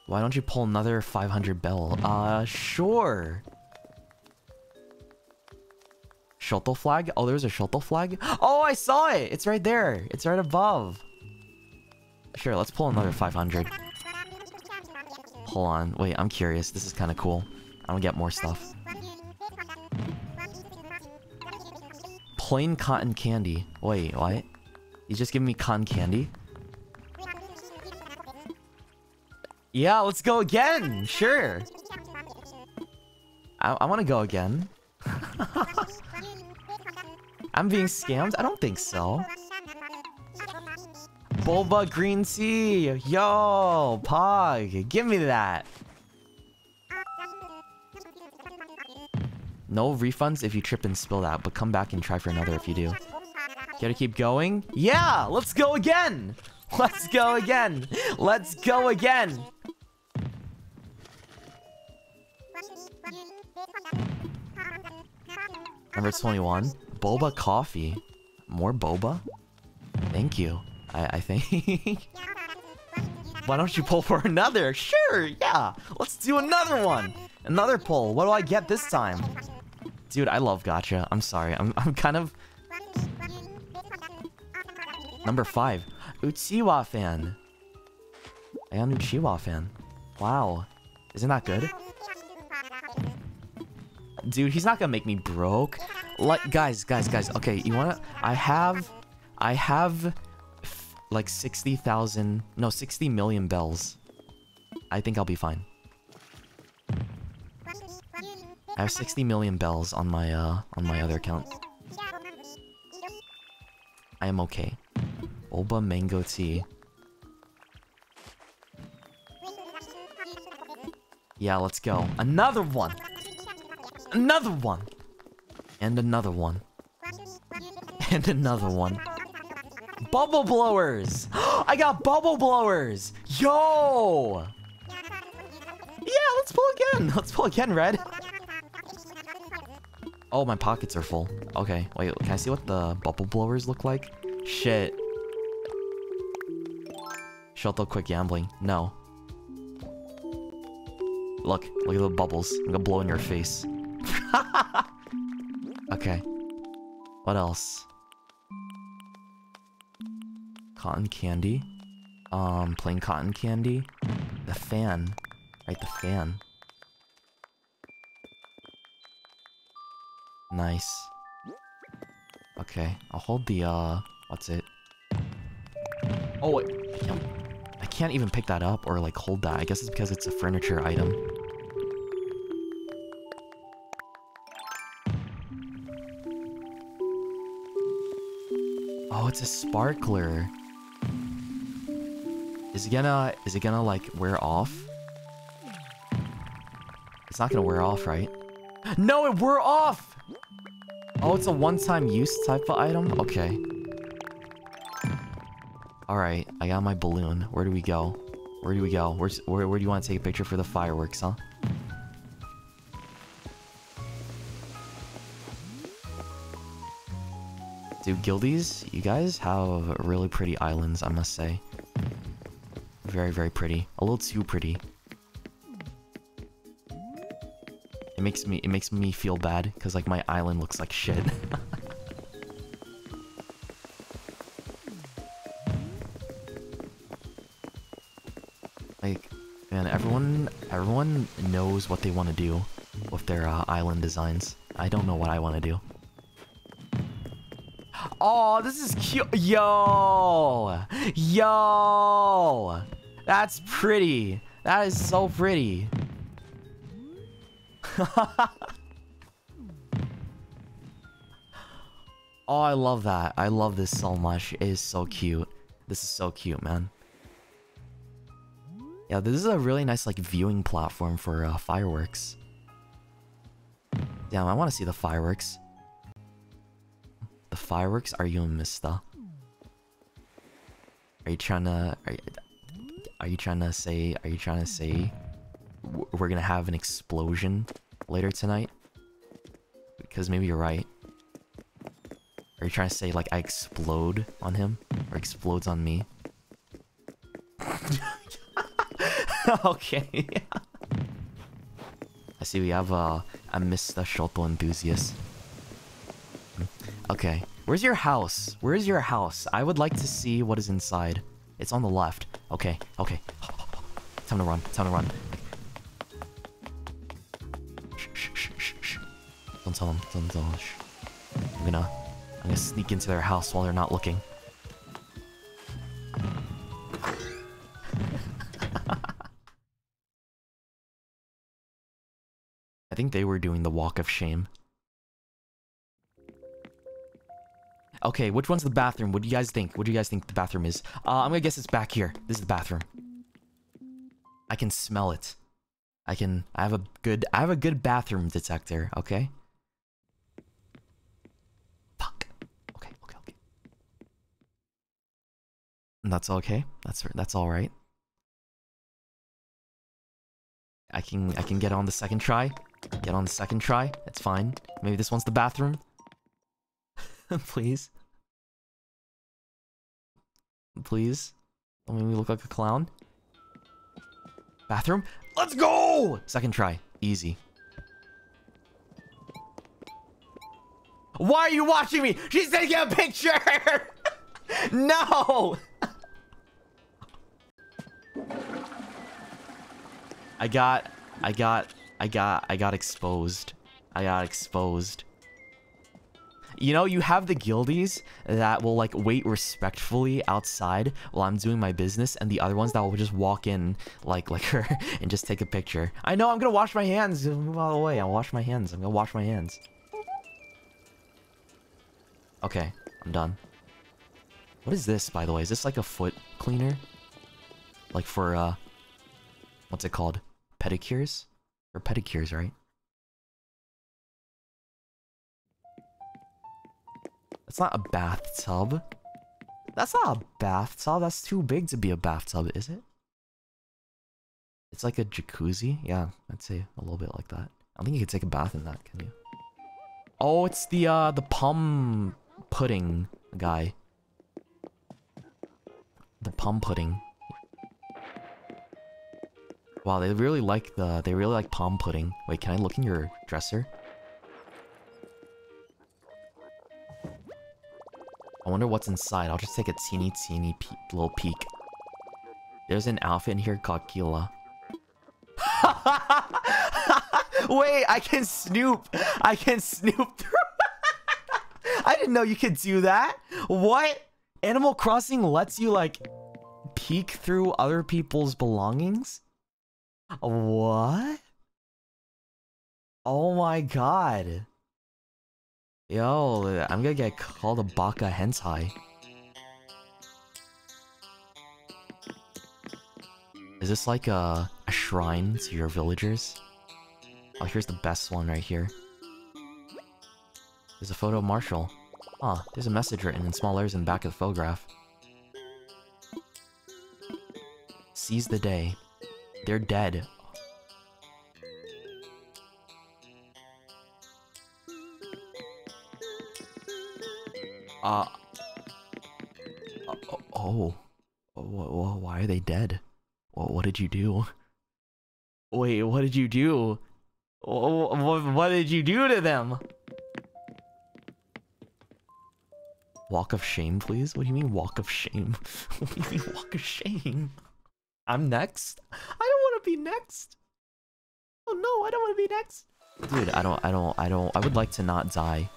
Why don't you pull another 500 bell? Uh, sure. Shoto flag? Oh, there's a Shoto flag? Oh, I saw it! It's right there. It's right above. Sure, let's pull another 500. Hold on. Wait, I'm curious. This is kind of cool. I want to get more stuff. Plain cotton candy. Wait, what? You just giving me cotton candy? Yeah, let's go again! Sure! I, I want to go again. I'm being scammed? I don't think so. Boba green tea! Yo! Pog! Give me that! No refunds if you trip and spill that, but come back and try for another if you do. Gotta keep going? Yeah! Let's go again! Let's go again! Let's go again! Number 21. Boba coffee. More boba? Thank you. I, I think. Why don't you pull for another? Sure, yeah. Let's do another one. Another pull. What do I get this time? Dude, I love gacha. I'm sorry. I'm, I'm kind of... Number five. Uchiwa fan. I am Uchiwa fan. Wow. Isn't that good? Dude, he's not gonna make me broke. Like, guys, guys, guys. Okay, you wanna... I have... I have... Like 60,000... No, 60 million bells. I think I'll be fine. I have 60 million bells on my, uh... On my other account. I am okay. Boba mango tea. Yeah, let's go. Another one! Another one! And another one. And another one. Bubble blowers! I got bubble blowers! Yo! Yeah, let's pull again. Let's pull again, Red. Oh, my pockets are full. Okay, wait, can I see what the bubble blowers look like? Shit. Shut Shoto quit gambling. No. Look, look at the bubbles. I'm gonna blow in your face. okay. What else? Cotton candy. Um, plain cotton candy. The fan. Right, the fan. Nice. Okay, I'll hold the, uh, what's it? Oh, wait, I can't, I can't even pick that up or, like, hold that. I guess it's because it's a furniture item. Oh, it's a sparkler. Is it gonna, is it gonna, like, wear off? It's not gonna wear off, right? No, it wore off! Oh, it's a one-time use type of item? Okay. Alright, I got my balloon. Where do we go? Where do we go? Where's, where, where do you want to take a picture for the fireworks, huh? Dude, Guildies, you guys have really pretty islands, I must say. Very, very pretty. A little too pretty. It makes me it makes me feel bad because like my island looks like shit. like, man, everyone everyone knows what they want to do with their uh, island designs. I don't know what I want to do. Oh, this is cute. Yo! Yo! That's pretty. That is so pretty. oh, I love that. I love this so much. It is so cute. This is so cute, man. Yeah, this is a really nice like viewing platform for uh, fireworks. Damn, I want to see the fireworks. The fireworks? Are you a mister? Are you trying to... Are you, are you trying to say... Are you trying to say... We're gonna have an explosion later tonight? Because maybe you're right. Are you trying to say, like, I explode on him? Or explodes on me? okay. I see we have uh, a Mr. Shoto enthusiast. Okay. Where's your house? Where's your house? I would like to see what is inside. It's on the left. Okay, okay. Time to run. Time to run. Don't tell them. Don't tell them. I'm gonna... I'm gonna sneak into their house while they're not looking. I think they were doing the walk of shame. Okay, which one's the bathroom? What do you guys think? What do you guys think the bathroom is? Uh, I'm gonna guess it's back here. This is the bathroom. I can smell it. I can. I have a good. I have a good bathroom detector. Okay. Fuck. Okay. Okay. Okay. That's okay. That's that's all right. I can. I can get on the second try. Get on the second try. It's fine. Maybe this one's the bathroom. Please. Please. Don't make me look like a clown. Bathroom? Let's go! Second try. Easy. Why are you watching me? She's taking a picture! no! I got... I got... I got... I got exposed. I got exposed. You know, you have the guildies that will like wait respectfully outside while I'm doing my business, and the other ones that will just walk in like like her and just take a picture. I know I'm gonna wash my hands. Move out of the way. I'll wash my hands. I'm gonna wash my hands. Okay, I'm done. What is this, by the way? Is this like a foot cleaner? Like for uh, what's it called? Pedicures? Or pedicures, right? That's not a bathtub. That's not a bathtub. That's too big to be a bathtub, is it? It's like a jacuzzi. Yeah, I'd say a little bit like that. I think you could take a bath in that, can you? Oh, it's the uh the plum pudding guy. The plum pudding. Wow, they really like the they really like palm pudding. Wait, can I look in your dresser? I wonder what's inside. I'll just take a teeny teeny pe little peek. There's an outfit in here called Kila. Wait, I can snoop. I can snoop through. I didn't know you could do that. What? Animal Crossing lets you like peek through other people's belongings? What? Oh my god. Yo, I'm gonna get called a baka hentai. Is this like a, a shrine to your villagers? Oh, here's the best one right here. There's a photo of Marshal. Huh, there's a message written in small letters in the back of the photograph. Seize the day. They're dead. Uh. Oh. oh. oh why are they dead? What, did you do? Wait, what did you do? What did you do to them? Walk of shame, please? What do you mean walk of shame? what do you mean walk of shame? I'm next? I don't want to be next. Oh no, I don't want to be next. Dude, I don't, I don't, I don't, I would like to not die.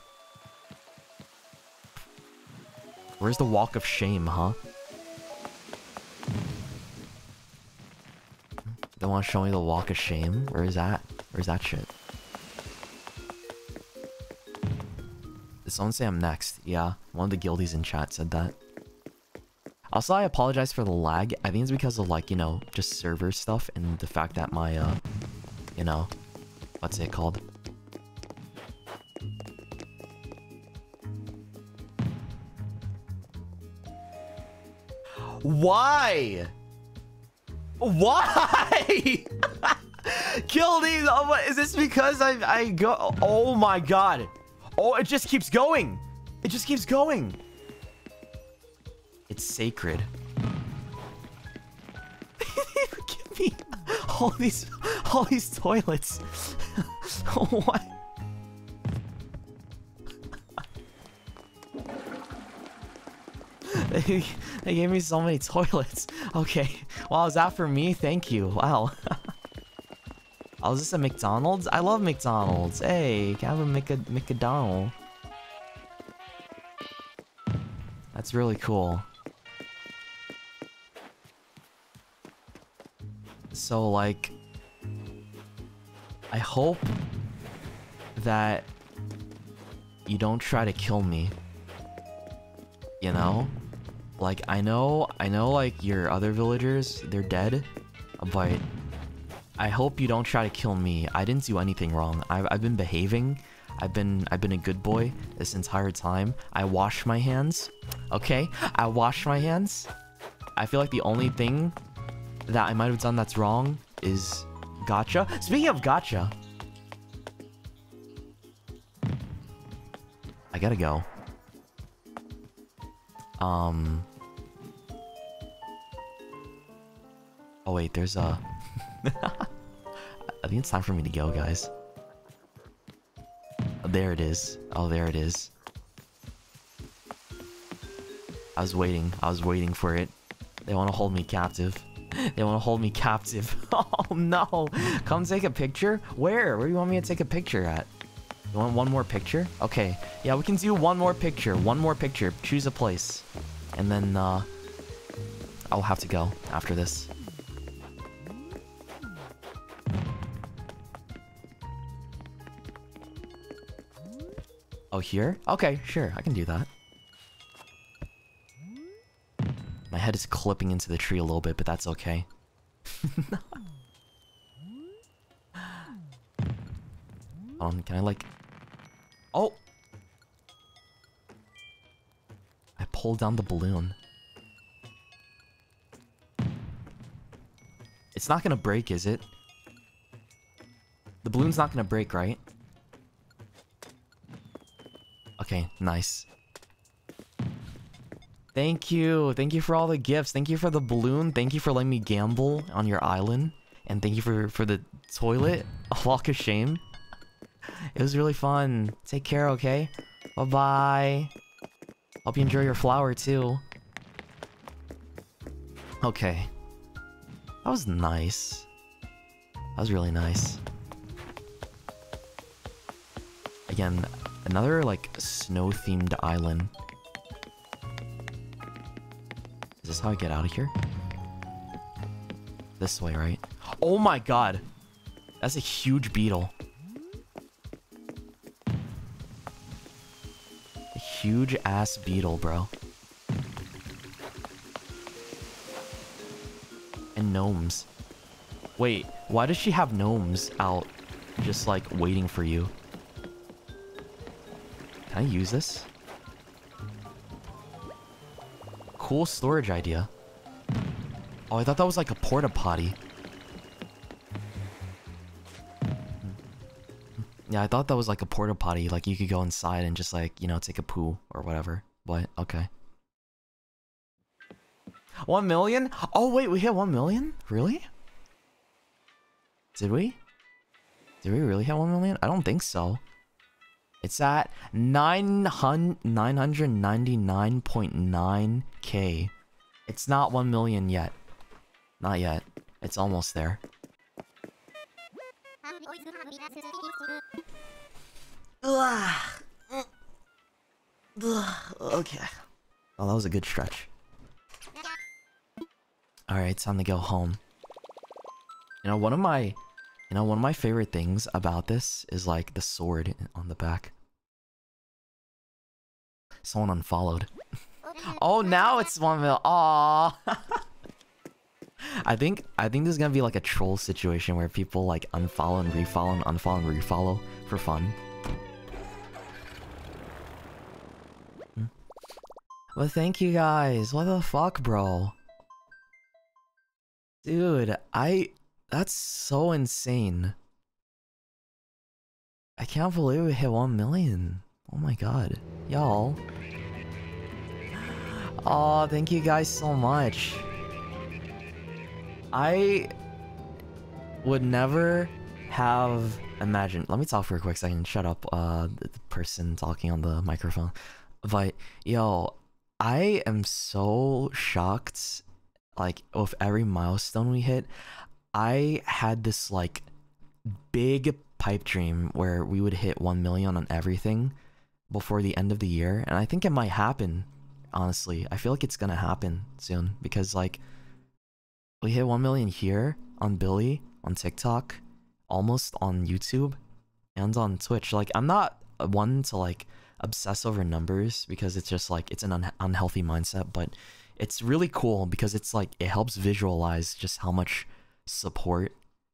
Where's the walk of shame, huh? Don't want to show me the walk of shame? Where is that? Where's that shit? Did someone say I'm next? Yeah, one of the guildies in chat said that. Also, I apologize for the lag. I think it's because of like, you know, just server stuff and the fact that my, uh, you know, what's it called? Why? Why? Kill these. Oh, is this because I I go? Oh my god. Oh, it just keeps going. It just keeps going. It's sacred. Give me all these all these toilets. what? They, gave me so many toilets. Okay. Wow, is that for me? Thank you. Wow. oh, is this a McDonald's? I love McDonald's. Hey, can I have a Mc McDonald? That's really cool. So, like... I hope that you don't try to kill me. You know? Like, I know, I know, like, your other villagers, they're dead, but I hope you don't try to kill me. I didn't do anything wrong. I've, I've been behaving. I've been, I've been a good boy this entire time. I wash my hands, okay? I wash my hands. I feel like the only thing that I might have done that's wrong is gacha. Speaking of gacha, I gotta go. Um. Oh wait, there's a. I think it's time for me to go, guys. There it is. Oh, there it is. I was waiting. I was waiting for it. They want to hold me captive. They want to hold me captive. Oh no! Come take a picture? Where? Where do you want me to take a picture at? You want one more picture? Okay. Yeah, we can do one more picture. One more picture. Choose a place. And then, uh... I'll have to go after this. Oh, here? Okay, sure. I can do that. My head is clipping into the tree a little bit, but that's okay. um, can I like... Oh! I pulled down the balloon. It's not gonna break, is it? The balloon's not gonna break, right? Okay, nice. Thank you. Thank you for all the gifts. Thank you for the balloon. Thank you for letting me gamble on your island. And thank you for, for the toilet. A walk of shame. It was really fun. Take care, okay? Bye-bye. Hope you enjoy your flower, too. Okay. That was nice. That was really nice. Again, another, like, snow-themed island. Is this how I get out of here? This way, right? Oh my god! That's a huge beetle. Huge ass beetle, bro. And gnomes. Wait, why does she have gnomes out just like waiting for you? Can I use this? Cool storage idea. Oh, I thought that was like a porta potty. Yeah, I thought that was like a porta potty. Like you could go inside and just like, you know, take a poo or whatever. But okay. One million? Oh wait, we hit one million? Really? Did we? Did we really hit one million? I don't think so. It's at 999.9k. It's not 1 million yet. Not yet. It's almost there. Okay. Oh, that was a good stretch. Alright, time to go home. You know, one of my... You know, one of my favorite things about this is like the sword on the back. Someone unfollowed. oh, now it's one mil. Aww. I think I think this is gonna be like a troll situation where people like unfollow and refollow and unfollow and refollow for fun. Hmm. Well, thank you guys. What the fuck, bro? Dude, I... That's so insane. I can't believe we hit 1 million. Oh my god. Y'all. Oh, thank you guys so much. I would never have imagined. Let me talk for a quick second. Shut up, uh, the person talking on the microphone. But yo, I am so shocked. Like with every milestone we hit, I had this like big pipe dream where we would hit 1 million on everything before the end of the year and I think it might happen honestly. I feel like it's to happen soon because like we hit 1 million here on Billy on TikTok, almost on YouTube and on Twitch. Like I'm not one to like obsess over numbers because it's just like it's an un unhealthy mindset, but it's really cool because it's like it helps visualize just how much support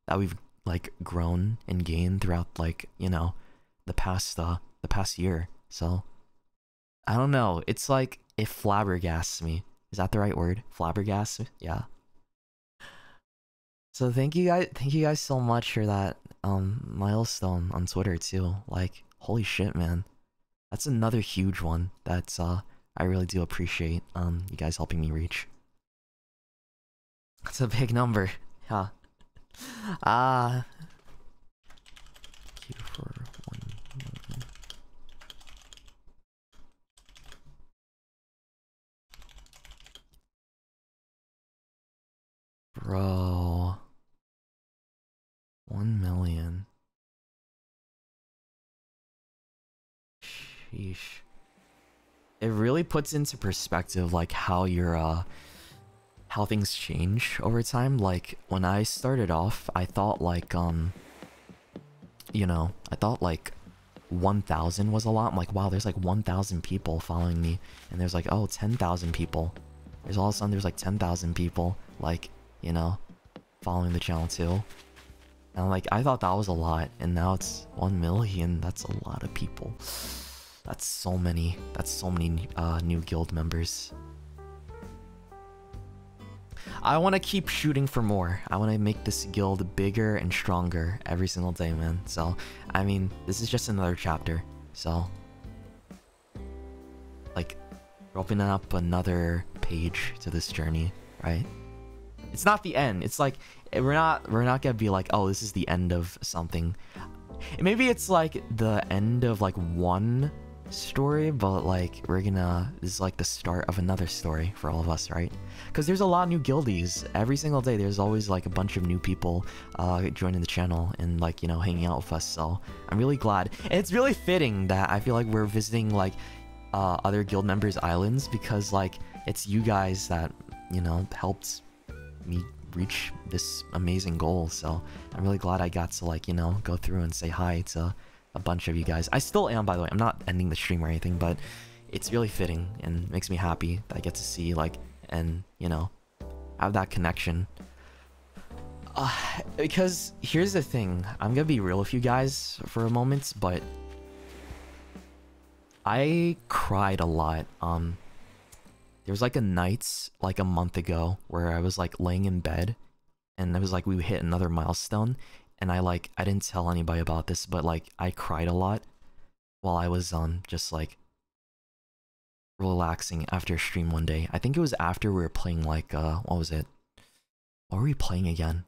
that we've like grown and gained throughout like you know the past uh the past year. So i don't know. It's like it flabbergasts me. Is that the right word? Flabbergast yeah so thank you guys thank you guys so much for that um milestone on twitter too like holy shit man that's another huge one that's uh i really do appreciate um you guys helping me reach that's a big number yeah. Ah. Q for one. Bro. One million. Sheesh. It really puts into perspective like how your uh how things change over time. Like when I started off, I thought like um you know, I thought like 1000 was a lot. I'm like, wow, there's like 1000 people following me and there's like, oh, 10,000 people. There's all of a sudden there's like 10,000 people like, you know, following the channel too. And like I thought that was a lot and now it's 1 million. That's a lot of people. That's so many. That's so many uh, new guild members. I want to keep shooting for more. I want to make this guild bigger and stronger every single day, man. So, I mean, this is just another chapter. So, like, we're opening up another page to this journey, right? It's not the end. It's like we're not we're not gonna be like, oh, this is the end of something. Maybe it's like the end of like one story, but like we're gonna this is like the start of another story for all of us, right? Because there's a lot of new guildies every single day. There's always like a bunch of new people uh, joining the channel and like you know hanging out with us. So I'm really glad, and it's really fitting that I feel like we're visiting like uh, other guild members' islands because like it's you guys that you know helped me reach this amazing goal. So I'm really glad I got to like, you know, go through and say hi to a bunch of you guys. I still am, by the way. I'm not ending the stream or anything, but it's really fitting and makes me happy that I get to see like and you know have that connection. Uh, because here's the thing, I'm gonna be real with you guys for a moment, but I cried a lot. Um, there was like a night like a month ago where I was like laying in bed and it was like we hit another milestone and I like I didn't tell anybody about this but like I cried a lot while I was um just like relaxing after a stream one day. I think it was after we were playing like uh what was it? What were we playing again?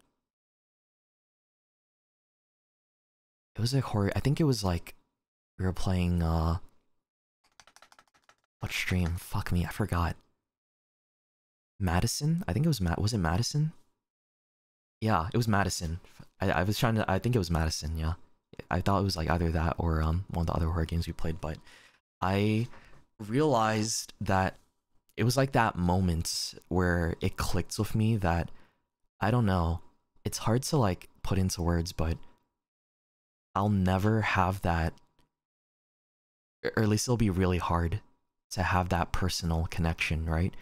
It was a horror I think it was like we were playing uh what stream? Fuck me, I forgot. Madison? I think it was Matt. Was it Madison? Yeah, it was Madison. I, I was trying to. I think it was Madison. Yeah, I thought it was like either that or um one of the other horror games we played. But I realized that it was like that moment where it clicked with me that I don't know. It's hard to like put into words, but I'll never have that, or at least it'll be really hard to have that personal connection, right?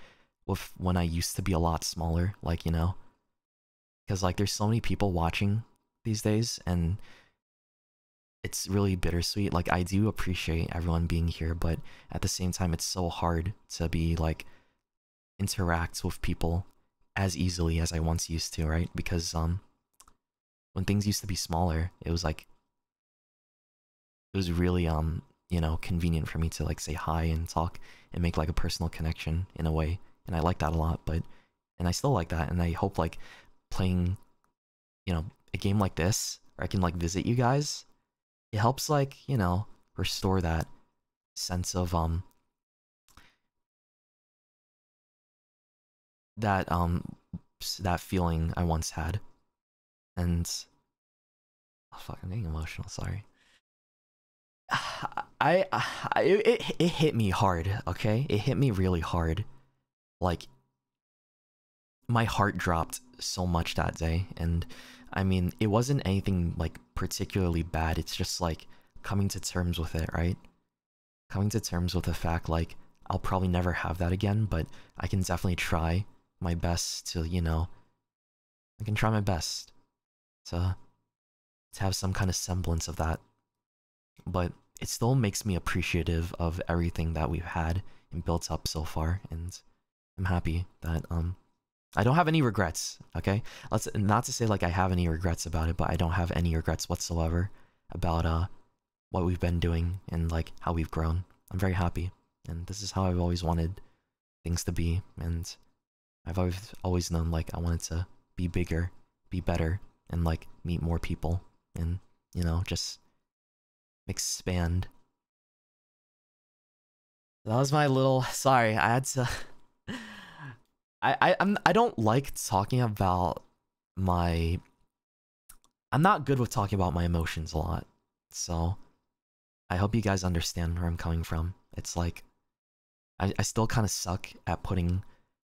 with when I used to be a lot smaller, like, you know? Because, like, there's so many people watching these days, and it's really bittersweet. Like, I do appreciate everyone being here, but at the same time, it's so hard to be, like, interact with people as easily as I once used to, right? Because, um, when things used to be smaller, it was like, it was really, um, you know, convenient for me to, like, say hi and talk and make, like, a personal connection in a way and I like that a lot. But and I still like that, and I hope like playing, you know, a game like this where I can like visit you guys. It helps like you know restore that sense of um that um that feeling I once had, and oh fuck, I'm getting emotional. Sorry. I, I it, it hit me hard, okay? It hit me really hard. Like my heart dropped so much that day and I mean it wasn't anything like particularly bad. It's just like coming to terms with it right? Coming to terms with the fact like I'll probably never have that again but I can definitely try my best to you know I can try my best to to have some kind of semblance of that but it still makes me appreciative of everything that we've had and built up so far and I'm happy that um I don't have any regrets, okay? Let's not to say like I have any regrets about it, but I don't have any regrets whatsoever about uh what we've been doing and like how we've grown. I'm very happy. And this is how I've always wanted things to be and I've always always known like I wanted to be bigger, be better and like meet more people and you know, just expand. That was my little sorry, I had to I, I I'm I don't like talking about my I'm not good with talking about my emotions a lot. So I hope you guys understand where I'm coming from. It's like I, I still kind of suck at putting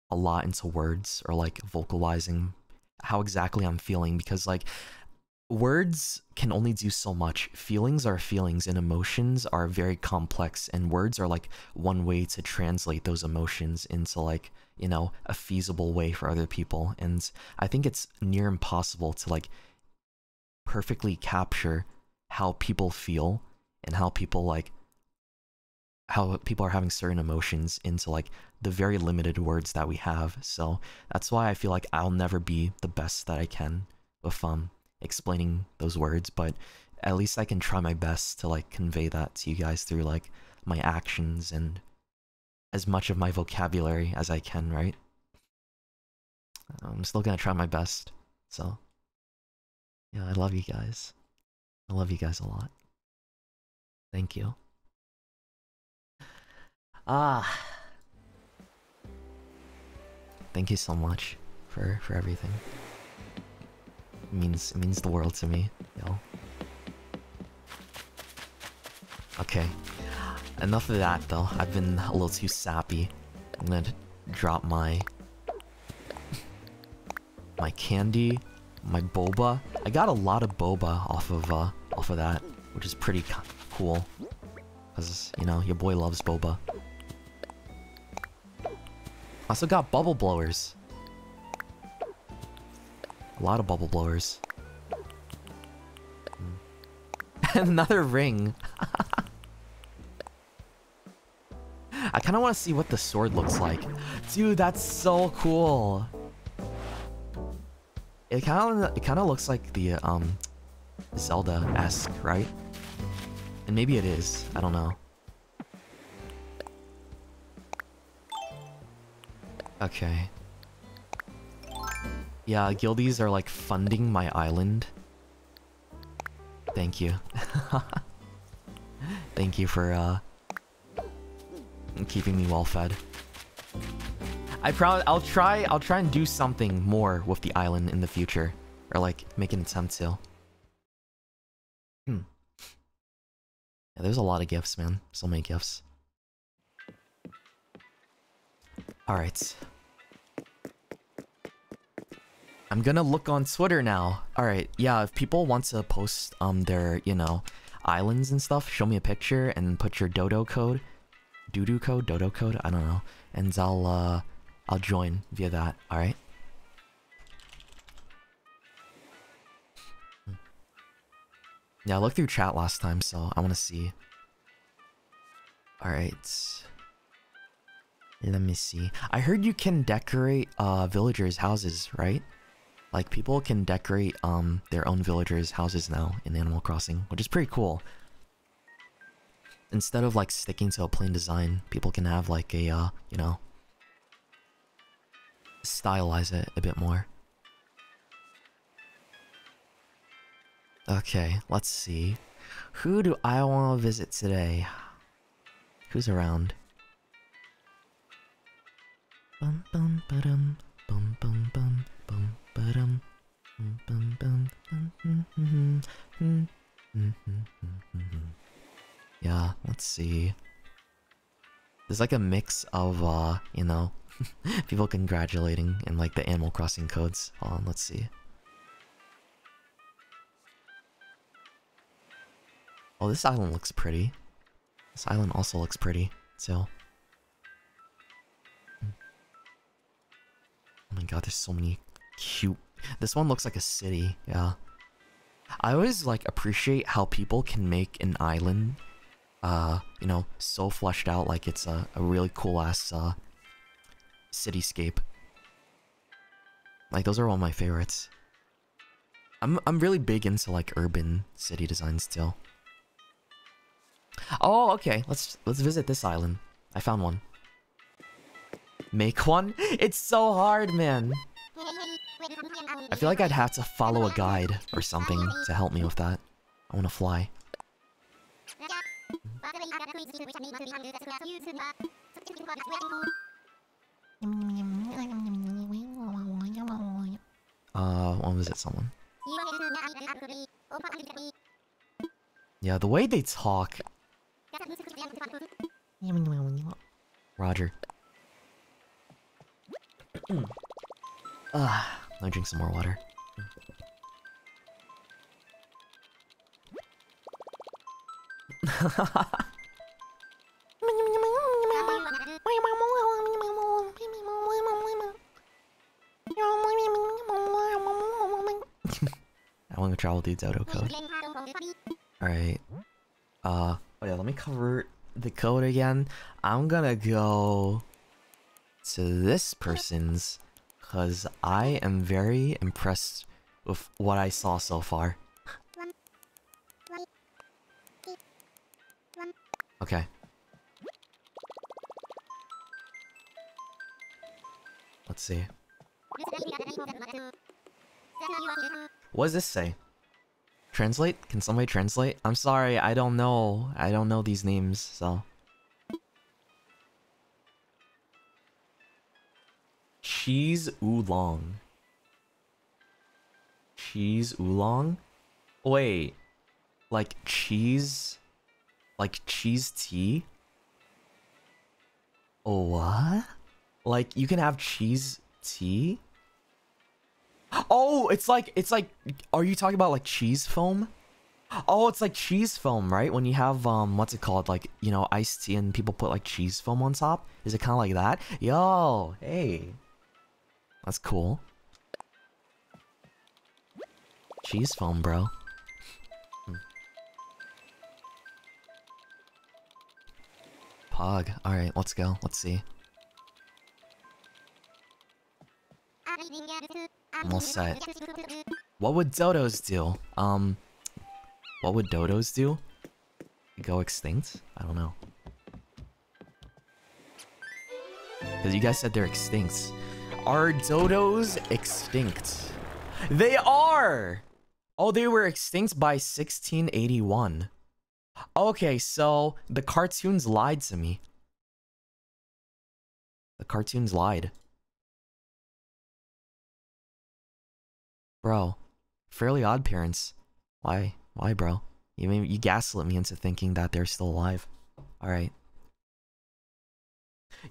a lot into words or like vocalizing how exactly I'm feeling because like words can only do so much. Feelings are feelings and emotions are very complex and words are like one way to translate those emotions into like, you know, a feasible way for other people. And I think it's near impossible to like perfectly capture how people feel and how people like how people are having certain emotions into like the very limited words that we have. So that's why I feel like I'll never be the best that I can with um explaining those words, but at least I can try my best to like convey that to you guys through like my actions and as much of my vocabulary as I can, right? I'm still gonna try my best. So, yeah, I love you guys. I love you guys a lot. Thank you. Ah. Thank you so much for for everything. It means means the world to me, yo. Okay. Enough of that though. I've been a little too sappy. I'm gonna drop my my candy, my boba. I got a lot of boba off of uh off of that, which is pretty cool. Cause you know your boy loves boba. Also got bubble blowers. A lot of bubble blowers. Another ring. I kind of want to see what the sword looks like. Dude, that's so cool. It kind of it kind of looks like the um Zelda-esque, right? And maybe it is. I don't know. Okay. Yeah, guildies are like funding my island. Thank you. Thank you for uh keeping me well fed. I proud I'll try I'll try and do something more with the island in the future. Or like make an attempt to. Hmm. Yeah, there's a lot of gifts, man. So many gifts. Alright. I'm gonna look on Twitter now. Alright, yeah, if people want to post um their, you know, islands and stuff, show me a picture and put your dodo code. Doodoo code? Dodo code? I don't know. And I'll uh I'll join via that, alright? Yeah, I looked through chat last time, so I wanna see. Alright. Let me see. I heard you can decorate uh villagers' houses, right? Like people can decorate um their own villagers' houses now in Animal Crossing, which is pretty cool. Instead of like sticking to a plain design, people can have like a uh, you know, stylize it a bit more. Okay, let's see. Who do I want to visit today? Who's around? Bum bum ba-dum, bum bum bum bum ba-dum, bum bum bum mm-hmm, mm-hmm, mm-hmm. Yeah, let's see. There's like a mix of uh, you know, people congratulating and like the Animal Crossing codes. Hold on, let's see. Oh, this island looks pretty. This island also looks pretty, so. Oh my god, there's so many cute... This one looks like a city, yeah. I always, like, appreciate how people can make an island, uh, you know, so fleshed out like it's a, a really cool-ass, uh, cityscape. Like, those are all my favorites. I'm, I'm really big into, like, urban city design still. Oh, okay. Let's let's visit this island. I found one. Make one? It's so hard, man. I feel like I'd have to follow a guide or something to help me with that. I want to fly. Uh, want to visit someone. Yeah, the way they talk. Roger. Ah, me drink some more water. I want to travel the Dodo code. Alright. Uh, oh yeah, let me cover the code again, I'm gonna go to this person's because I am very impressed with what I saw so far. Okay. Let's see. What does this say? Translate? Can somebody translate? I'm sorry, I don't know. I don't know these names, so. Cheese oolong. Cheese oolong? Wait. Like cheese? Like cheese tea? What? Like you can have cheese tea? Oh, it's like it's like are you talking about like cheese foam? Oh, it's like cheese foam, right? When you have um what's it called? Like, you know, iced tea and people put like cheese foam on top? Is it kind of like that? Yo, hey. That's cool. Cheese foam, bro. Hmm. Pog. Alright, let's go. Let's see. I'm all set. What would dodos do? Um, what would dodos do? Go extinct? I don't know. Because you guys said they're extinct. Are dodos extinct? They are! Oh, they were extinct by 1681. Okay, so the cartoons lied to me. The cartoons lied. Bro, Fairly Odd Parents. Why? Why, bro? You you gaslit me into thinking that they're still alive. All right.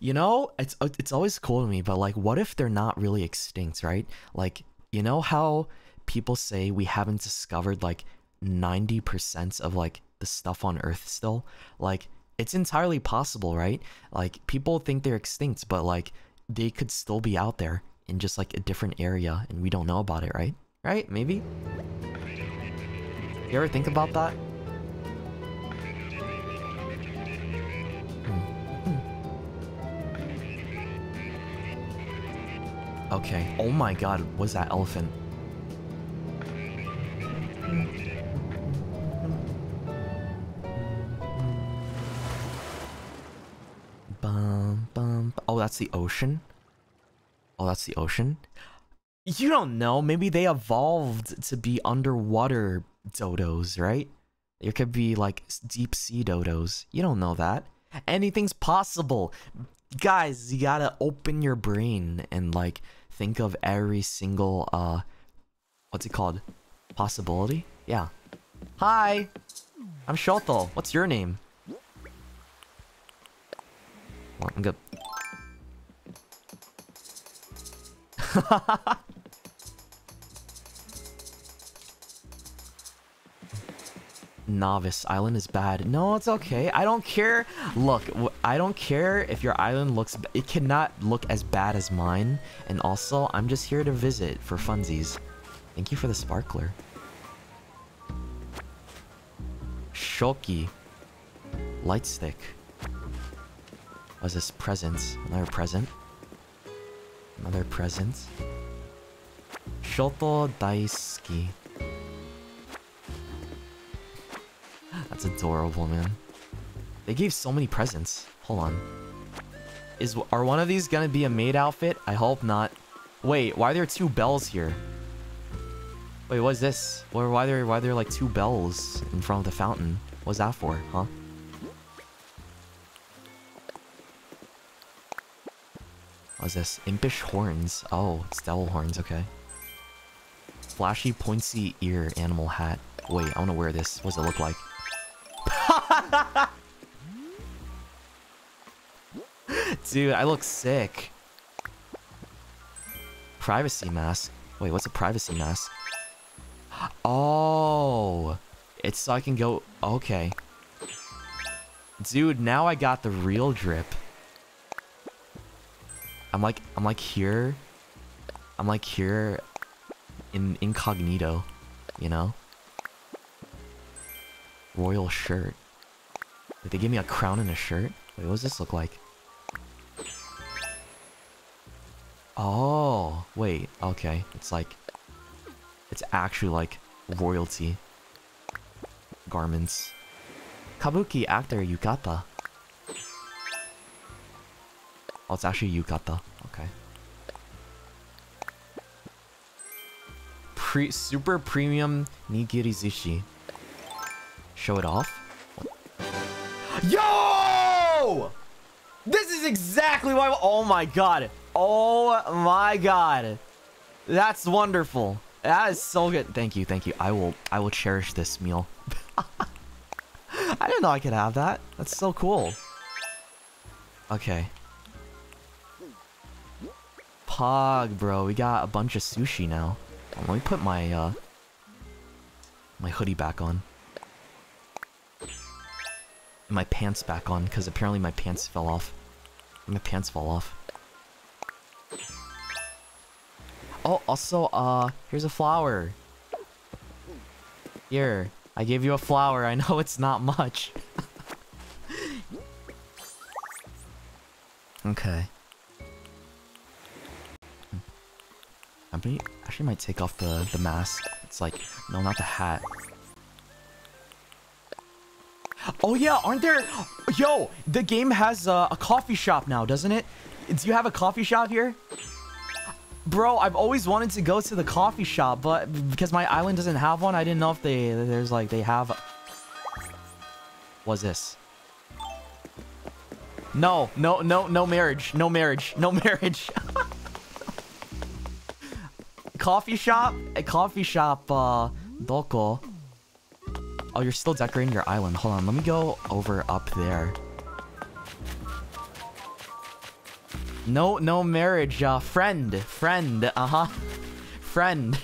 You know, it's uh, it's always cool to me, but like, what if they're not really extinct, right? Like, you know how people say we haven't discovered like 90% of like the stuff on Earth still? Like, it's entirely possible, right? Like, people think they're extinct, but like, they could still be out there in just like a different area and we don't know about it, right? Right? Maybe? You ever think about that? Okay. Oh my god, what's that elephant? Bum, bum, oh, that's the ocean? Oh, that's the ocean? You don't know. Maybe they evolved to be underwater dodos, right? There could be like deep sea dodos. You don't know that. Anything's possible. Guys, you gotta open your brain and like think of every single uh what's it called? Possibility? Yeah. Hi! I'm Shoto. What's your name? I'm good. Novice island is bad. No, it's okay. I don't care. Look, I don't care if your island looks... It cannot look as bad as mine. And also, I'm just here to visit for funsies. Thank you for the sparkler. Shoki. Light stick. Was this present? Another present? Another present? Shoto Daisuki. That's adorable, man. They gave so many presents. Hold on. Is Are one of these gonna be a maid outfit? I hope not. Wait, why are there two bells here? Wait, what's this? Why, why there why there like two bells in front of the fountain? What's that for, huh? What's this? Impish horns. Oh, it's devil horns, okay. Flashy, pointy ear animal hat. Wait, I want to wear this. What does it look like? Dude, I look sick. Privacy mask. Wait, what's a privacy mask? Oh, it's so I can go... Okay. Dude, now I got the real drip. I'm like, I'm like here. I'm like here in incognito, you know? Royal shirt. Like they gave me a crown and a shirt. Wait, what does this look like? Oh, wait. Okay, it's like it's actually like royalty garments. Kabuki actor Yukata. Oh, it's actually Yukata. Okay. Pre super premium nigiri sushi. Show it off. Yo! This is exactly why. Oh my god. Oh my god. That's wonderful. That is so good. Thank you, thank you. I will I will cherish this meal. I didn't know I could have that. That's so cool. Okay. Pog, bro. We got a bunch of sushi now. Let me put my uh my hoodie back on. My pants back on, because apparently my pants fell off. My pants fall off. Oh, also, uh, here's a flower. Here, I gave you a flower. I know it's not much. okay. I actually might take off the, the mask. It's like, no, not the hat. Oh yeah, aren't there... Yo, the game has uh, a coffee shop now, doesn't it? Do you have a coffee shop here? Bro, I've always wanted to go to the coffee shop, but because my island doesn't have one, I didn't know if they... There's like, they have... What's this? No, no, no, no marriage. No marriage. No marriage. coffee shop? A coffee shop, uh... Doko. Oh, you're still decorating your island. Hold on, let me go over up there. No, no marriage. Uh, friend, friend. Uh huh. Friend.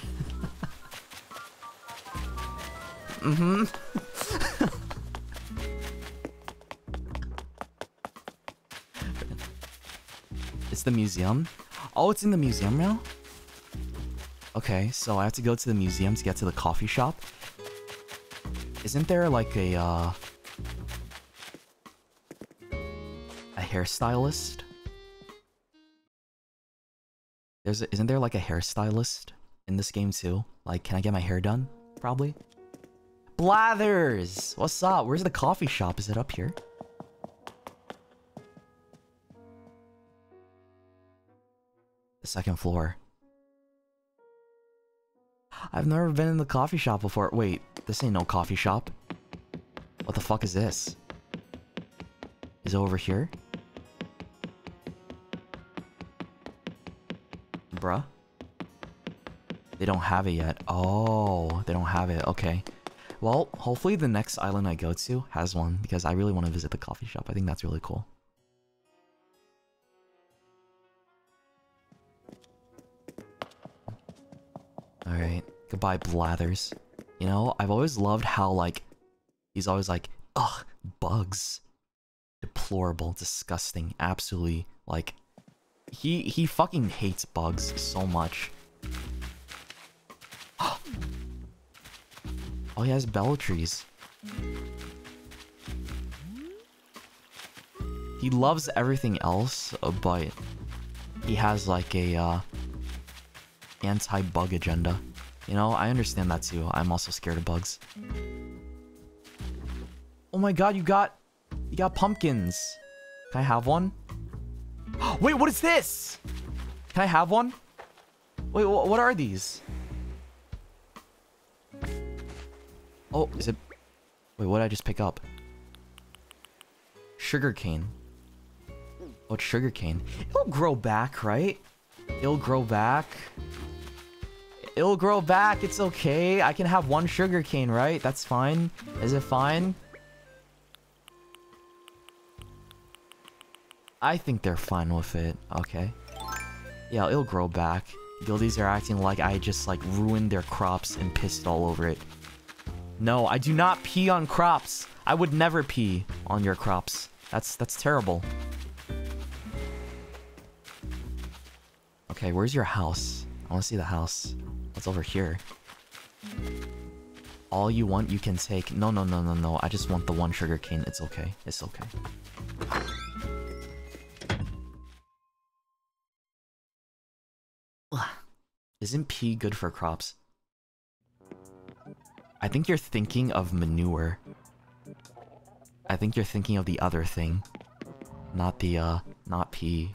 mm hmm. it's the museum. Oh, it's in the museum now. Okay, so I have to go to the museum to get to the coffee shop. Isn't there like a uh a hairstylist? There's a, isn't there like a hairstylist in this game too? Like, can I get my hair done? Probably. Blathers! What's up? Where's the coffee shop? Is it up here? The second floor. I've never been in the coffee shop before. Wait, this ain't no coffee shop. What the fuck is this? Is it over here? Bruh? They don't have it yet. Oh, they don't have it. Okay. Well, hopefully the next island I go to has one because I really want to visit the coffee shop. I think that's really cool. Alright. Goodbye, Blathers. You know, I've always loved how, like, he's always like, ugh, bugs. Deplorable, disgusting, absolutely, like, he, he fucking hates bugs so much. oh, he has Bellatries. He loves everything else, uh, but he has like a, uh, anti-bug agenda. You know, I understand that too. I'm also scared of bugs. Oh my god, you got... You got pumpkins. Can I have one? Wait, what is this? Can I have one? Wait, wh what are these? Oh, is it... Wait, what did I just pick up? Sugarcane. Oh, it's sugarcane. It'll grow back, right? It'll grow back. It'll grow back. It's okay. I can have one sugar cane, right? That's fine. Is it fine? I think they're fine with it. Okay. Yeah, it'll grow back. Guildies are acting like I just like ruined their crops and pissed all over it. No, I do not pee on crops. I would never pee on your crops. That's that's terrible. Okay, where's your house? I want to see the house. What's over here? All you want, you can take. No, no, no, no, no. I just want the one sugar cane. It's okay. It's okay. Isn't pee good for crops? I think you're thinking of manure. I think you're thinking of the other thing. Not the, uh, not pee.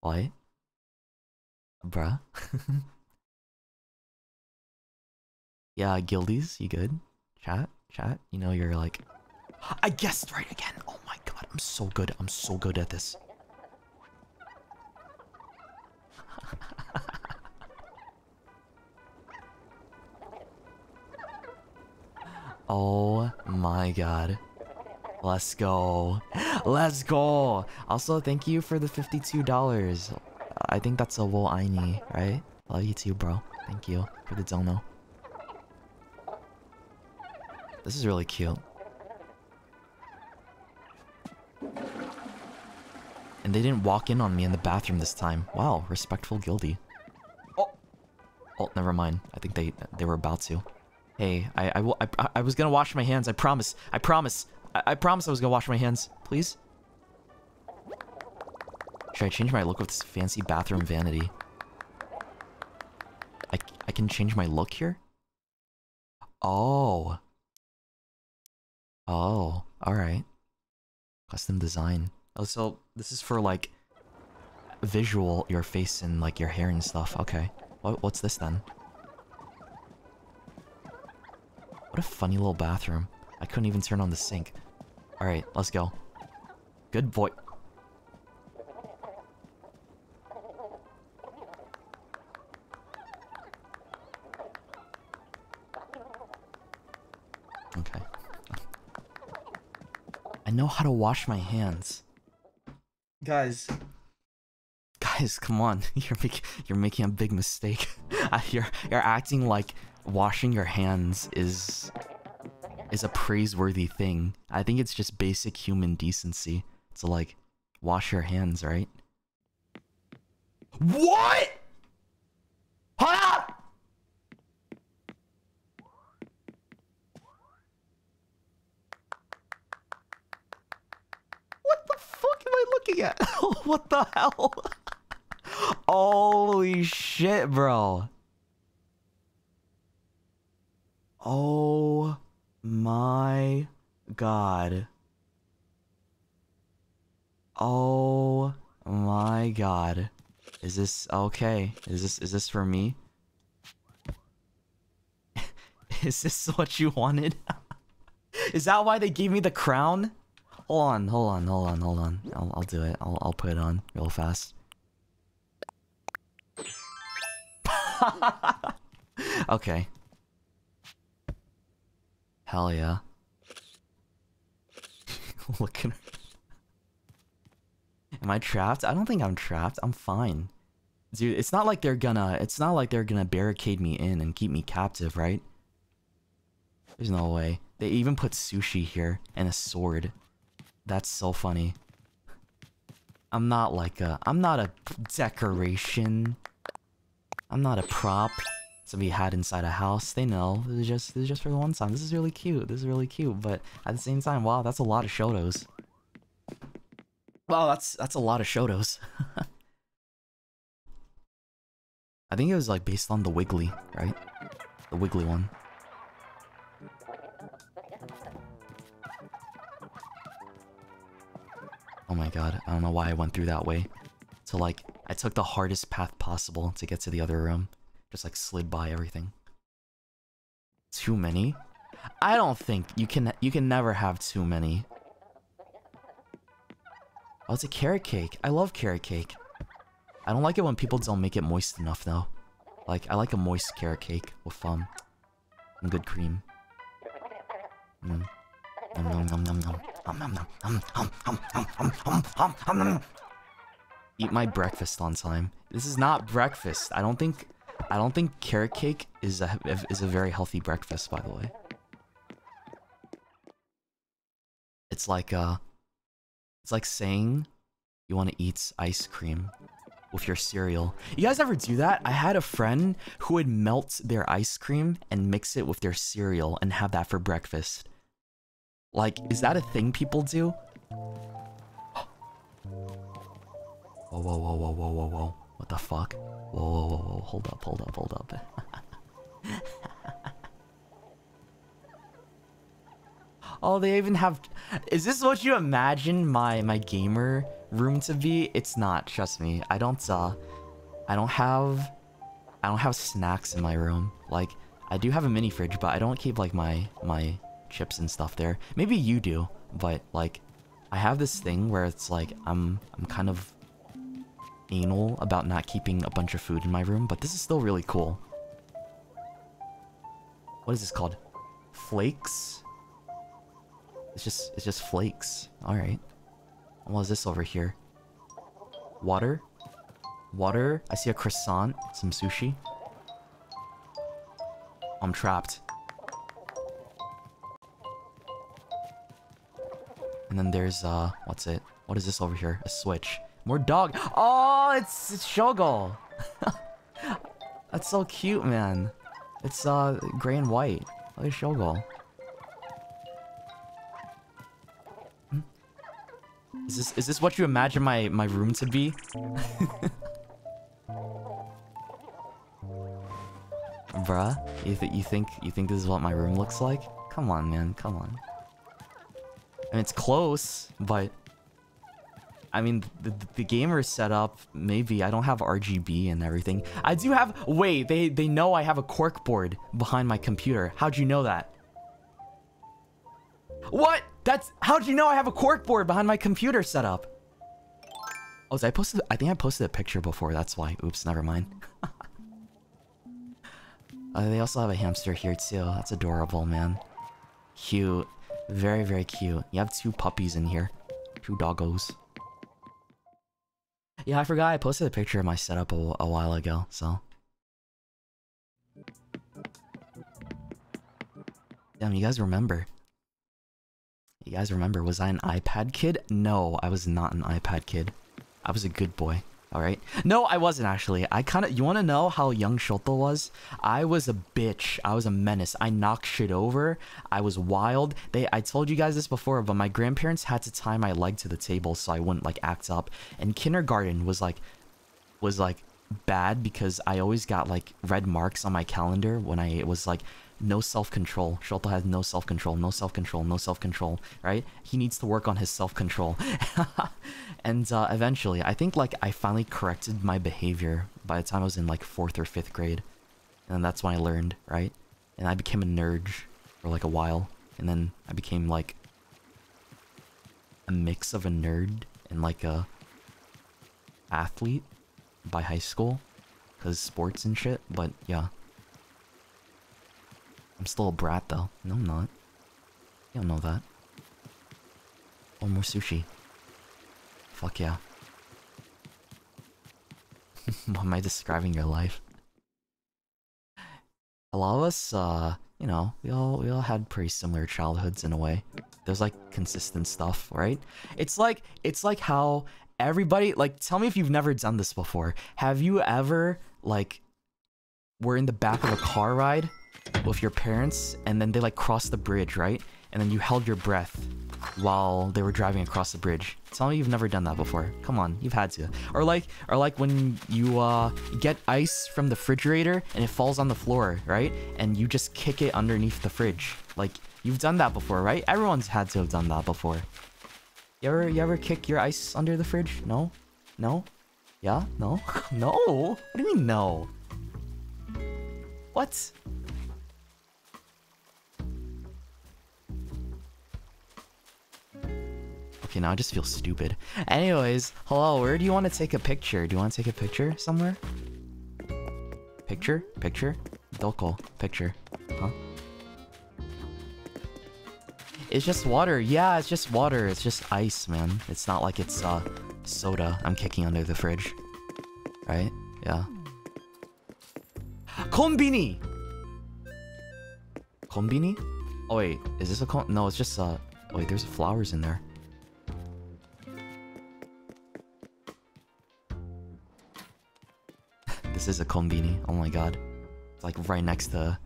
What? Bruh? yeah, guildies, you good? Chat? Chat? You know you're like... I guessed right again! Oh my god, I'm so good. I'm so good at this. oh my god. Let's go. Let's go. Also, thank you for the $52. I think that's a wool Aini, right? Love you too, bro. Thank you for the dono. This is really cute. And they didn't walk in on me in the bathroom this time. Wow, respectful guilty. Oh, oh, never mind. I think they they were about to. Hey, I I, I, I was gonna wash my hands. I promise. I promise. I, I promise I was gonna wash my hands. Please. Should I change my look with this fancy bathroom vanity? I, I can change my look here? Oh. Oh, alright. Custom design. Oh, so this is for like visual, your face and like your hair and stuff. Okay. What, what's this then? What a funny little bathroom. I couldn't even turn on the sink. Alright, let's go. Good boy. How to wash my hands. Guys. Guys, come on. You're making you're making a big mistake. Uh, you're you're acting like washing your hands is is a praiseworthy thing. I think it's just basic human decency to like wash your hands, right? What? Huh? What the fuck am I looking at? What the hell? Holy shit, bro. Oh my god. Oh my god. Is this okay? Is this is this for me? is this what you wanted? is that why they gave me the crown? Hold on, hold on, hold on, hold on. I'll I'll do it. I'll I'll put it on real fast. okay. Hell yeah. Look at Am I trapped? I don't think I'm trapped. I'm fine. Dude, it's not like they're gonna it's not like they're gonna barricade me in and keep me captive, right? There's no way. They even put sushi here and a sword. That's so funny. I'm not like a I'm not a decoration. I'm not a prop to be had inside a house. They know. This is just this is just for the one time. This is really cute. This is really cute. But at the same time, wow, that's a lot of Shotos. Wow, that's that's a lot of Shotos. I think it was like based on the Wiggly, right? The Wiggly one. Oh my god, I don't know why I went through that way. So like, I took the hardest path possible to get to the other room. Just like slid by everything. Too many? I don't think you can you can never have too many. Oh, it's a carrot cake. I love carrot cake. I don't like it when people don't make it moist enough though. Like I like a moist carrot cake with um good cream. Mm. Eat my breakfast on time. This is not breakfast. I don't think I don't think carrot cake is a is a very healthy breakfast, by the way. It's like uh, it's like saying you want to eat ice cream, with your cereal. You guys ever do that? I had a friend who would melt their ice cream and mix it with their cereal and have that for breakfast. Like, is that a thing people do? Whoa, whoa, whoa, whoa, whoa, whoa, whoa. What the fuck? Whoa, whoa, whoa, whoa. Hold up, hold up, hold up. oh, they even have... Is this what you imagine my, my gamer room to be? It's not, trust me. I don't, uh... I don't have... I don't have snacks in my room. Like, I do have a mini fridge, but I don't keep, like, my, my chips and stuff there. Maybe you do, but, like, I have this thing where it's like, I'm, I'm kind of anal about not keeping a bunch of food in my room, but this is still really cool. What is this called? Flakes? It's just, it's just flakes. Alright. What is this over here? Water? Water? I see a croissant. Some sushi. I'm trapped. And then there's, uh, what's it? What is this over here? A switch. More dog. Oh, it's, it's Shogo. That's so cute, man. It's, uh, gray and white. Look at Shogo. Hmm? Is this is this what you imagine my my room to be? Bruh, you think you think you think this is what my room looks like? Come on, man, come on. I mean, it's close, but I mean, the, the gamer setup, maybe. I don't have RGB and everything. I do have... Wait, they, they know I have a cork board behind my computer. How'd you know that? What? That's... How'd you know I have a cork board behind my computer setup? Oh, I posted... I think I posted a picture before. That's why. Oops, never mind. uh, they also have a hamster here, too. That's adorable, man. Cute. Very, very cute. You have two puppies in here. Two doggos. Yeah, I forgot I posted a picture of my setup a, a while ago, so. Damn, you guys remember. You guys remember, was I an iPad kid? No, I was not an iPad kid. I was a good boy. Alright? No, I wasn't actually. I kind of... You want to know how young Shoto was? I was a bitch. I was a menace. I knocked shit over. I was wild. They... I told you guys this before, but my grandparents had to tie my leg to the table so I wouldn't, like, act up. And kindergarten was, like... Was, like, bad because I always got, like, red marks on my calendar when I was, like no self-control. Shoto has no self-control, no self-control, no self-control, right? He needs to work on his self-control. and uh, eventually, I think like I finally corrected my behavior by the time I was in like 4th or 5th grade. And that's when I learned, right? And I became a nerd for like a while. And then I became like a mix of a nerd and like a athlete by high school. Because sports and shit, but yeah. I'm still a brat though. No, I'm not. You don't know that. One more sushi. Fuck yeah. Why am I describing your life? A lot of us, uh, you know, we all we all had pretty similar childhoods in a way. There's like consistent stuff, right? It's like it's like how everybody like tell me if you've never done this before. Have you ever like were in the back of a car ride with your parents and then they like crossed the bridge, right? And then you held your breath while they were driving across the bridge. Tell me you've never done that before. Come on, you've had to. Or like or like when you uh get ice from the refrigerator and it falls on the floor, right? And you just kick it underneath the fridge. Like you've done that before, right? Everyone's had to have done that before. You ever you ever kick your ice under the fridge? No? No? Yeah? No? no? What do you mean no? What? Okay, now I just feel stupid. Anyways, hello, where do you want to take a picture? Do you want to take a picture somewhere? Picture? Picture? Doko. Picture. Huh? It's just water. Yeah, it's just water. It's just ice, man. It's not like it's, uh, soda I'm kicking under the fridge. Right? Yeah. Konbini! Konbini? Oh wait, is this a con- No, it's just, uh... Wait, there's flowers in there. This is a konbini. Oh my god. It's like right next to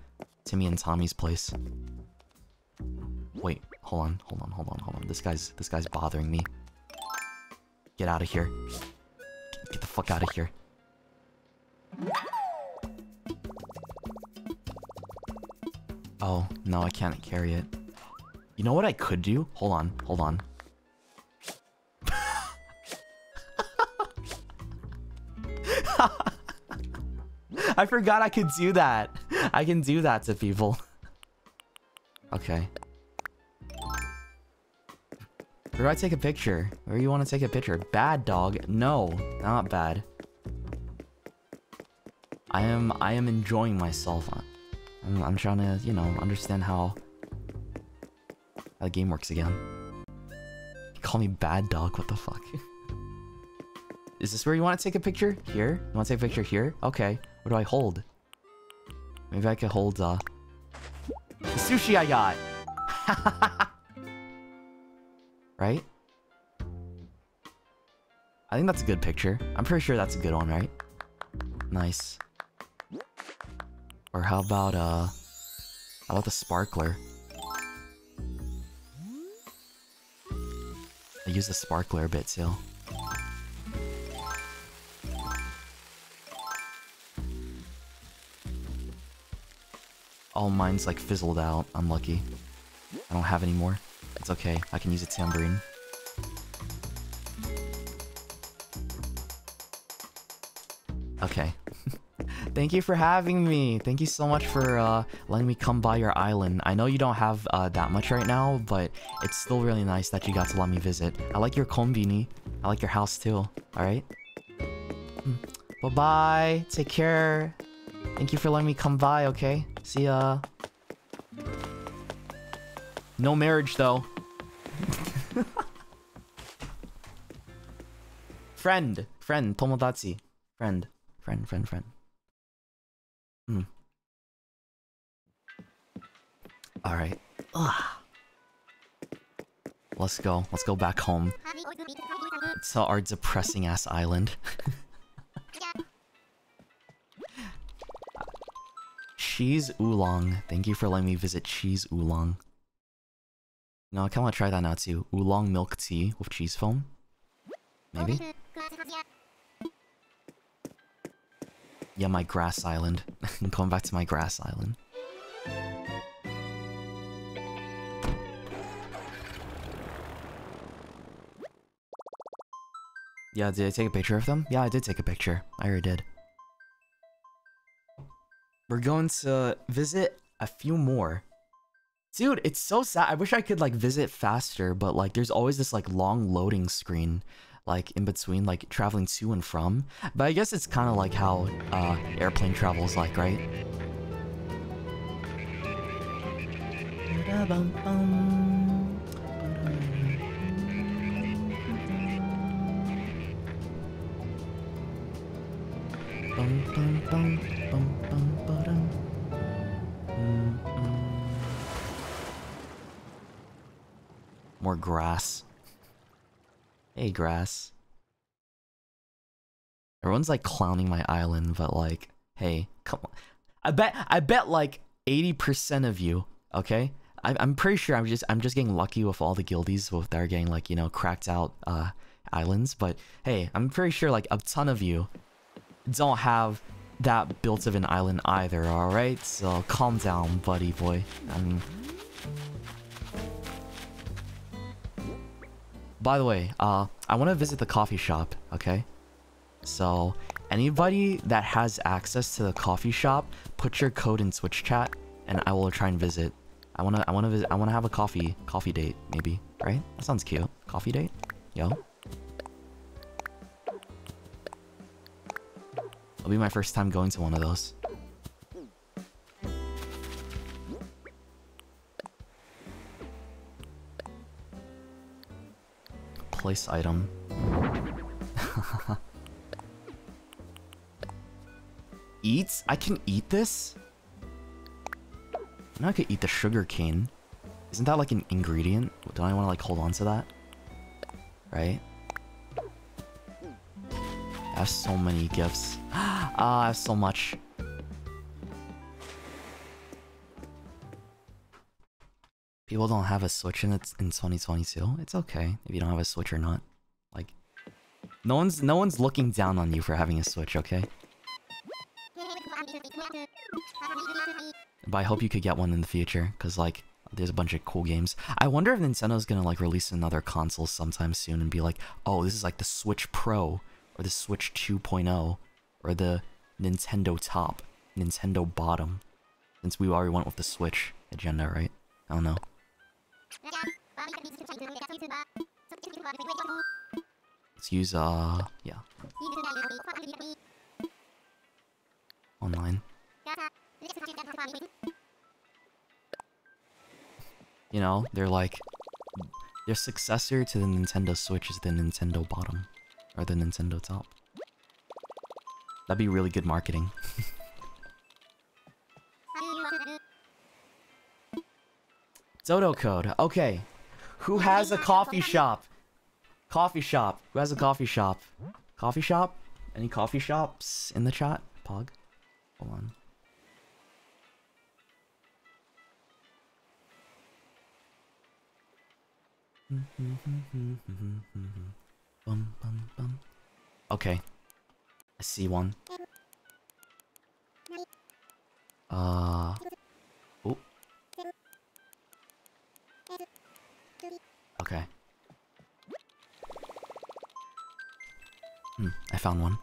Timmy and Tommy's place. Wait, hold on, hold on, hold on, hold on. This guy's this guy's bothering me. Get out of here. Get the fuck out of here. Oh, no, I can't carry it. You know what I could do? Hold on, hold on. I forgot I could do that. I can do that to people. okay. Where do I take a picture? Where do you want to take a picture? Bad dog? No, not bad. I am I am enjoying myself. I'm, I'm trying to, you know, understand how, how the game works again. You call me bad dog, what the fuck? Is this where you want to take a picture? Here? You want to take a picture here? Okay. What do I hold? Maybe I could hold, uh... The sushi I got! right? I think that's a good picture. I'm pretty sure that's a good one, right? Nice. Or how about, uh... How about the sparkler? I use the sparkler a bit too. All mine's like fizzled out. Unlucky. I don't have any more. It's okay. I can use a tambourine. Okay. Thank you for having me. Thank you so much for uh, letting me come by your island. I know you don't have uh, that much right now, but it's still really nice that you got to let me visit. I like your kombini. I like your house too. Alright? Hmm. Bye-bye. Take care. Thank you for letting me come by, okay? See ya. No marriage, though. friend. Friend. Tomodachi. Friend. Friend, friend, friend. Hmm. Alright. Let's go. Let's go back home. To our depressing ass island. Cheese Oolong. Thank you for letting me visit Cheese Oolong. No, I kinda wanna try that now too. Oolong milk tea with cheese foam. Maybe? Yeah, my grass island. Going back to my grass island. Yeah, did I take a picture of them? Yeah, I did take a picture. I already did. We're going to visit a few more. Dude, it's so sad. I wish I could like visit faster, but like there's always this like long loading screen like in between like traveling to and from. But I guess it's kind of like how uh, airplane travel is like, right? More grass. Hey, grass. Everyone's like clowning my island, but like, hey, come on. I bet, I bet like 80% of you, okay? I, I'm pretty sure I'm just, I'm just getting lucky with all the guildies with they're getting like, you know, cracked out uh, islands. But hey, I'm pretty sure like a ton of you don't have that built of an island either, alright? So calm down, buddy boy. I mean... By the way, uh, I want to visit the coffee shop, okay? So, anybody that has access to the coffee shop, put your code in Twitch chat, and I will try and visit. I wanna, I wanna visit. I wanna have a coffee, coffee date, maybe. Right? That sounds cute. Coffee date, yo. It'll be my first time going to one of those. Place item. Eats? I can eat this? Now I could eat the sugar cane. Isn't that like an ingredient? Don't I want to like hold on to that? Right? I have so many gifts. Ah, I have so much. People don't have a Switch in it in 2022. It's okay if you don't have a Switch or not. Like, no one's no one's looking down on you for having a Switch, okay? But I hope you could get one in the future, cause like there's a bunch of cool games. I wonder if Nintendo's gonna like release another console sometime soon and be like, oh, this is like the Switch Pro or the Switch 2.0 or the Nintendo Top, Nintendo Bottom. Since we already went with the Switch agenda, right? I don't know. Let's use uh yeah online. You know, they're like their successor to the Nintendo Switch is the Nintendo Bottom or the Nintendo Top. That'd be really good marketing. Dodo code. Okay. Who has a coffee shop? Coffee shop. Who has a coffee shop? Coffee shop? Any coffee shops in the chat? Pog? Hold on. Bum, bum, bum. Okay. I see one. Uh. Hmm, I found one.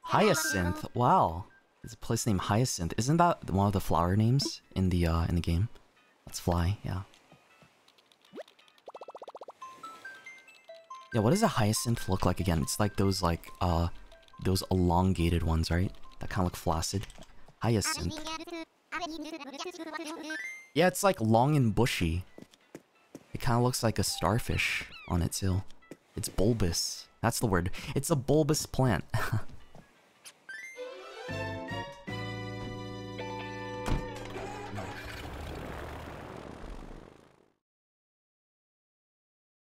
Hyacinth. Wow. There's a place named Hyacinth. Isn't that one of the flower names in the uh in the game? Let's fly, yeah. Yeah, what does a hyacinth look like again? It's like those like uh those elongated ones, right? That kind of look flaccid. Hyacinth. Yeah, it's like long and bushy. Kind of looks like a starfish on its tail. It's bulbous. That's the word. It's a bulbous plant.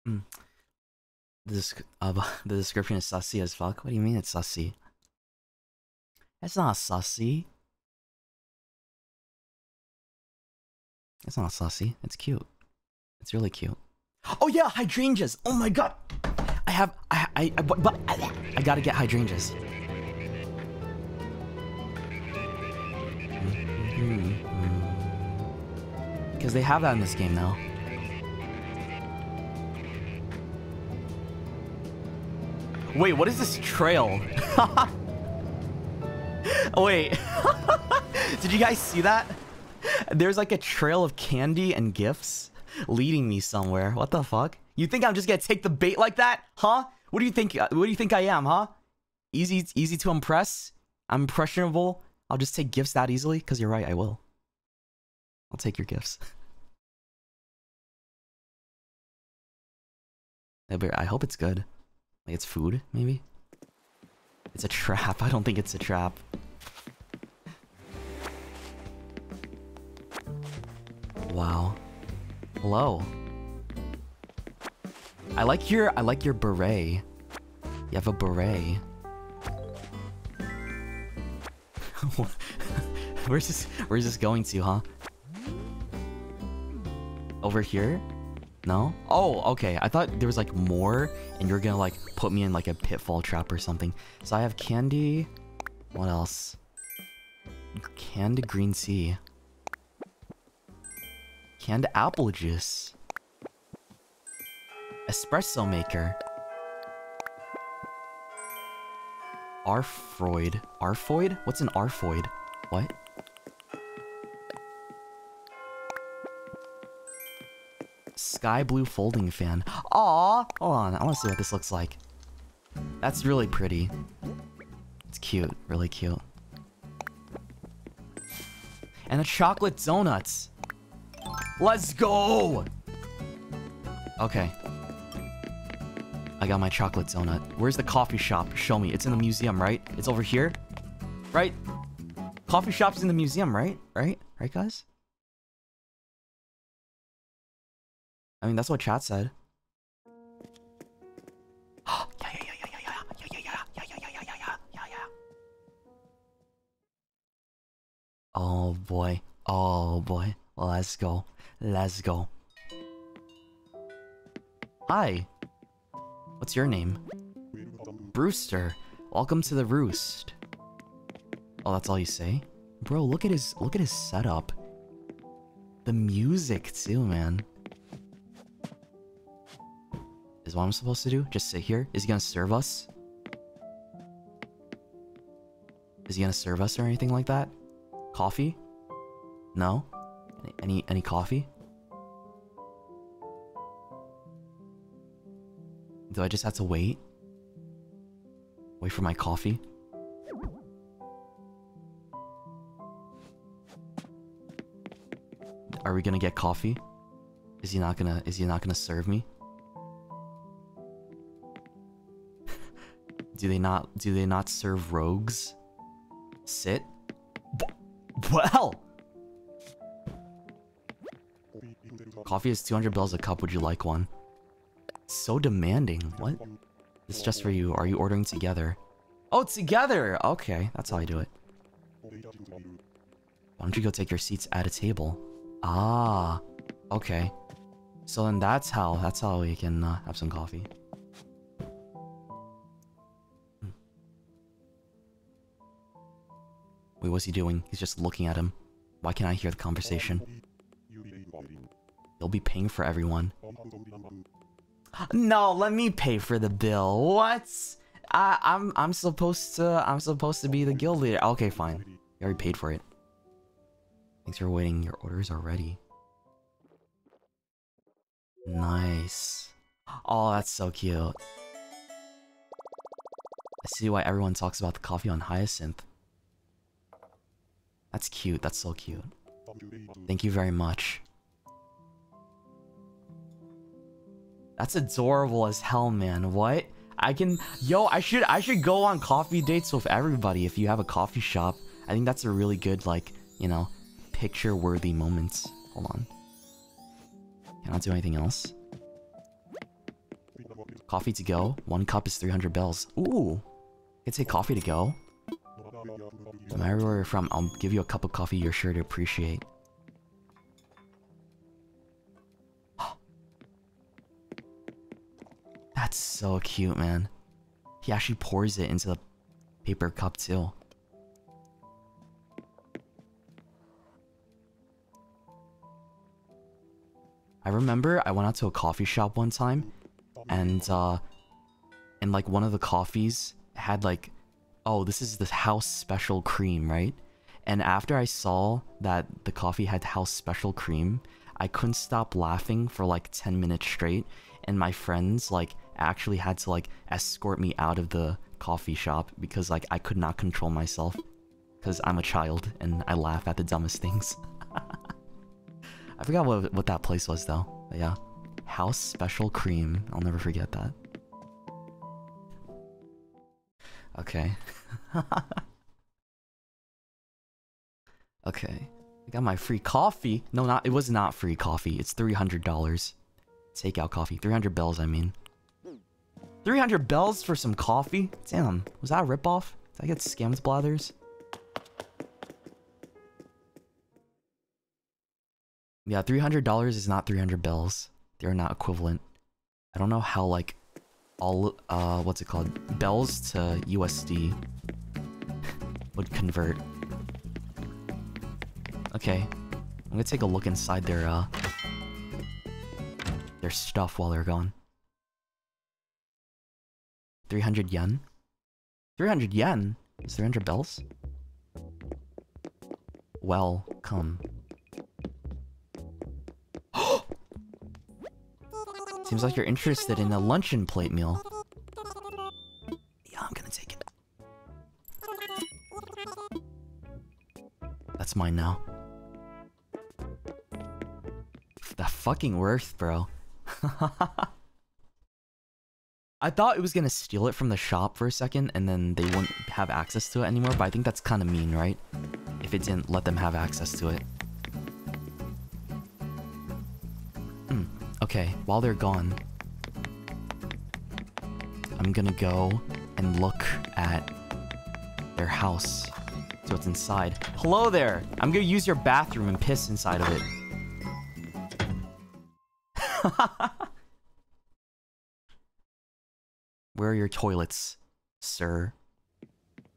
mm. This uh, the description is sussy as fuck. What do you mean it's sussy? It's not sussy. It's not sussy. It's cute. It's really cute. Oh yeah, hydrangeas. Oh my god. I have I I I, but, I, I gotta get hydrangeas. Mm-hmm. Because they have that in this game now. Wait, what is this trail? Wait. Did you guys see that? There's like a trail of candy and gifts leading me somewhere. What the fuck? You think I'm just gonna take the bait like that? Huh? What do you think? Uh, what do you think I am, huh? Easy, easy to impress? I'm impressionable? I'll just take gifts that easily? Because you're right, I will. I'll take your gifts. I hope it's good. Like it's food, maybe? It's a trap. I don't think it's a trap. Wow. Hello. I like your I like your beret. You have a beret. where's this where's this going to, huh? Over here? No? Oh, okay. I thought there was like more and you're gonna like put me in like a pitfall trap or something. So I have candy. What else? Canned green tea. Canned apple juice. Espresso maker. Arfroid. Arfoid? What's an Arfoid? What? Sky blue folding fan. Aw! Hold on, I want to see what this looks like. That's really pretty. It's cute, really cute. And the chocolate donuts. Let's go! Okay. I got my chocolate donut. Where's the coffee shop? Show me. It's in the museum, right? It's over here? Right? Coffee shop's in the museum, right? Right? Right, guys? I mean, that's what chat said. Oh boy. Oh boy. Let's go. Let's go. Hi. What's your name? Brewster. Welcome to the roost. Oh, that's all you say? Bro, look at his look at his setup. The music too, man. Is what I'm supposed to do? Just sit here? Is he gonna serve us? Is he gonna serve us or anything like that? Coffee? No? Any any, any coffee? Do I just have to wait? Wait for my coffee? Are we gonna get coffee? Is he not gonna is he not gonna serve me? do they not do they not serve rogues? Sit? Well Coffee is 200 bells a cup, would you like one? So demanding. What? It's just for you. Are you ordering together? Oh, together! Okay, that's how I do it. Why don't you go take your seats at a table? Ah, okay. So then that's how, that's how we can uh, have some coffee. Wait, what's he doing? He's just looking at him. Why can't I hear the conversation? They'll be paying for everyone. No, let me pay for the bill. What? I, I'm I'm supposed to I'm supposed to be the guild leader. Okay, fine. You already paid for it. Thanks for waiting. Your orders are ready. Nice. Oh, that's so cute. I see why everyone talks about the coffee on Hyacinth. That's cute. That's so cute. Thank you very much. That's adorable as hell, man. What? I can... Yo, I should I should go on coffee dates with everybody if you have a coffee shop. I think that's a really good, like, you know, picture-worthy moments. Hold on. Can I do anything else? Coffee to go. One cup is 300 bells. Ooh. I could take coffee to go. No matter where you're from, I'll give you a cup of coffee you're sure to appreciate. That's so cute, man. He actually pours it into the paper cup too. I remember I went out to a coffee shop one time and uh and like one of the coffees had like oh this is the house special cream, right? And after I saw that the coffee had house special cream, I couldn't stop laughing for like 10 minutes straight and my friends like actually had to like escort me out of the coffee shop because like I could not control myself because I'm a child and I laugh at the dumbest things. I forgot what what that place was though. But yeah, house special cream. I'll never forget that. Okay. okay. I got my free coffee. No, not it was not free coffee. It's three hundred dollars. Takeout coffee. Three hundred bells. I mean. 300 bells for some coffee? Damn, was that a ripoff? Did I get scammed, Blathers? Yeah, $300 is not 300 bells. They're not equivalent. I don't know how, like, all, uh, what's it called? Bells to USD would convert. Okay, I'm gonna take a look inside their, uh, their stuff while they're gone. 300 yen? 300 yen? Is 300 bells? Welcome. Seems like you're interested in a luncheon plate meal. Yeah, I'm gonna take it. That's mine now. That fucking worth, bro. I thought it was gonna steal it from the shop for a second and then they wouldn't have access to it anymore, but I think that's kind of mean, right? If it didn't let them have access to it. Hmm. Okay, while they're gone, I'm gonna go and look at their house. to what's inside. Hello there! I'm gonna use your bathroom and piss inside of it. Where are your toilets, sir?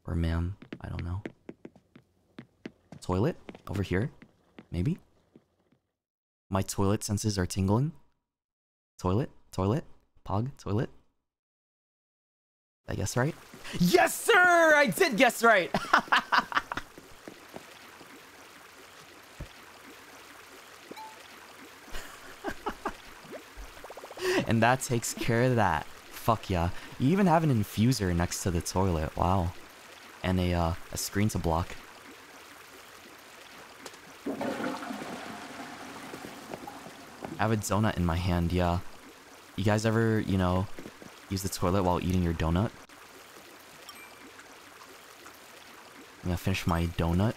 Or ma'am? I don't know. Toilet? Over here? Maybe? My toilet senses are tingling. Toilet? Toilet? Pog? Toilet? I guess right? Yes, sir! I did guess right! and that takes care of that. Fuck yeah. You even have an infuser next to the toilet. Wow. And a, uh, a screen to block. I have a donut in my hand, yeah. You guys ever, you know, use the toilet while eating your donut? I'm gonna finish my donut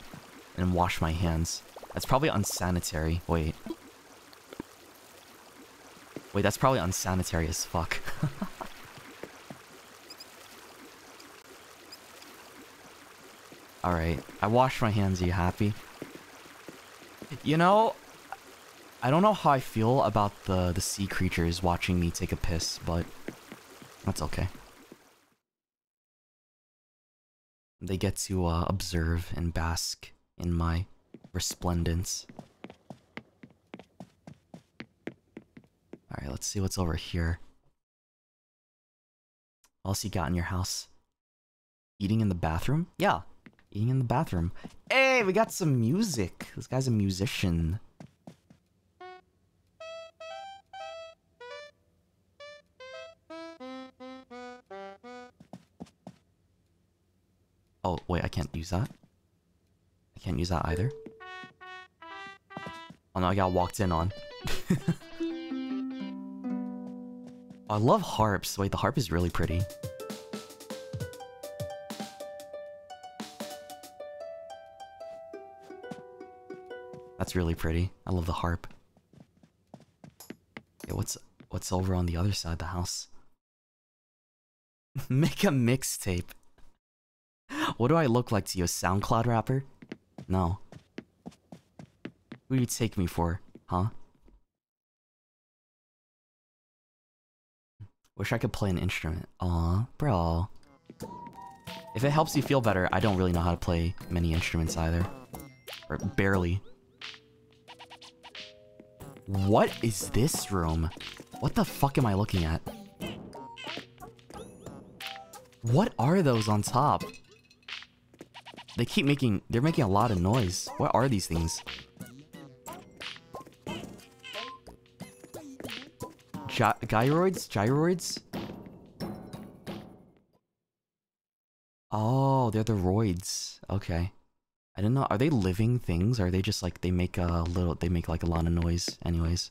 and wash my hands. That's probably unsanitary. Wait. Wait, that's probably unsanitary as fuck. Alright, I washed my hands. Are you happy? You know, I don't know how I feel about the, the sea creatures watching me take a piss, but that's okay. They get to uh, observe and bask in my resplendence. Alright, let's see what's over here. What else you got in your house? Eating in the bathroom? Yeah, eating in the bathroom. Hey, we got some music. This guy's a musician. Oh, wait, I can't use that. I can't use that either. Oh no, I got walked in on. I love harps. Wait, the harp is really pretty. That's really pretty. I love the harp. Okay, what's what's over on the other side of the house? Make a mixtape. What do I look like to you, a SoundCloud rapper? No. Who do you take me for, huh? Wish I could play an instrument. Aw, bro. If it helps you feel better, I don't really know how to play many instruments either. Or barely. What is this room? What the fuck am I looking at? What are those on top? They keep making... They're making a lot of noise. What are these things? Gy gyroids? Gyroids? Oh, they're the roids. Okay. I didn't know. Are they living things? Or are they just like... They make a little... They make like a lot of noise anyways.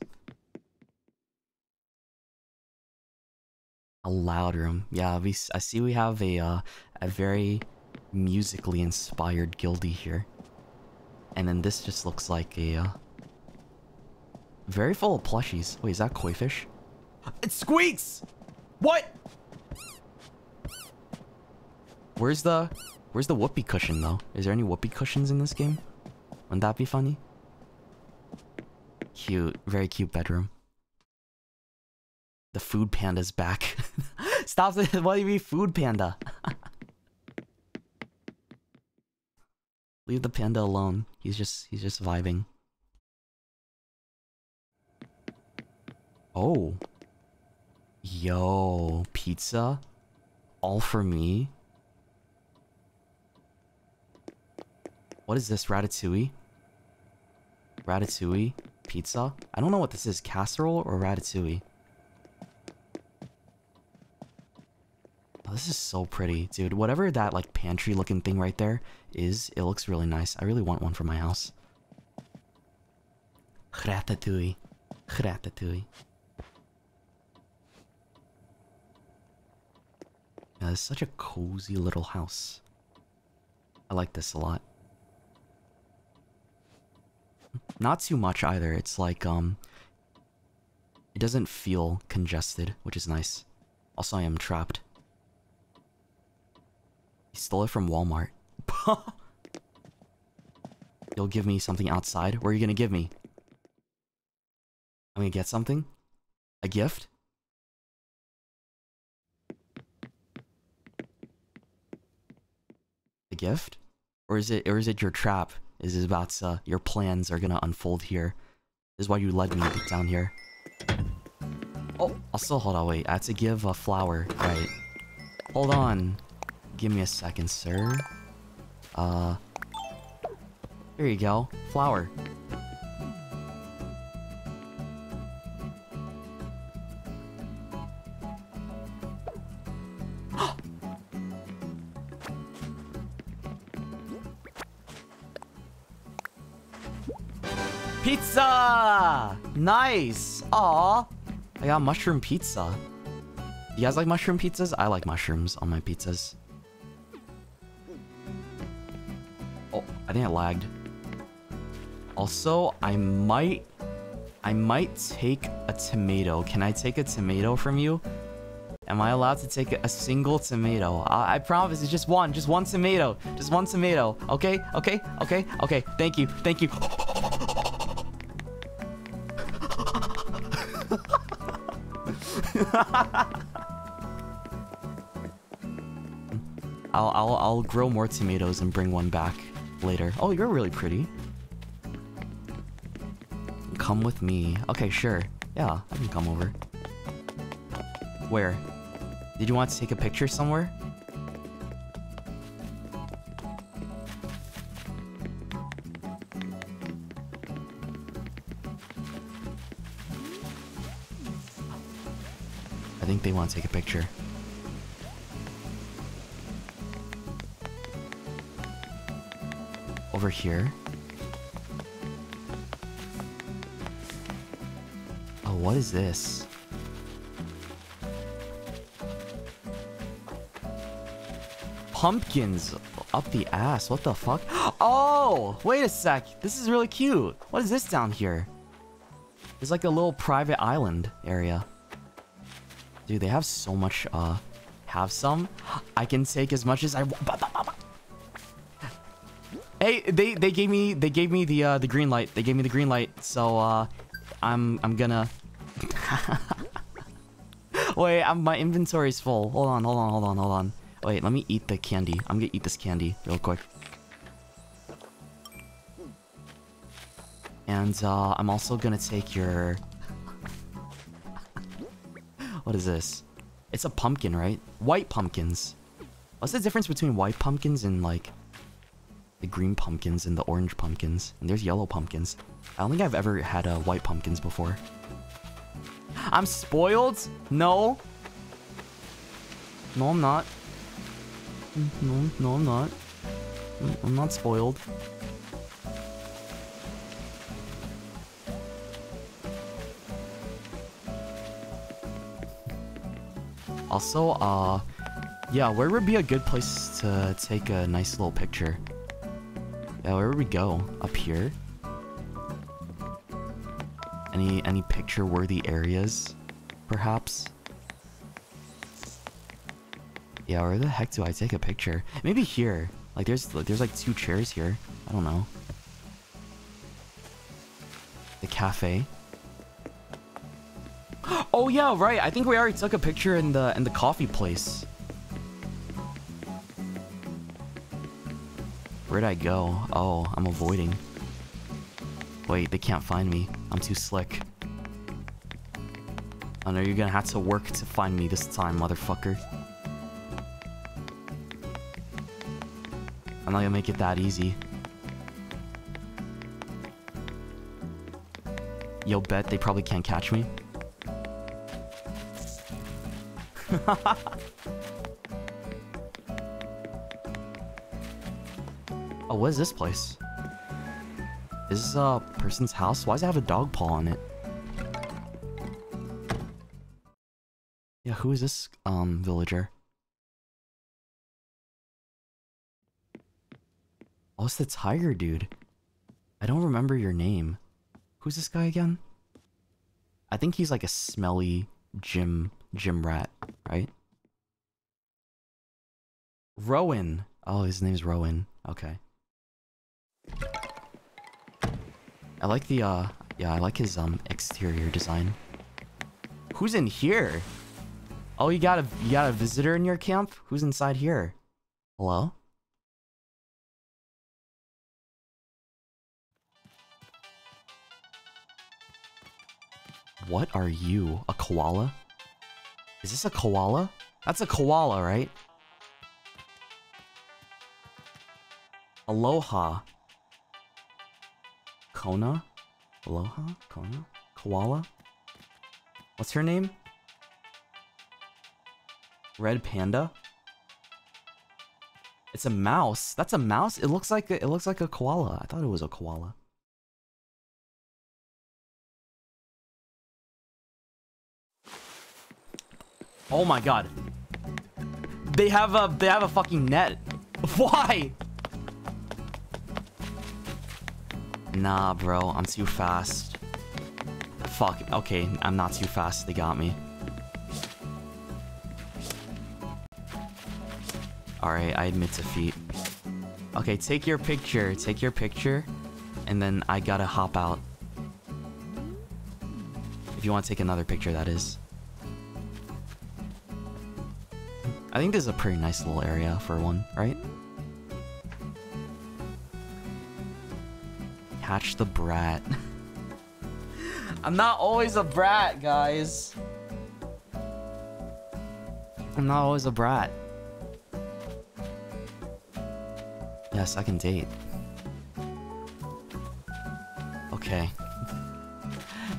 A loud room. Yeah, we, I see we have a, uh, a very musically inspired guildie here. And then this just looks like a, uh, very full of plushies. Wait, is that koi fish? It squeaks! What? Where's the... Where's the whoopee cushion, though? Is there any whoopee cushions in this game? Wouldn't that be funny? Cute. Very cute bedroom. The food panda's back. Stop it. What do you mean food panda? Leave the panda alone. He's just he's just vibing. Oh. Yo, pizza? All for me? What is this, ratatouille? Ratatouille? Pizza? I don't know what this is, casserole or ratatouille? Oh, this is so pretty, dude. Whatever that like pantry looking thing right there is, it looks really nice. I really want one for my house. Ratatouille. Ratatouille. Yeah, it's such a cozy little house. I like this a lot. Not too much either. It's like, um... It doesn't feel congested, which is nice. Also, I am trapped. He stole it from Walmart. you'll give me something outside. What are you gonna give me? I'm gonna get something? A gift? A gift? Or is it or is it your trap? Is about uh, your plans are gonna unfold here? This is why you led me down here. Oh, also hold on, wait. I have to give a flower, right? Hold on. Give me a second, sir. Uh, here you go, flower. Nice! Aw! I got mushroom pizza. You guys like mushroom pizzas? I like mushrooms on my pizzas. Oh, I think I lagged. Also, I might... I might take a tomato. Can I take a tomato from you? Am I allowed to take a single tomato? I, I promise it's just one. Just one tomato. Just one tomato. Okay? Okay? Okay? Okay. Thank you. Thank you. I'll, I'll, I'll grow more tomatoes and bring one back later. Oh, you're really pretty. Come with me. Okay, sure. Yeah, I can come over. Where? Did you want to take a picture somewhere? Want to take a picture. Over here. Oh, what is this? Pumpkins up the ass. What the fuck? Oh, wait a sec. This is really cute. What is this down here? It's like a little private island area. Dude, they have so much, uh, have some. I can take as much as I want. Hey, they they gave me they gave me the uh, the green light. They gave me the green light. So uh, I'm I'm gonna. Wait, I'm, my inventory's full. Hold on, hold on, hold on, hold on. Wait, let me eat the candy. I'm gonna eat this candy real quick. And uh, I'm also gonna take your. What is this? It's a pumpkin, right? White pumpkins. What's the difference between white pumpkins and like the green pumpkins and the orange pumpkins? And there's yellow pumpkins. I don't think I've ever had uh, white pumpkins before. I'm spoiled? No. No, I'm not. No, no, I'm not. I'm not spoiled. Also, uh, yeah, where would be a good place to take a nice little picture? Yeah, where would we go? Up here? Any any picture-worthy areas, perhaps? Yeah, where the heck do I take a picture? Maybe here. Like, there's there's like two chairs here. I don't know. The cafe. Oh yeah, right. I think we already took a picture in the in the coffee place. Where'd I go? Oh, I'm avoiding. Wait, they can't find me. I'm too slick. I know you're gonna have to work to find me this time, motherfucker. I'm not gonna make it that easy. Yo, bet they probably can't catch me. oh, what is this place? Is this a person's house? Why does it have a dog paw on it? Yeah, who is this um villager? Oh, it's the tiger dude. I don't remember your name. Who's this guy again? I think he's like a smelly gym gym rat, right? Rowan. Oh, his name's Rowan. Okay. I like the uh yeah, I like his um exterior design. Who's in here? Oh, you got a you got a visitor in your camp? Who's inside here? Hello? What are you? A koala? Is this a koala? That's a koala, right? Aloha. Kona? Aloha? Kona? Koala? What's her name? Red panda? It's a mouse. That's a mouse? It looks like a, it looks like a koala. I thought it was a koala. Oh my god. They have a they have a fucking net. Why? Nah, bro, I'm too fast. Fuck. Okay, I'm not too fast. They got me. Alright, I admit defeat. Okay, take your picture. Take your picture. And then I gotta hop out. If you want to take another picture, that is. I think this is a pretty nice little area for one, right? Catch the brat. I'm not always a brat, guys. I'm not always a brat. Yeah, second date. Okay.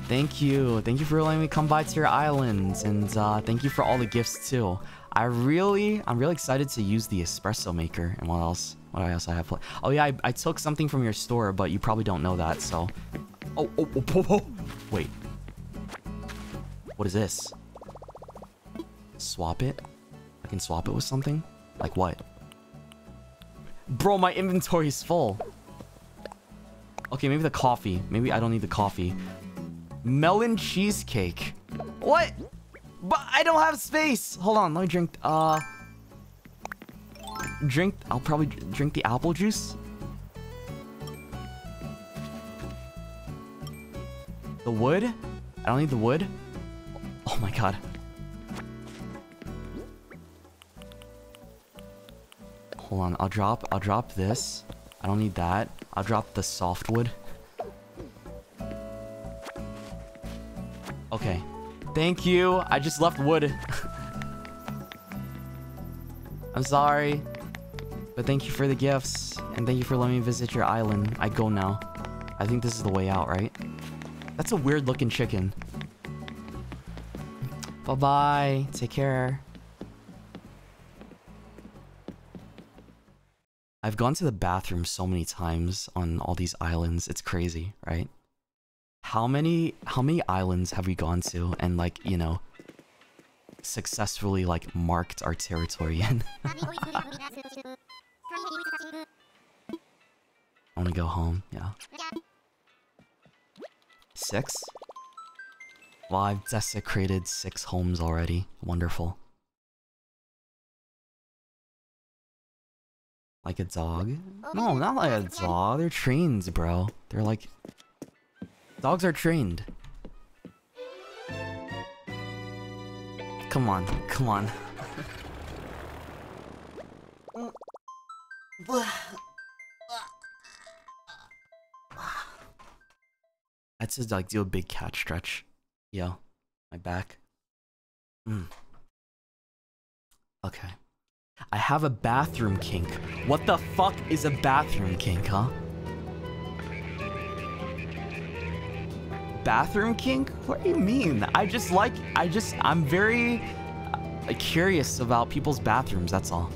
Thank you. Thank you for letting me come by to your island. And uh, thank you for all the gifts too. I really, I'm really excited to use the espresso maker. And what else? What else I have? Oh yeah, I, I took something from your store, but you probably don't know that, so... Oh, oh, oh, oh, oh. Wait. What is this? Swap it? I can swap it with something? Like what? Bro, my inventory is full. Okay, maybe the coffee. Maybe I don't need the coffee. Melon cheesecake. What? But I don't have space. Hold on, let me drink. Uh, drink. I'll probably drink the apple juice. The wood? I don't need the wood. Oh my god. Hold on, I'll drop. I'll drop this. I don't need that. I'll drop the softwood. Okay. Thank you. I just left wood. I'm sorry. But thank you for the gifts. And thank you for letting me visit your island. I go now. I think this is the way out, right? That's a weird looking chicken. Bye-bye. Take care. I've gone to the bathroom so many times on all these islands. It's crazy, right? How many how many islands have we gone to and like, you know, successfully like marked our territory in? I want to go home. Yeah. Six? Well, I've desecrated six homes already. Wonderful. Like a dog? No, not like a dog. They're trained, bro. They're like... Dogs are trained. Come on, come on. That's to like do a big cat stretch. Yo, my back. Mm. Okay. I have a bathroom kink. What the fuck is a bathroom kink, huh? Bathroom kink? What do you mean? I just like, I just, I'm very uh, curious about people's bathrooms, that's all.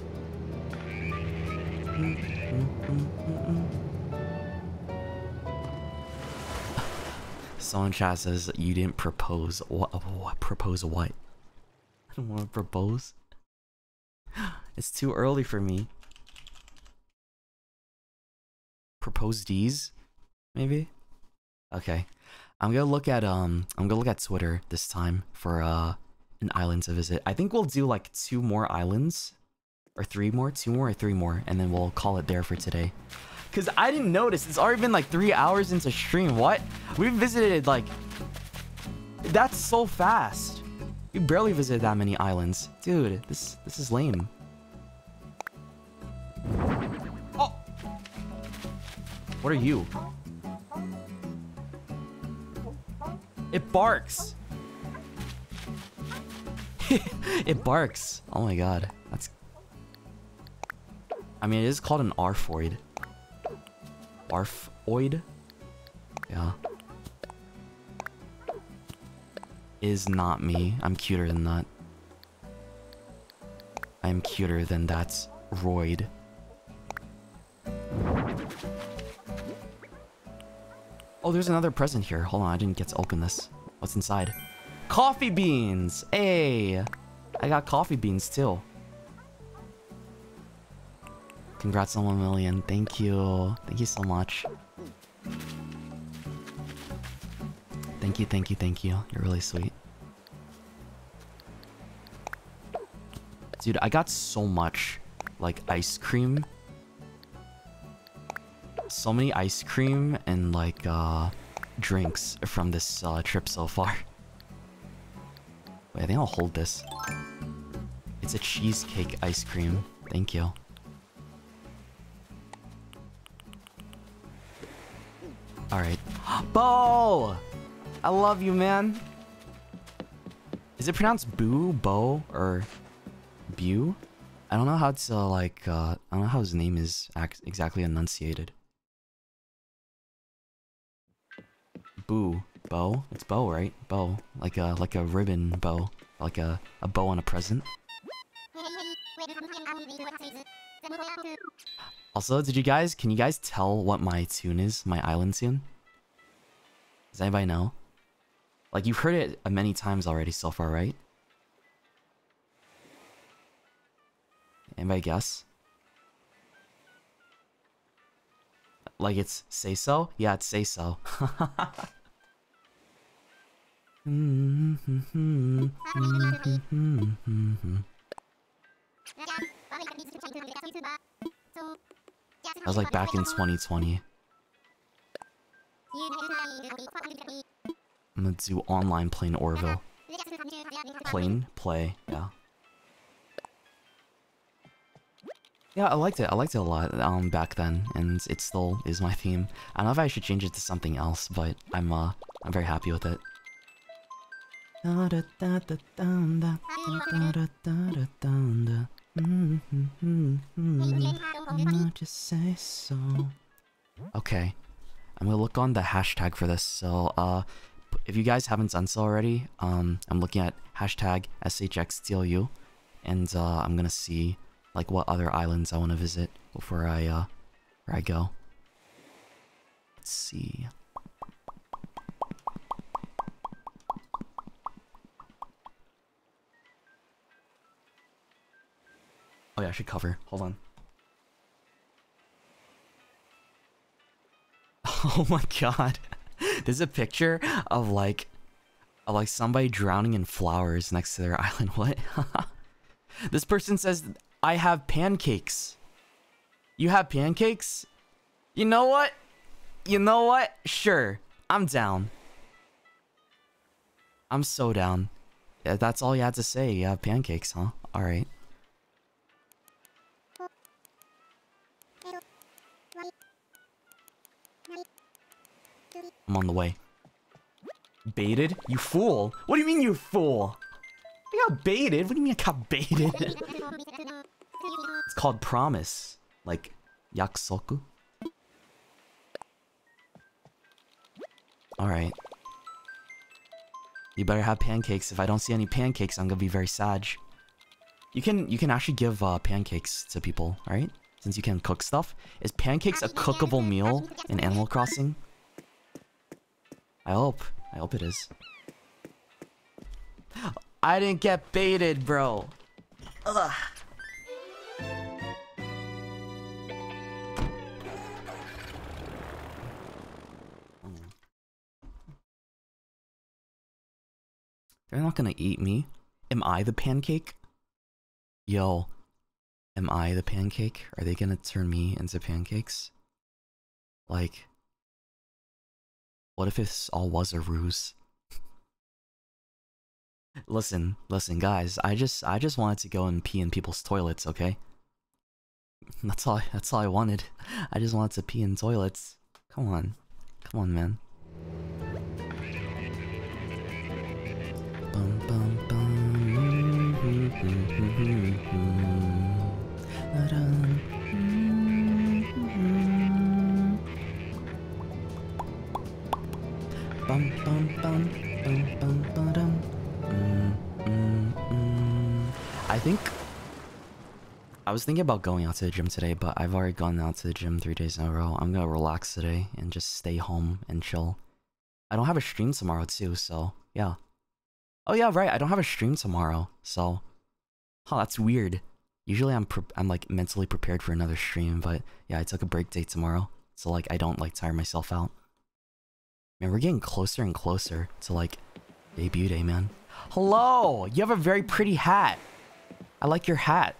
Someone chat says you didn't propose. What? what propose what? I don't want to propose. It's too early for me. Propose D's? Maybe? Okay. I'm gonna look at um I'm gonna look at Twitter this time for uh an island to visit. I think we'll do like two more islands. Or three more? Two more or three more, and then we'll call it there for today. Because I didn't notice. It's already been like three hours into stream. What? We've visited like... That's so fast. We barely visited that many islands. Dude, this this is lame. Oh! What are you? It barks. it barks. Oh my god. That's... I mean, it is called an Arfoid. Arfoid? Yeah. Is not me. I'm cuter than that. I'm cuter than that roid. Oh, there's another present here. Hold on, I didn't get to open this. What's inside? Coffee beans! Hey! I got coffee beans too. Congrats on 1 million. Thank you. Thank you so much. Thank you, thank you, thank you. You're really sweet. Dude, I got so much, like, ice cream. So many ice cream and, like, uh, drinks from this uh, trip so far. Wait, I think I'll hold this. It's a cheesecake ice cream. Thank you. Alright. Bo! I love you, man. Is it pronounced Boo, Bo, or Bew? I don't know how it's uh, like, uh, I don't know how his name is exactly enunciated. Boo. Bow? It's bow, right? Bow. Like a like a ribbon bow. Like a, a bow on a present. Also, did you guys can you guys tell what my tune is? My island tune? Does anybody know? Like you've heard it many times already so far, right? Anybody guess? Like it's say so? Yeah, it's say so. I was like back in 2020. I'm gonna do online plain Orville. Plain play, yeah. Yeah, I liked it. I liked it a lot um back then, and it still is my theme. I don't know if I should change it to something else, but I'm uh I'm very happy with it. Okay, I'm gonna look on the hashtag for this. So, uh, if you guys haven't done so already, um, I'm looking at hashtag SHXTOU, and uh, I'm gonna see like what other islands I want to visit before I uh where I go. Let's see. Oh yeah, I should cover. Hold on. Oh my god. There's a picture of like of like somebody drowning in flowers next to their island. What? this person says I have pancakes. You have pancakes? You know what? You know what? Sure. I'm down. I'm so down. Yeah, that's all you had to say. You have pancakes, huh? Alright. I'm on the way. Baited? You fool! What do you mean you fool? I got baited? What do you mean I got baited? It's called promise. Like yaksoku. Alright. You better have pancakes. If I don't see any pancakes, I'm gonna be very sad. You can you can actually give uh, pancakes to people, right? Since you can cook stuff. Is pancakes a cookable meal in Animal Crossing? I hope. I hope it is. I didn't get baited, bro. Ugh. They're not gonna eat me. Am I the pancake? Yo, am I the pancake? Are they gonna turn me into pancakes? Like, what if this all was a ruse? listen, listen, guys. I just, I just wanted to go and pee in people's toilets. Okay. That's all. That's all I wanted. I just wanted to pee in toilets. Come on, come on, man. I think I was thinking about going out to the gym today, but I've already gone out to the gym three days in a row. I'm gonna relax today and just stay home and chill. I don't have a stream tomorrow too, so yeah. Oh yeah, right. I don't have a stream tomorrow, so. Huh, that's weird. Usually I'm I'm like mentally prepared for another stream, but yeah, I took a break day tomorrow, so like I don't like tire myself out. Man, we're getting closer and closer to like debut day, man. Hello, you have a very pretty hat. I like your hat.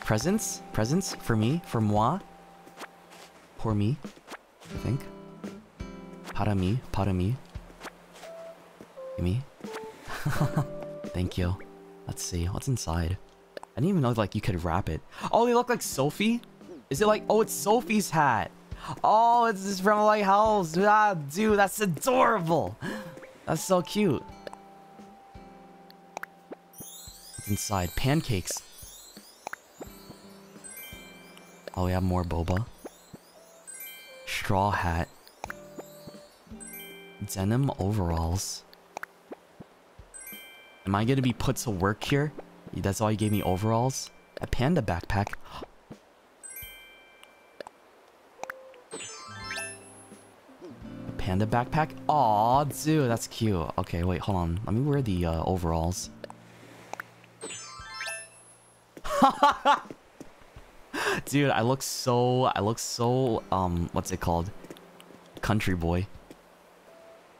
Presents? Presents for me? For moi? For me? I think. Para mi? Para mi? Me? Thank you. Let's see. What's inside? I didn't even know like you could wrap it. Oh, they look like Sophie? Is it like... Oh, it's Sophie's hat. Oh, it's just from like house. Ah, dude, that's adorable. That's so cute. What's inside? Pancakes. Oh, we have more boba. Straw hat. Denim overalls. Am I gonna be put to work here? That's why you gave me overalls? A panda backpack. A panda backpack? Aw, dude, that's cute. Okay, wait, hold on. Let me wear the uh, overalls. Dude, I look so... I look so... Um, what's it called? Country boy.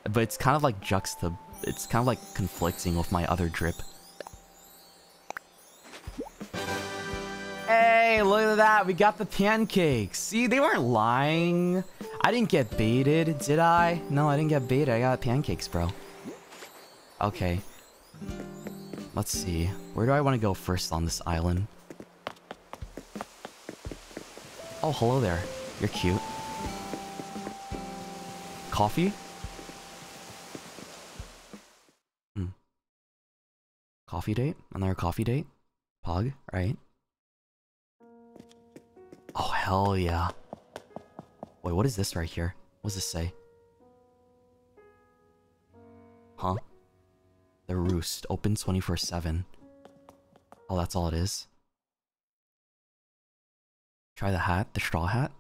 But it's kind of like juxta... It's kind of like conflicting with my other drip. Hey, look at that. We got the pancakes. See, they weren't lying. I didn't get baited, did I? No, I didn't get baited. I got pancakes, bro. Okay. Let's see. Where do I want to go first on this island? Oh, hello there. You're cute. Coffee? Coffee date? Another coffee date? Pug, right? Oh, hell yeah. Wait, what is this right here? What does this say? Huh? The Roost, open 24-7. Oh, that's all it is? Try the hat, the straw hat?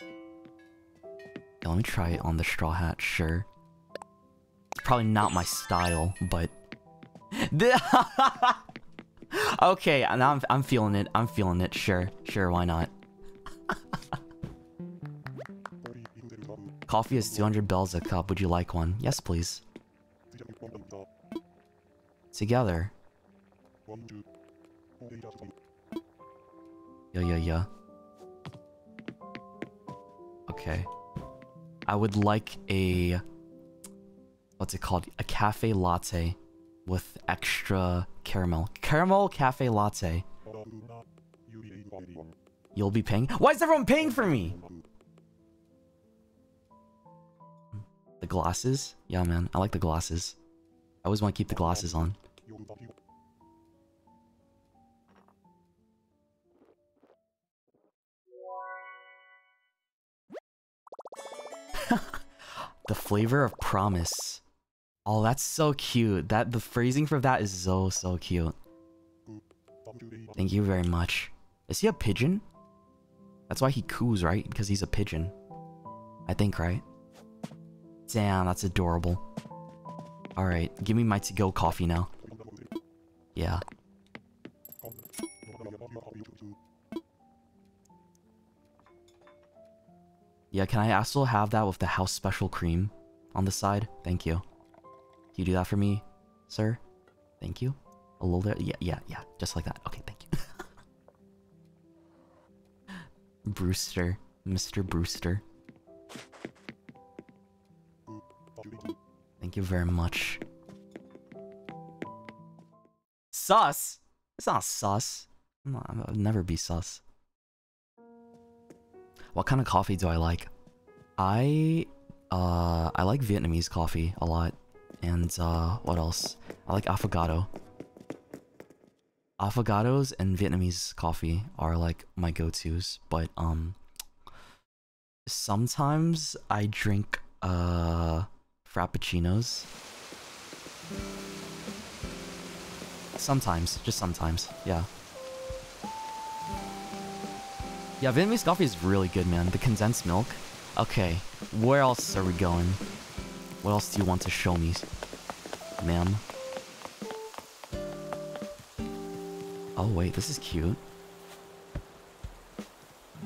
Yeah, let me try it on the straw hat, sure. It's probably not my style, but... okay, now I'm, I'm feeling it, I'm feeling it, sure, sure, why not? Coffee is 200 bells a cup, would you like one? Yes, please. Together. Yeah, yeah, yeah. Okay. I would like a... What's it called? A cafe latte with extra caramel. Caramel cafe latte. You'll be paying? Why is everyone paying for me? The glasses? Yeah, man. I like the glasses. I always want to keep the glasses on. the flavor of promise. Oh, that's so cute. That the phrasing for that is so so cute. Thank you very much. Is he a pigeon? That's why he coos, right? Because he's a pigeon. I think, right? Damn, that's adorable. Alright, give me my to-go coffee now. Yeah. Yeah, can I also have that with the house special cream on the side? Thank you. Can you do that for me, sir? Thank you. A little bit? Yeah, yeah, yeah. Just like that. Okay, thank you. Brewster. Mr. Brewster. Thank you very much. Sus? It's not sus. I'll never be sus. What kind of coffee do I like? I uh I like Vietnamese coffee a lot. And uh what else? I like affogato. Affogatos and Vietnamese coffee are like my go-tos, but um sometimes I drink uh frappuccinos. Sometimes, just sometimes. Yeah. Yeah, Vietnamese coffee is really good, man. The condensed milk. Okay, where else are we going? What else do you want to show me, ma'am? Oh wait, this is cute.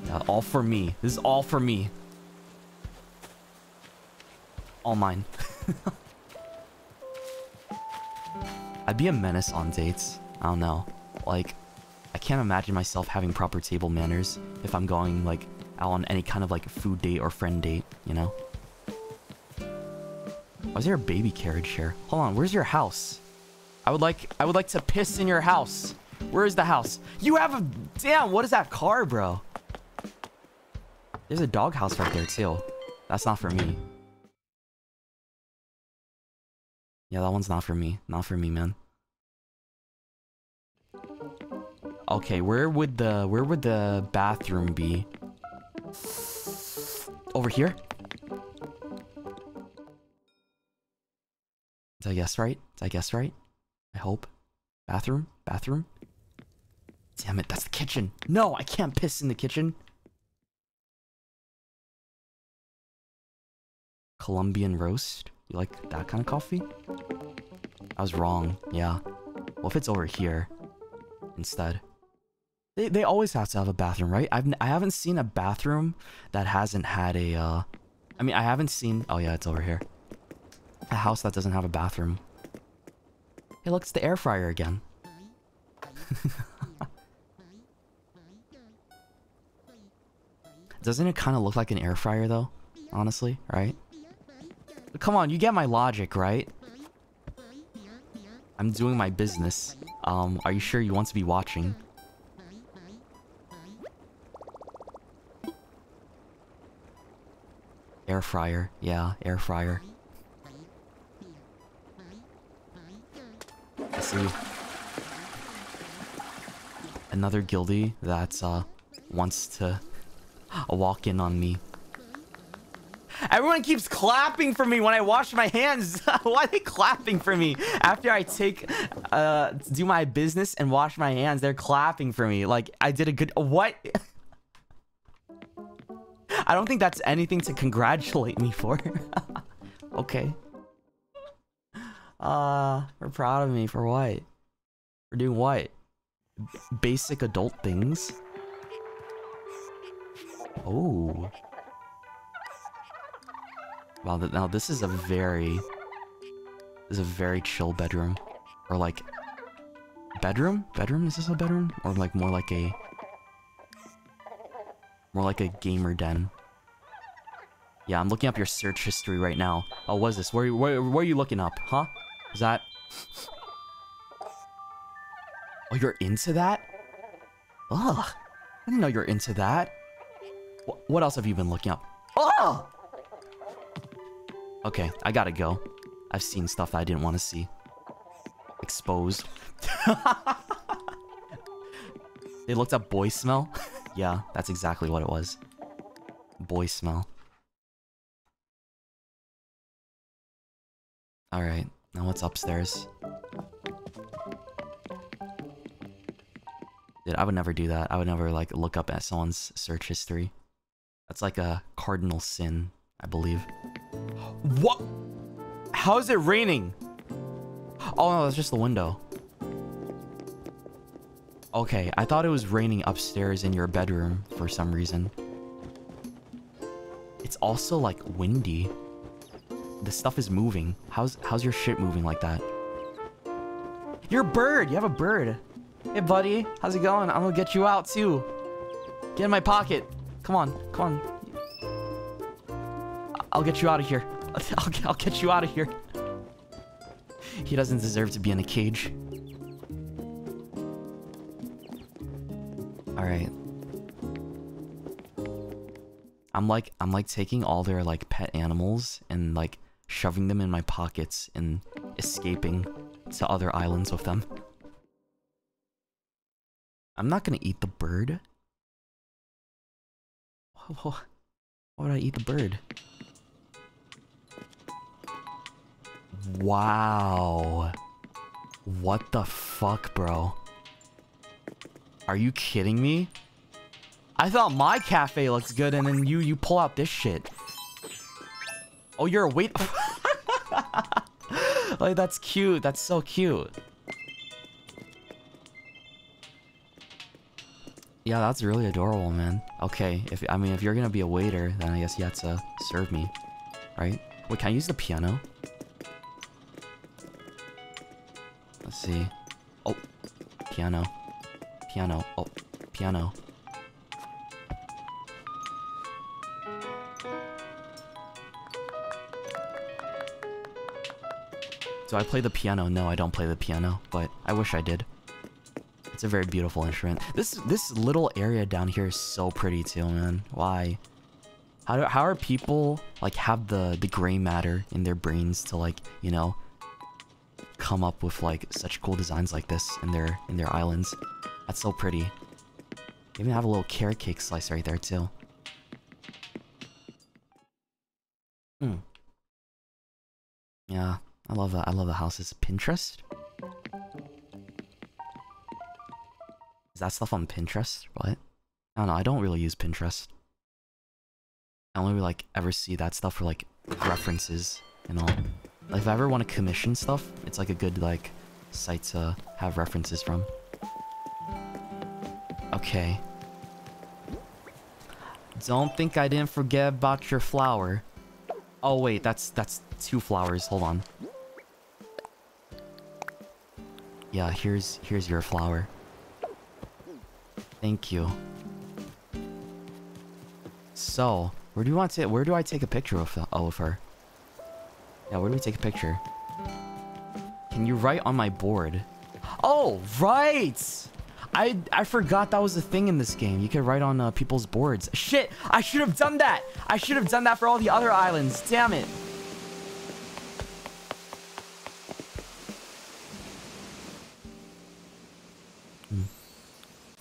Yeah, all for me. This is all for me. All mine. I'd be a menace on dates. I don't know. Like, I can't imagine myself having proper table manners if I'm going, like, out on any kind of, like, food date or friend date, you know? Why is there a baby carriage here? Hold on, where's your house? I would like, I would like to piss in your house. Where is the house? You have a, damn, what is that car, bro? There's a doghouse right there, too. That's not for me. Yeah, that one's not for me. Not for me, man. Okay, where would the where would the bathroom be? Over here? Did I guess right? Did I guess right? I hope. Bathroom? Bathroom? Damn it, that's the kitchen. No, I can't piss in the kitchen. Colombian roast? You like that kind of coffee? I was wrong. Yeah. What if it's over here instead? They, they always have to have a bathroom, right? I've, I haven't seen a bathroom that hasn't had a, uh... I mean, I haven't seen... Oh, yeah, it's over here. A house that doesn't have a bathroom. Hey, look, it's the air fryer again. Doesn't it kind of look like an air fryer, though? Honestly, right? Come on, you get my logic, right? I'm doing my business. Um, are you sure you want to be watching? Air fryer. Yeah, air fryer. See. Another guildie that uh, wants to walk in on me. Everyone keeps clapping for me when I wash my hands. Why are they clapping for me? After I take, uh, do my business and wash my hands, they're clapping for me. Like, I did a good, what? I don't think that's anything to congratulate me for. okay. Uh, we're proud of me for what? For doing what? Basic adult things? Oh. Wow, now this is a very... This is a very chill bedroom. Or like... Bedroom? Bedroom? Is this a bedroom? Or like more like a... More like a gamer den. Yeah, I'm looking up your search history right now. Oh, what is this? Where, where, where are you looking up? Huh? Is that... Oh, you're into that? Ugh. I didn't know you're into that. Wh what else have you been looking up? Oh! Okay, I gotta go. I've seen stuff I didn't want to see. Exposed. they looked up boy smell? yeah, that's exactly what it was. Boy smell. Alright, now what's upstairs? Dude, I would never do that. I would never, like, look up at someone's search history. That's like a cardinal sin, I believe. What? How is it raining? Oh, no, that's just the window. Okay, I thought it was raining upstairs in your bedroom for some reason. It's also, like, windy. The stuff is moving. How's how's your shit moving like that? You're a bird! You have a bird! Hey, buddy. How's it going? I'm gonna get you out, too. Get in my pocket. Come on, come on. I'll get you out of here. I'll, I'll get you out of here. He doesn't deserve to be in a cage. Alright. I'm like I'm like taking all their like pet animals and like shoving them in my pockets and escaping to other islands with them. I'm not gonna eat the bird. Why would I eat the bird? Wow. What the fuck, bro? Are you kidding me? I thought my cafe looks good and then you you pull out this shit. Oh, you're a wait. like oh, that's cute. That's so cute. Yeah, that's really adorable, man. Okay, if I mean if you're gonna be a waiter, then I guess you have to serve me, right? Wait, can I use the piano? Let's see. Oh, piano, piano. Oh, piano. Do I play the piano? No, I don't play the piano, but I wish I did. It's a very beautiful instrument. This this little area down here is so pretty too, man. Why? How, do, how are people, like, have the, the gray matter in their brains to, like, you know, come up with, like, such cool designs like this in their, in their islands? That's so pretty. They even have a little carrot cake slice right there, too. Hmm. Yeah, I love that. I love the houses. Pinterest? Is that stuff on Pinterest? What? I don't know. I don't really use Pinterest. I only like ever see that stuff for like references and all. Like if I ever want to commission stuff, it's like a good like site to have references from. Okay. Don't think I didn't forget about your flower. Oh wait, that's that's two flowers. Hold on. Yeah, here's here's your flower. Thank you. So, where do you want to? Where do I take a picture of, of her? Yeah, where do we take a picture? Can you write on my board? Oh, right! I I forgot that was a thing in this game. You could write on uh, people's boards. Shit! I should have done that! I should have done that for all the other islands. Damn it!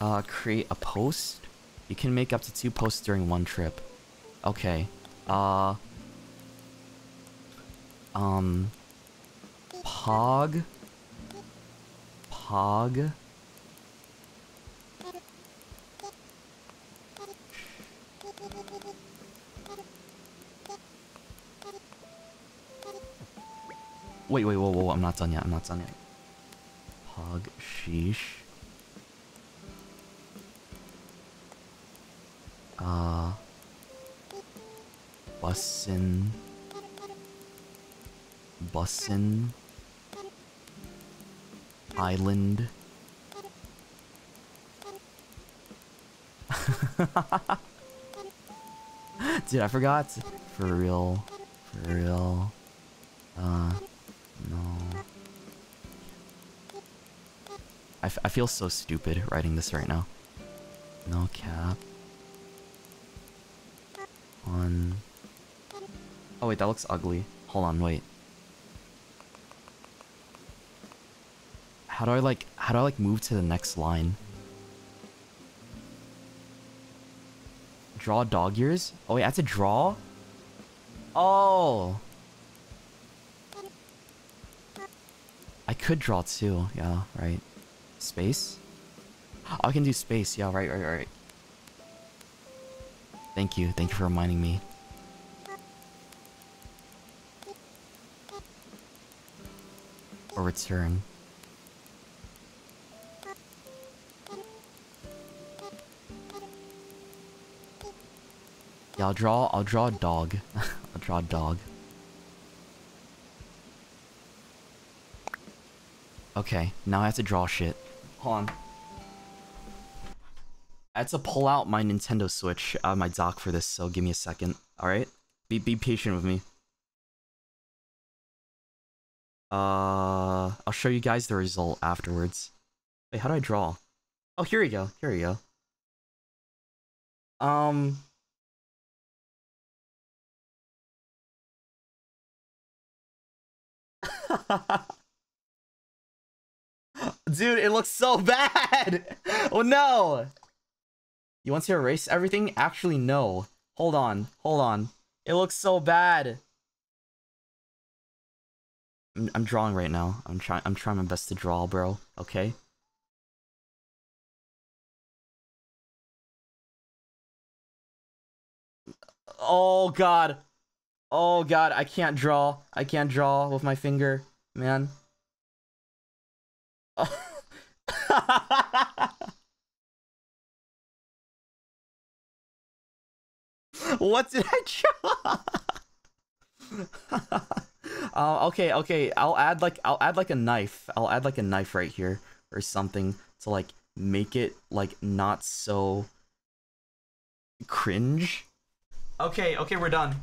Uh, create a post? You can make up to two posts during one trip. Okay. Uh... Um... Pog? Pog? Wait, wait, whoa, whoa, I'm not done yet, I'm not done yet. Pog, sheesh. Uh... Bussin... Bussin... Island... Dude, I forgot. For real. For real. Uh... No. I, I feel so stupid writing this right now. No cap. Oh wait, that looks ugly. Hold on, wait. How do I like, how do I like move to the next line? Draw dog ears? Oh wait, I have to draw? Oh! I could draw too, yeah, right. Space? Oh, I can do space, yeah, right, right, right. Thank you, thank you for reminding me. Or return. Yeah, I'll draw, I'll draw a dog. I'll draw a dog. Okay, now I have to draw shit. Hold on. I had to pull out my Nintendo Switch out of my dock for this, so give me a second. All right, be be patient with me. Uh, I'll show you guys the result afterwards. Wait, how do I draw? Oh, here we go. Here we go. Um. Dude, it looks so bad! Oh no! You want to erase everything? Actually, no. Hold on, hold on. It looks so bad. I'm, I'm drawing right now. I'm trying. I'm trying my best to draw, bro. Okay. Oh god. Oh god, I can't draw. I can't draw with my finger, man. what did I draw? uh, okay, okay. I'll add like I'll add like a knife. I'll add like a knife right here or something to like make it like not so cringe. Okay, okay, we're done.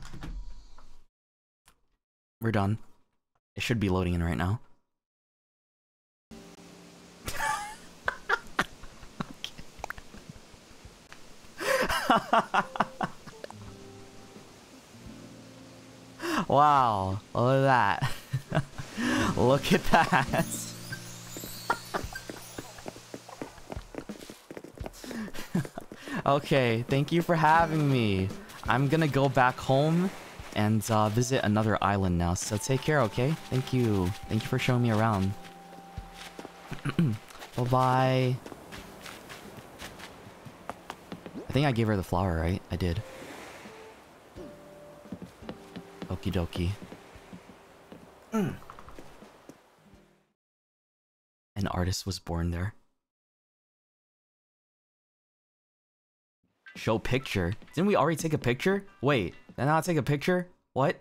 We're done. It should be loading in right now. wow, look at that. look at that. okay, thank you for having me. I'm gonna go back home and uh, visit another island now, so take care, okay? Thank you. Thank you for showing me around. Bye-bye. I think I gave her the flower, right? I did. Okie dokie. Hmm. An artist was born there. Show picture? Didn't we already take a picture? Wait, then I'll take a picture? What?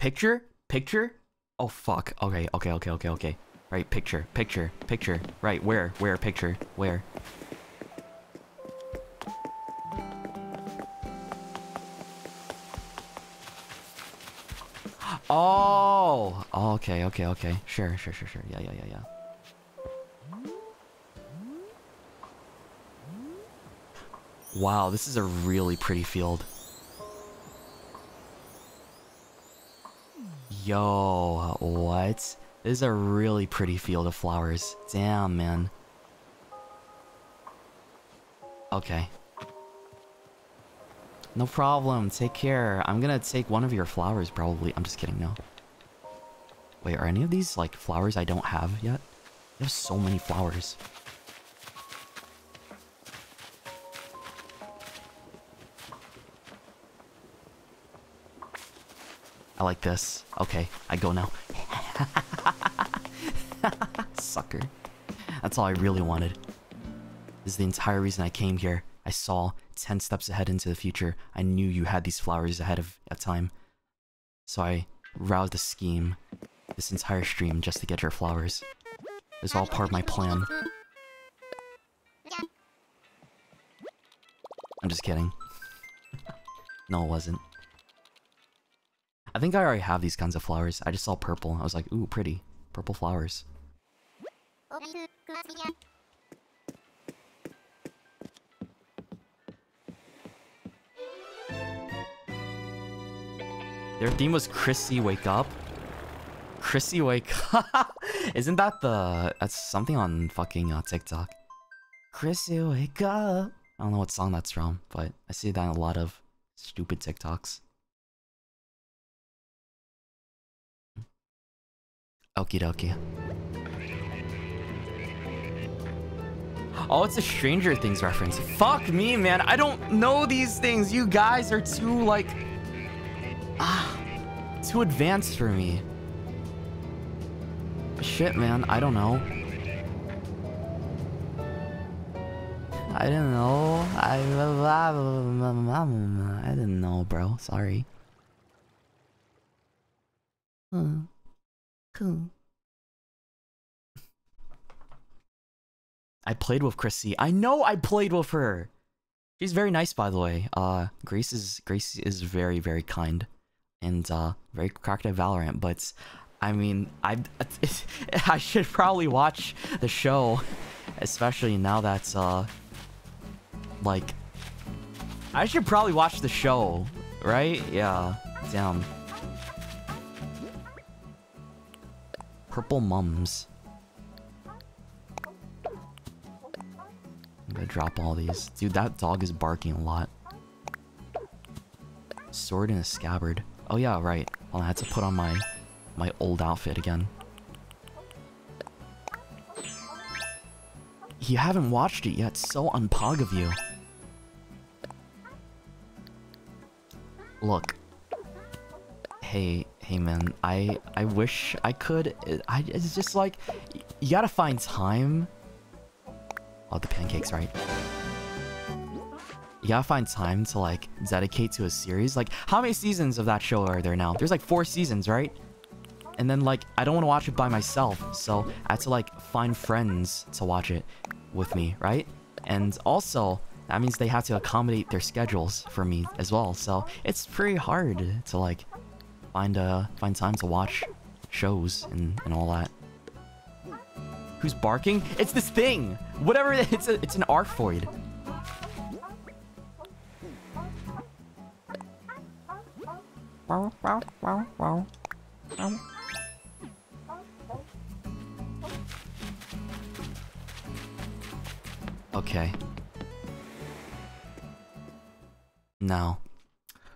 Picture? Picture? Oh fuck. Okay, okay, okay, okay, okay. Right, picture, picture, picture. Right, where? Where, picture? Where? Oh! oh! Okay, okay, okay. Sure, sure, sure, sure. Yeah, yeah, yeah, yeah. Wow, this is a really pretty field. Yo, what? This is a really pretty field of flowers. Damn, man. Okay. No problem, take care. I'm gonna take one of your flowers, probably. I'm just kidding, no. Wait, are any of these, like, flowers I don't have yet? There's so many flowers. I like this. Okay, I go now. Sucker. That's all I really wanted. This is the entire reason I came here. I saw 10 steps ahead into the future. I knew you had these flowers ahead of time. So I roused a scheme this entire stream just to get your flowers. It's all part of my plan. I'm just kidding. no, it wasn't. I think I already have these kinds of flowers. I just saw purple. I was like, ooh, pretty. Purple flowers. Their theme was Chrissy Wake Up. Chrissy Wake Up. Isn't that the... That's something on fucking uh, TikTok. Chrissy Wake Up. I don't know what song that's from, but I see that in a lot of stupid TikToks. Okie dokie. Oh, it's a Stranger Things reference. Fuck me, man. I don't know these things. You guys are too, like... Ah, too advanced for me. Shit, man. I don't know. I don't know. I, I didn't know, bro. Sorry. Cool. I played with Chrissy. I know I played with her. She's very nice, by the way. Uh, Grace is Grace is very very kind, and uh, very cracked at Valorant. But I mean, I I should probably watch the show, especially now that uh, like I should probably watch the show, right? Yeah. Damn. Purple mums. I'm gonna drop all these. Dude, that dog is barking a lot. Sword and a scabbard. Oh yeah, right. Well, I had to put on my my old outfit again. You haven't watched it yet. So unpog of you. Look. Hey, hey man. I I wish I could. I it's just like you gotta find time Oh, the pancakes, right? You gotta find time to like dedicate to a series. Like, how many seasons of that show are there now? There's like four seasons, right? And then like, I don't want to watch it by myself, so I had to like find friends to watch it with me, right? And also, that means they have to accommodate their schedules for me as well. So it's pretty hard to like find uh find time to watch shows and, and all that. Who's barking? It's this thing! Whatever, it's a, it's an Arfoid. Okay. Now,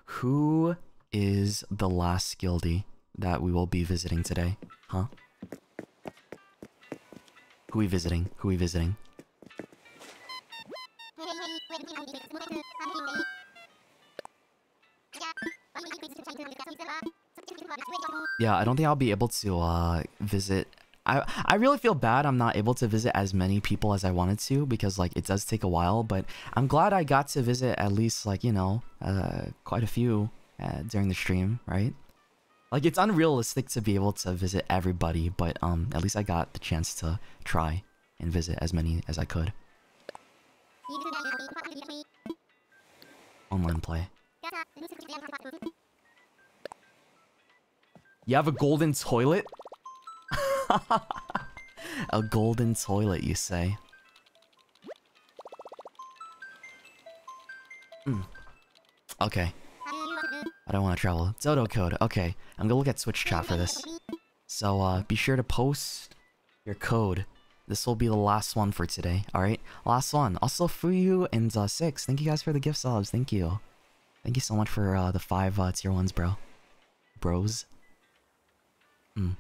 who is the last guildie that we will be visiting today? Huh? Who we visiting? Who we visiting? Yeah, I don't think I'll be able to uh, visit. I I really feel bad I'm not able to visit as many people as I wanted to because like it does take a while. But I'm glad I got to visit at least like you know uh, quite a few uh, during the stream, right? Like it's unrealistic to be able to visit everybody, but um at least I got the chance to try and visit as many as I could. Online play. You have a golden toilet? a golden toilet, you say? Mm. Okay. I don't want to travel. Dodo code. Okay, I'm gonna look at Switch chat for this. So, uh, be sure to post your code. This will be the last one for today, alright? Last one. Also, Fuyu and uh, Six, thank you guys for the gift subs. Thank you. Thank you so much for uh, the five uh, tier ones, bro. Bros. Hmm.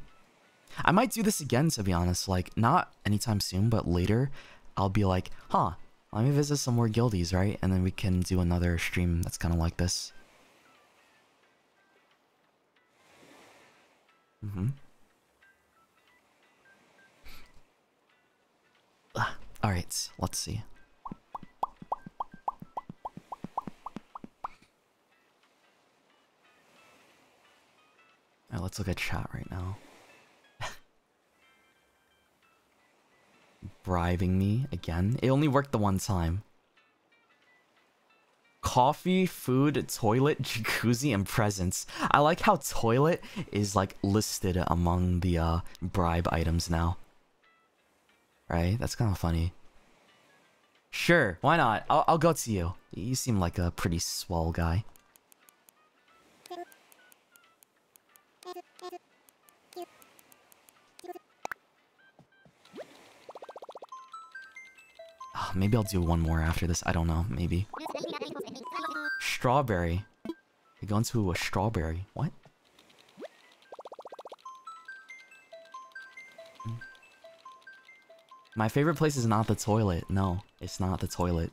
I might do this again, to be honest. Like, not anytime soon, but later, I'll be like, huh, let me visit some more guildies, right? And then we can do another stream that's kind of like this. Mm-hmm. Alright, let's see. Let's look at chat right now. Bribing me again? It only worked the one time. Coffee, food, toilet, jacuzzi, and presents. I like how toilet is like listed among the uh, bribe items now. Right? That's kind of funny. Sure, why not? I'll, I'll go to you. You seem like a pretty swell guy. Oh, maybe I'll do one more after this. I don't know. Maybe. Strawberry. We go into a strawberry. What? My favorite place is not the toilet. No, it's not the toilet.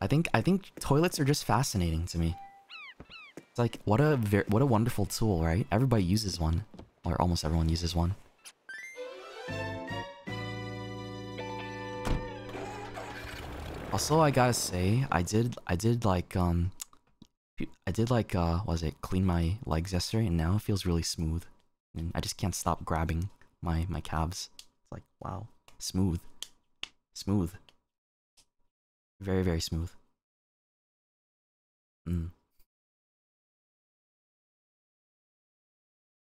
I think I think toilets are just fascinating to me. It's like what a what a wonderful tool, right? Everybody uses one, or almost everyone uses one. Also, I gotta say, I did I did like um I did like uh was it clean my legs yesterday and now it feels really smooth. And I just can't stop grabbing my my calves. It's like wow, smooth. Smooth. Very very smooth. Mm.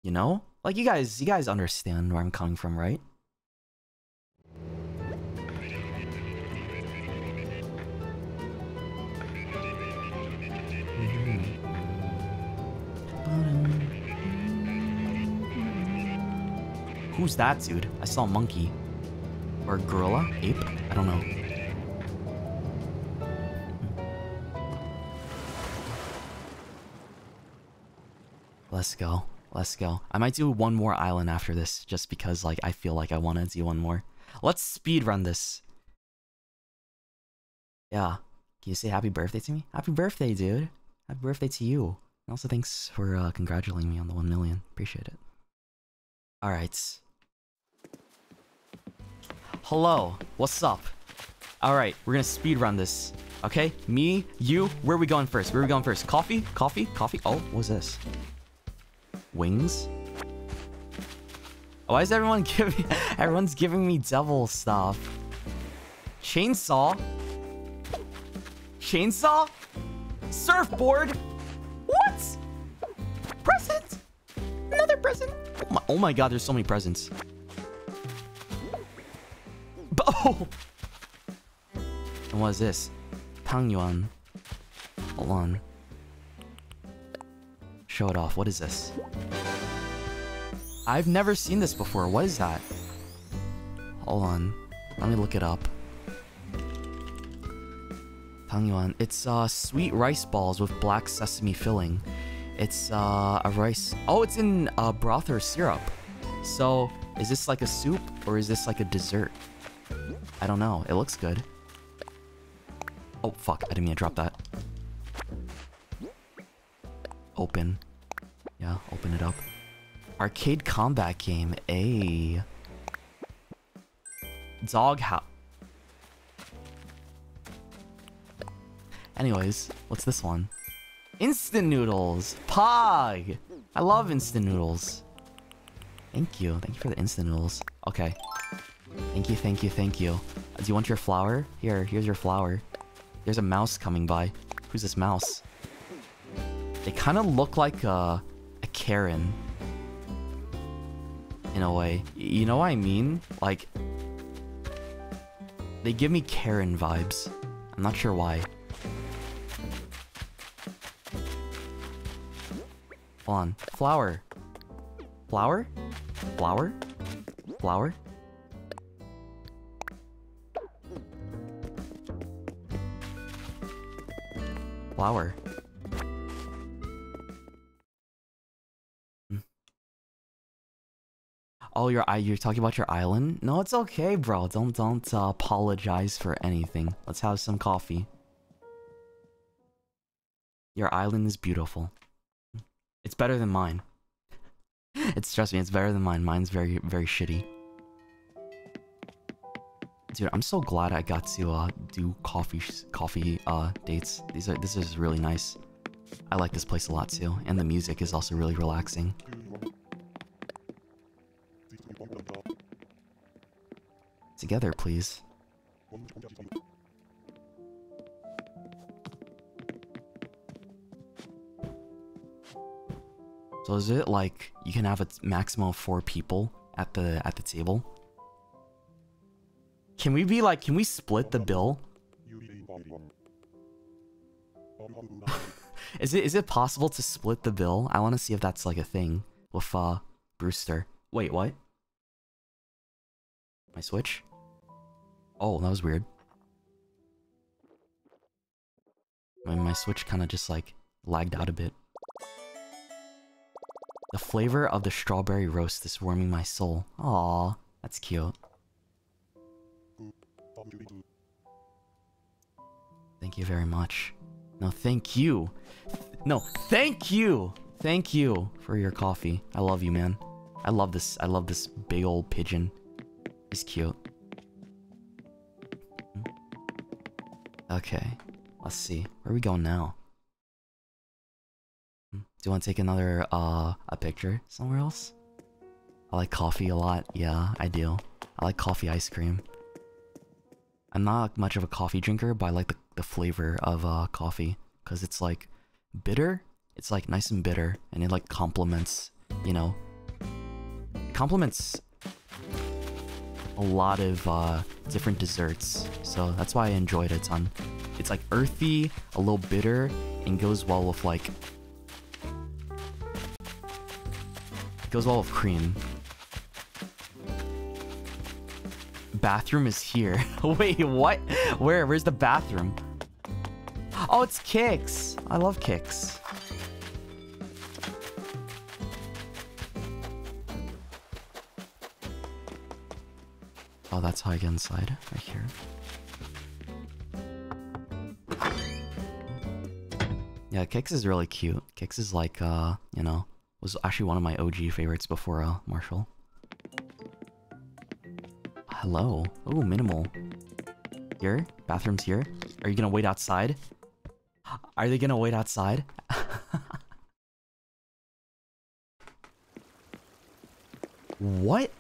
You know? Like you guys you guys understand where I'm coming from, right? Who's that dude? I saw a monkey. Or a gorilla? Ape? I don't know. Let's go. Let's go. I might do one more island after this, just because like I feel like I want to do one more. Let's speed run this. Yeah. Can you say happy birthday to me? Happy birthday, dude. Happy birthday to you. And also thanks for uh, congratulating me on the 1 million. Appreciate it. Alright. Hello. What's up? Alright, we're gonna speed run this. Okay? Me, you, where are we going first? Where are we going first? Coffee? Coffee? Coffee? Oh, what's this? Wings? Why is everyone giving everyone's giving me devil stuff? Chainsaw? Chainsaw? Surfboard? What? Present? Another present? Oh my, oh my god, there's so many presents. Oh! And what is this? Tangyuan. Hold on. Show it off. What is this? I've never seen this before. What is that? Hold on. Let me look it up. Tangyuan. It's uh, sweet rice balls with black sesame filling. It's uh, a rice. Oh, it's in uh, broth or syrup. So, is this like a soup or is this like a dessert? I don't know. It looks good. Oh, fuck. I didn't mean to drop that. Open. Yeah, open it up. Arcade combat game. A dog house. Anyways, what's this one? Instant noodles. Pog. I love instant noodles. Thank you. Thank you for the instant noodles. Okay. Thank you, thank you, thank you. Uh, do you want your flower? Here, here's your flower. There's a mouse coming by. Who's this mouse? They kind of look like a Karen. In a way. You know what I mean? Like... They give me Karen vibes. I'm not sure why. Hold on. Flower. Flower? Flower? Flower? Flower. Oh, your you're talking about your island? No, it's okay, bro. Don't don't uh, apologize for anything. Let's have some coffee. Your island is beautiful. It's better than mine. It's trust me, it's better than mine. Mine's very very shitty. Dude, I'm so glad I got to uh, do coffee coffee uh, dates. These are this is really nice. I like this place a lot too, and the music is also really relaxing. Together, please. So is it like you can have a maximum of four people at the at the table? Can we be like, can we split the bill? is it is it possible to split the bill? I want to see if that's like a thing with uh Brewster. Wait, what? My switch? Oh, that was weird. My my switch kind of just like lagged out a bit. The flavor of the strawberry roast is warming my soul. Aw, that's cute. Thank you very much. No, thank you. No, thank you. Thank you for your coffee. I love you, man. I love this. I love this big old pigeon. He's cute. Okay, let's see. Where are we going now? Do you want to take another uh a picture somewhere else? I like coffee a lot. Yeah, I do. I like coffee ice cream. I'm not much of a coffee drinker, but I like the, the flavor of uh coffee because it's like bitter. It's like nice and bitter, and it like complements, you know, complements a lot of uh, different desserts. So that's why I enjoyed it a ton. It's like earthy, a little bitter, and goes well with like goes well with cream. Bathroom is here. Wait, what? Where? Where's the bathroom? Oh, it's Kicks. I love Kicks. Oh, that's how I get inside. Right here. Yeah, Kicks is really cute. Kicks is like, uh, you know, was actually one of my OG favorites before uh, Marshal. Hello. Oh, minimal. Here? Bathroom's here? Are you gonna wait outside? Are they gonna wait outside? what?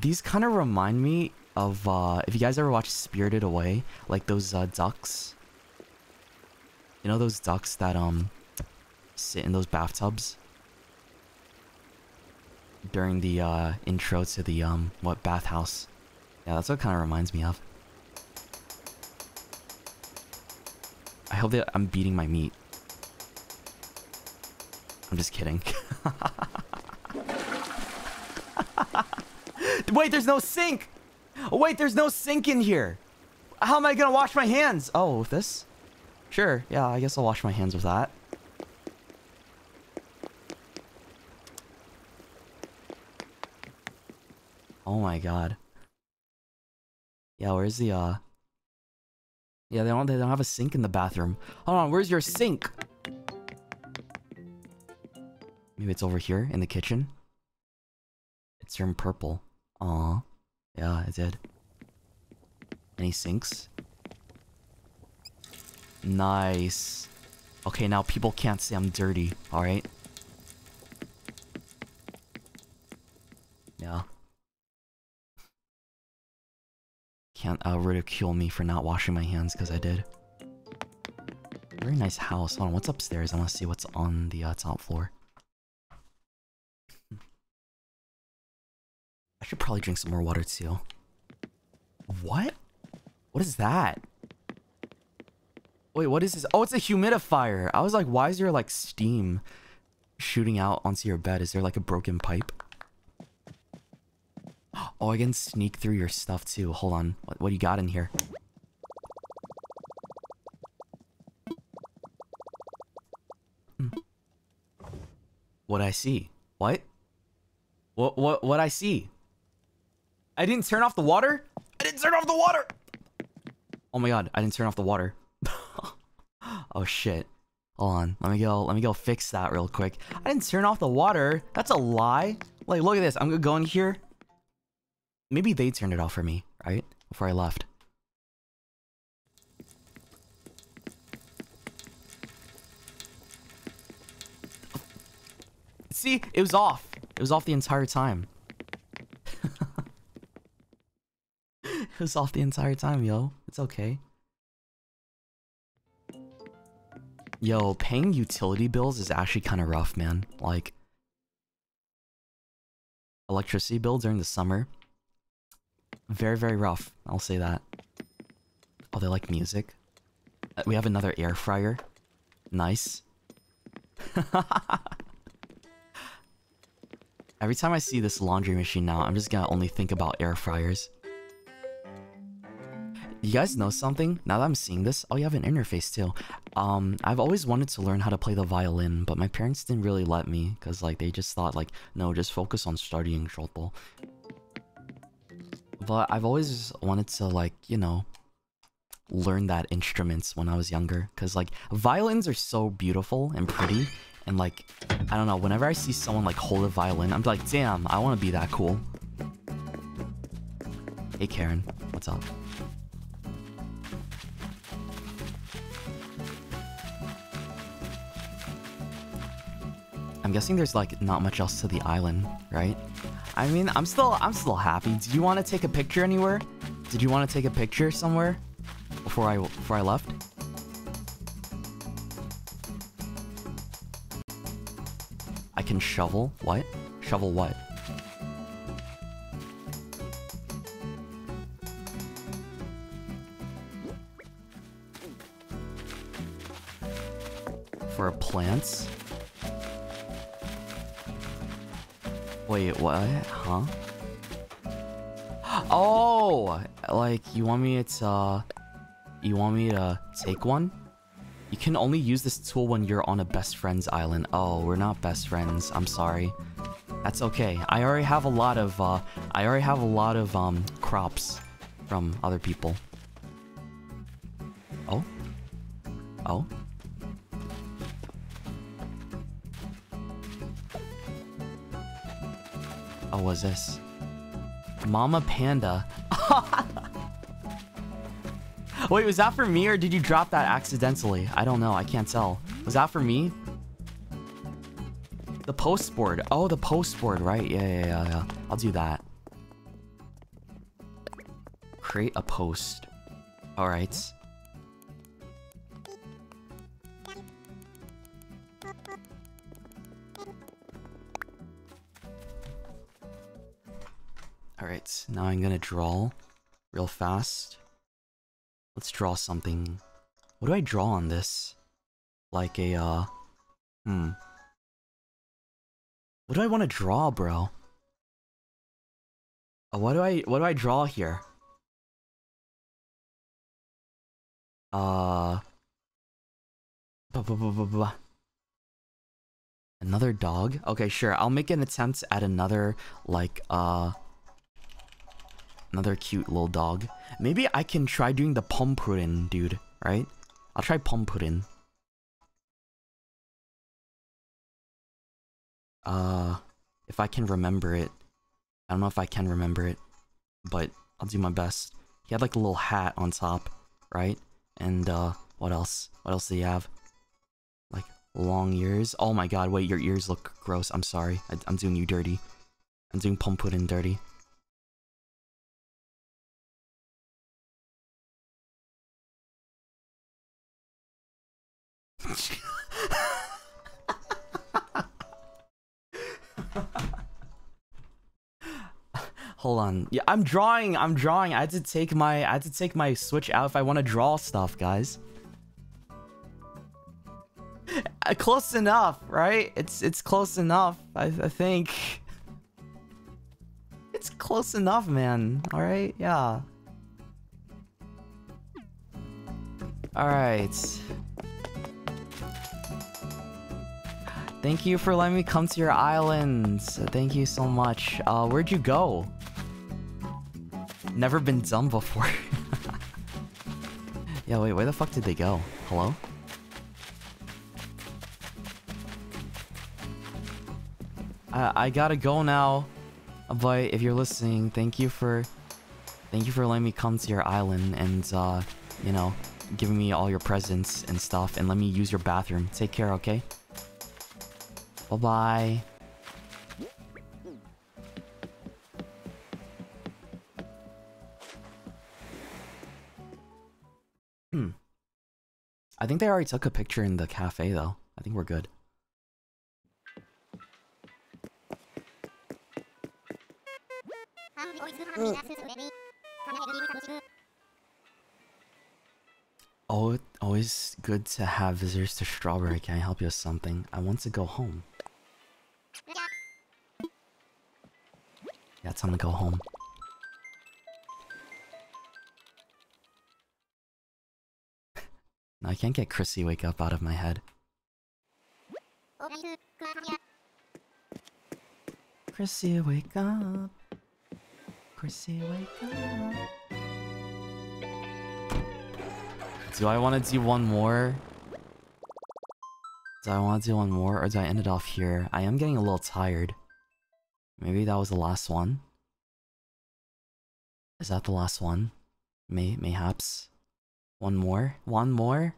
These kind of remind me of, uh, if you guys ever watched Spirited Away, like those, uh, ducks. You know those ducks that, um, sit in those bathtubs? During the, uh, intro to the, um, what, bathhouse. Yeah, that's what kind of reminds me of. I hope that I'm beating my meat. I'm just kidding. Wait, there's no sink! Wait, there's no sink in here! How am I gonna wash my hands? Oh, with this? Sure, yeah, I guess I'll wash my hands with that. Oh my god. Yeah, where's the, uh... Yeah, they don't, they don't have a sink in the bathroom. Hold on, where's your sink? Maybe it's over here in the kitchen? It's turned purple. Aw. Yeah, it did. Any sinks? Nice. Okay, now people can't say I'm dirty, alright? Yeah. Can't uh, ridicule me for not washing my hands because I did. Very nice house. Hold on, what's upstairs? I want to see what's on the uh, top floor. I should probably drink some more water too. What? What is that? Wait, what is this? Oh, it's a humidifier. I was like, why is there like steam shooting out onto your bed? Is there like a broken pipe? Oh, I can sneak through your stuff too. Hold on. What, what do you got in here? Hmm. What I see? What? What what what I see? I didn't turn off the water? I didn't turn off the water. Oh my god, I didn't turn off the water. oh shit. Hold on. Let me go let me go fix that real quick. I didn't turn off the water. That's a lie. Like look at this. I'm gonna go in here. Maybe they turned it off for me, right? Before I left. See, it was off. It was off the entire time. Was off the entire time, yo. It's okay. Yo, paying utility bills is actually kind of rough, man. Like, electricity bill during the summer. Very, very rough. I'll say that. Oh, they like music. Uh, we have another air fryer. Nice. Every time I see this laundry machine now, I'm just gonna only think about air fryers. You guys know something? Now that I'm seeing this, oh, you have an interface too. Um, I've always wanted to learn how to play the violin, but my parents didn't really let me, because, like, they just thought, like, no, just focus on studying Shoto. But I've always wanted to, like, you know, learn that instruments when I was younger, because, like, violins are so beautiful and pretty, and like, I don't know, whenever I see someone like hold a violin, I'm like, damn, I want to be that cool. Hey Karen, what's up? I'm guessing there's like not much else to the island, right? I mean, I'm still I'm still happy. Did you want to take a picture anywhere? Did you want to take a picture somewhere before I before I left? I can shovel. What? Shovel what? For plants? Wait, what? Huh? Oh! Like, you want me to... Uh, you want me to take one? You can only use this tool when you're on a best friend's island. Oh, we're not best friends. I'm sorry. That's okay. I already have a lot of, uh... I already have a lot of, um, crops from other people. Oh? Oh? Oh, was this? Mama Panda. Wait, was that for me or did you drop that accidentally? I don't know. I can't tell. Was that for me? The post board. Oh, the post board, right? Yeah, yeah, yeah, yeah. I'll do that. Create a post. Alright. Now I'm gonna draw real fast. Let's draw something. What do I draw on this? Like a, uh... Hmm. What do I want to draw, bro? Uh, what do I, what do I draw here? Uh... Blah, blah, blah, blah, blah. Another dog? Okay, sure. I'll make an attempt at another, like, uh... Another cute little dog. Maybe I can try doing the Pumpkin, dude, right? I'll try Pumpkin. Uh, if I can remember it. I don't know if I can remember it, but I'll do my best. He had like a little hat on top, right? And uh, what else? What else do you have? Like long ears. Oh my god, wait, your ears look gross. I'm sorry. I am doing you dirty. I'm doing Pumpkin dirty. Hold on. Yeah, I'm drawing. I'm drawing. I had to take my I had to take my switch out if I want to draw stuff, guys. Uh, close enough, right? It's it's close enough. I I think. It's close enough, man. All right? Yeah. All right. Thank you for letting me come to your island. Thank you so much. Uh, where'd you go? Never been done before. yeah, wait, where the fuck did they go? Hello? I, I gotta go now. But if you're listening, thank you for... Thank you for letting me come to your island and, uh, you know, giving me all your presents and stuff and let me use your bathroom. Take care, okay? Bye-bye. Hmm. I think they already took a picture in the cafe, though. I think we're good. Oh, always good to have visitors to Strawberry. Can I help you with something? I want to go home. Yeah, it's time to go home. I can't get Chrissy wake up out of my head. Chrissy, wake up. Chrissy, wake up. Do I want to do one more? Do I want to do one more or do I end it off here? I am getting a little tired. Maybe that was the last one? Is that the last one? May mayhaps. One more? One more?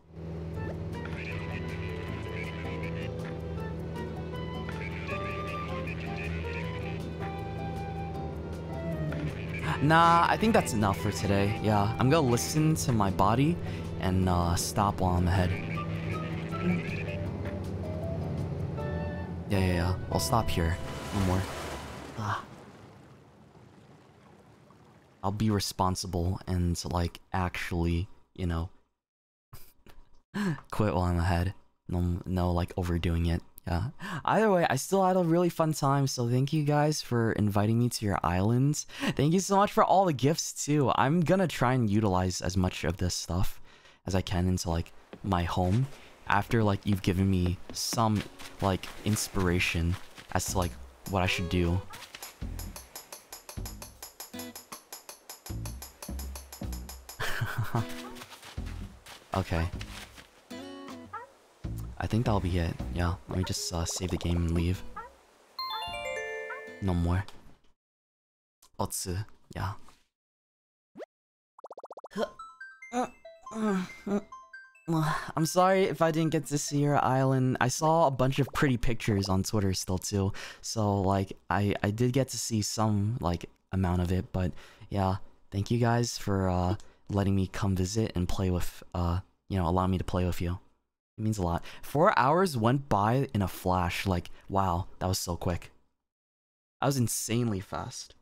Nah, I think that's enough for today. Yeah, I'm gonna listen to my body and uh, stop while I'm ahead. Yeah, yeah, yeah. I'll stop here. No more. Ah. I'll be responsible and like actually, you know, quit while I'm ahead. No, no, like overdoing it. Yeah. Either way, I still had a really fun time. So thank you guys for inviting me to your islands. Thank you so much for all the gifts too. I'm gonna try and utilize as much of this stuff as I can into like my home. After like you've given me some like inspiration as to like what I should do. okay. I think that'll be it. Yeah, let me just uh, save the game and leave. No more. Otsu, yeah. I'm sorry if I didn't get to see your island. I saw a bunch of pretty pictures on Twitter still too. So like I I did get to see some like amount of it, but yeah, thank you guys for uh letting me come visit and play with uh you know, allow me to play with you. It means a lot. 4 hours went by in a flash. Like wow, that was so quick. I was insanely fast.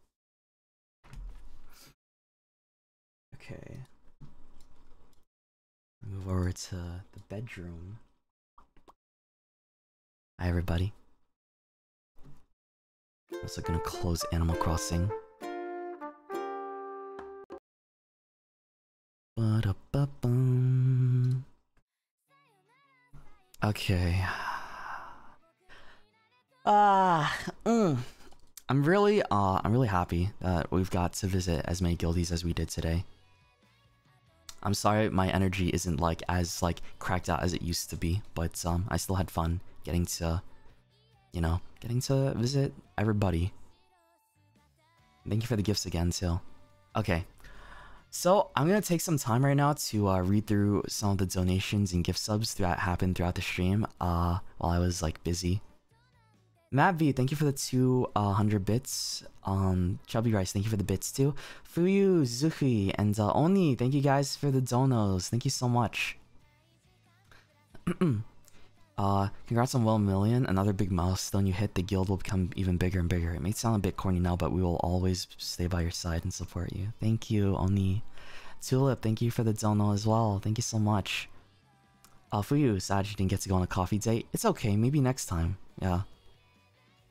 Okay. Move over to the bedroom. Hi, everybody. Also gonna close Animal Crossing. Okay. Ah, mm. I'm really, uh, I'm really happy that we've got to visit as many guildies as we did today. I'm sorry my energy isn't like as like cracked out as it used to be, but um I still had fun getting to you know, getting to visit everybody. Thank you for the gifts again too. Okay. So I'm gonna take some time right now to uh, read through some of the donations and gift subs that happened throughout the stream uh, while I was like busy. Matt V, thank you for the 200 uh, bits. Um, Chubby Rice, thank you for the bits too. Fuyu, Zuhi, and uh, Oni, thank you guys for the donos. Thank you so much. uh, congrats on Well 1 million. Another big milestone you hit. The guild will become even bigger and bigger. It may sound a bit corny now, but we will always stay by your side and support you. Thank you, Oni. Tulip, thank you for the dono as well. Thank you so much. Uh, Fuyu, sad you didn't get to go on a coffee date. It's okay, maybe next time. Yeah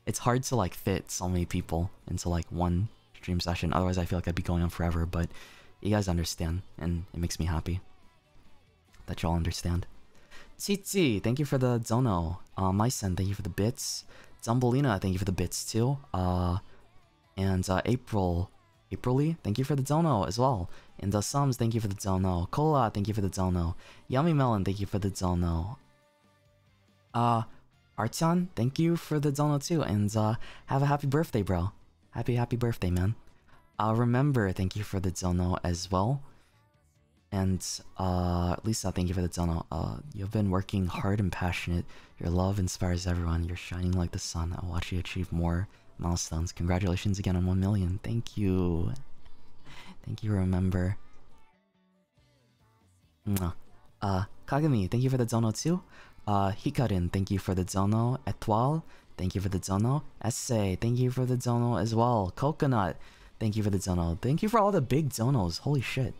it's hard to like fit so many people into like one stream session. Otherwise, I feel like I'd be going on forever. But you guys understand, and it makes me happy that y'all understand. Titi, thank you for the dono. Uh, Myson, thank you for the bits. Dumbelina, thank you for the bits too. Uh, and uh, April, Aprily, thank you for the dono as well. And uh, Sums, thank you for the dono. Cola, thank you for the dono. Yummy Melon, thank you for the dono. Uh, Artyom, thank you for the dono too, and uh, have a happy birthday, bro. Happy, happy birthday, man. Uh, remember, thank you for the dono as well. And uh, Lisa, thank you for the dono. Uh, you've been working hard and passionate. Your love inspires everyone. You're shining like the sun. I'll watch you achieve more milestones. Congratulations again on 1 million. Thank you. Thank you, remember. Uh, Kagami, thank you for the dono too. Uh, Hikarin, thank you for the dono. Etoile, thank you for the dono. Essay, thank you for the dono as well. Coconut, thank you for the dono. Thank you for all the big donos. Holy shit.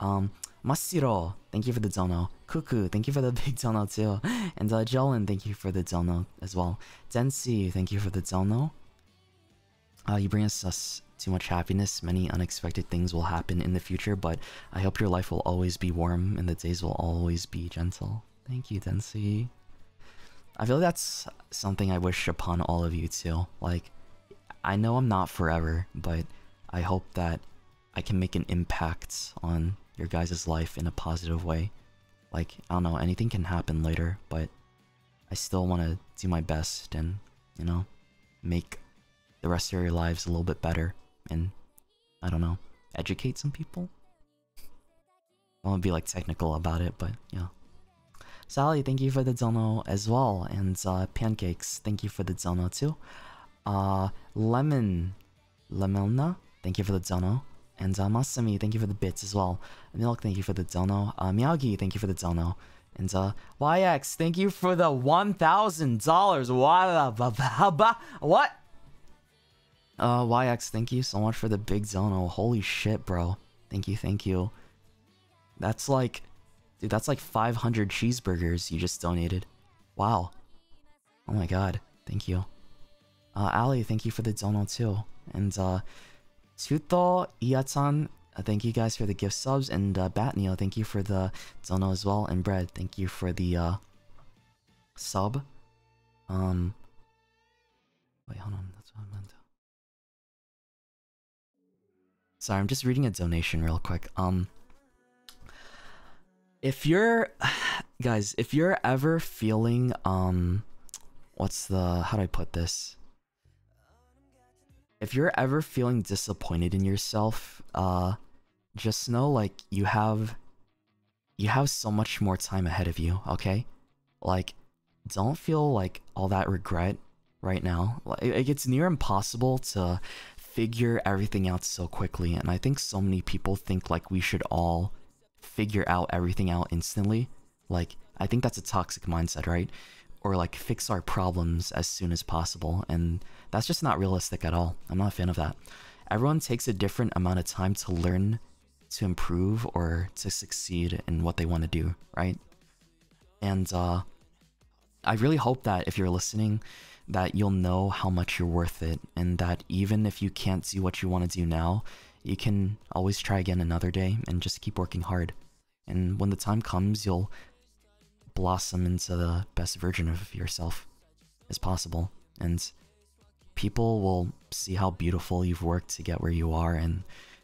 Um, Masiro, thank you for the dono. Kuku, thank you for the big dono too. And uh, Jolin, thank you for the dono as well. Densi, thank you for the dono. Uh, you bring us too much happiness. Many unexpected things will happen in the future, but I hope your life will always be warm and the days will always be gentle. Thank you, Densi. I feel like that's something I wish upon all of you too. Like, I know I'm not forever, but I hope that I can make an impact on your guys' life in a positive way. Like, I don't know, anything can happen later, but I still want to do my best and, you know, make the rest of your lives a little bit better and, I don't know, educate some people? I won't be like technical about it, but yeah. Sally, thank you for the dono as well. And uh, Pancakes, thank you for the dono too. Uh, Lemon, Lemelna, thank you for the dono. And uh, Masami, thank you for the bits as well. Milk, thank you for the dono. Uh, Miyagi, thank you for the dono. And uh, YX, thank you for the one thousand dollars. What? What? Uh, YX, thank you so much for the big dono. Holy shit, bro. Thank you, thank you. That's like, dude, that's like 500 cheeseburgers you just donated. Wow. Oh my god, thank you. Uh, Ali, thank you for the dono too. And uh, Tuto, Iatan, uh, thank you guys for the gift subs. And uh, Batneo, thank you for the dono as well. And Bread, thank you for the uh, sub. Um, wait, hold on, that's what I meant. Sorry, I'm just reading a donation real quick. Um, if you're, guys, if you're ever feeling, um, what's the, how do I put this? If you're ever feeling disappointed in yourself, uh, just know like you have, you have so much more time ahead of you. Okay, like, don't feel like all that regret right now. Like, it- it's near impossible to figure everything out so quickly, and I think so many people think like we should all figure out everything out instantly. Like, I think that's a toxic mindset, right? Or like fix our problems as soon as possible, and that's just not realistic at all. I'm not a fan of that. Everyone takes a different amount of time to learn, to improve, or to succeed in what they want to do, right? And uh, I really hope that if you're listening, that you'll know how much you're worth it, and that even if you can't do what you want to do now, you can always try again another day and just keep working hard. And when the time comes, you'll blossom into the best version of yourself as possible. And people will see how beautiful you've worked to get where you are. And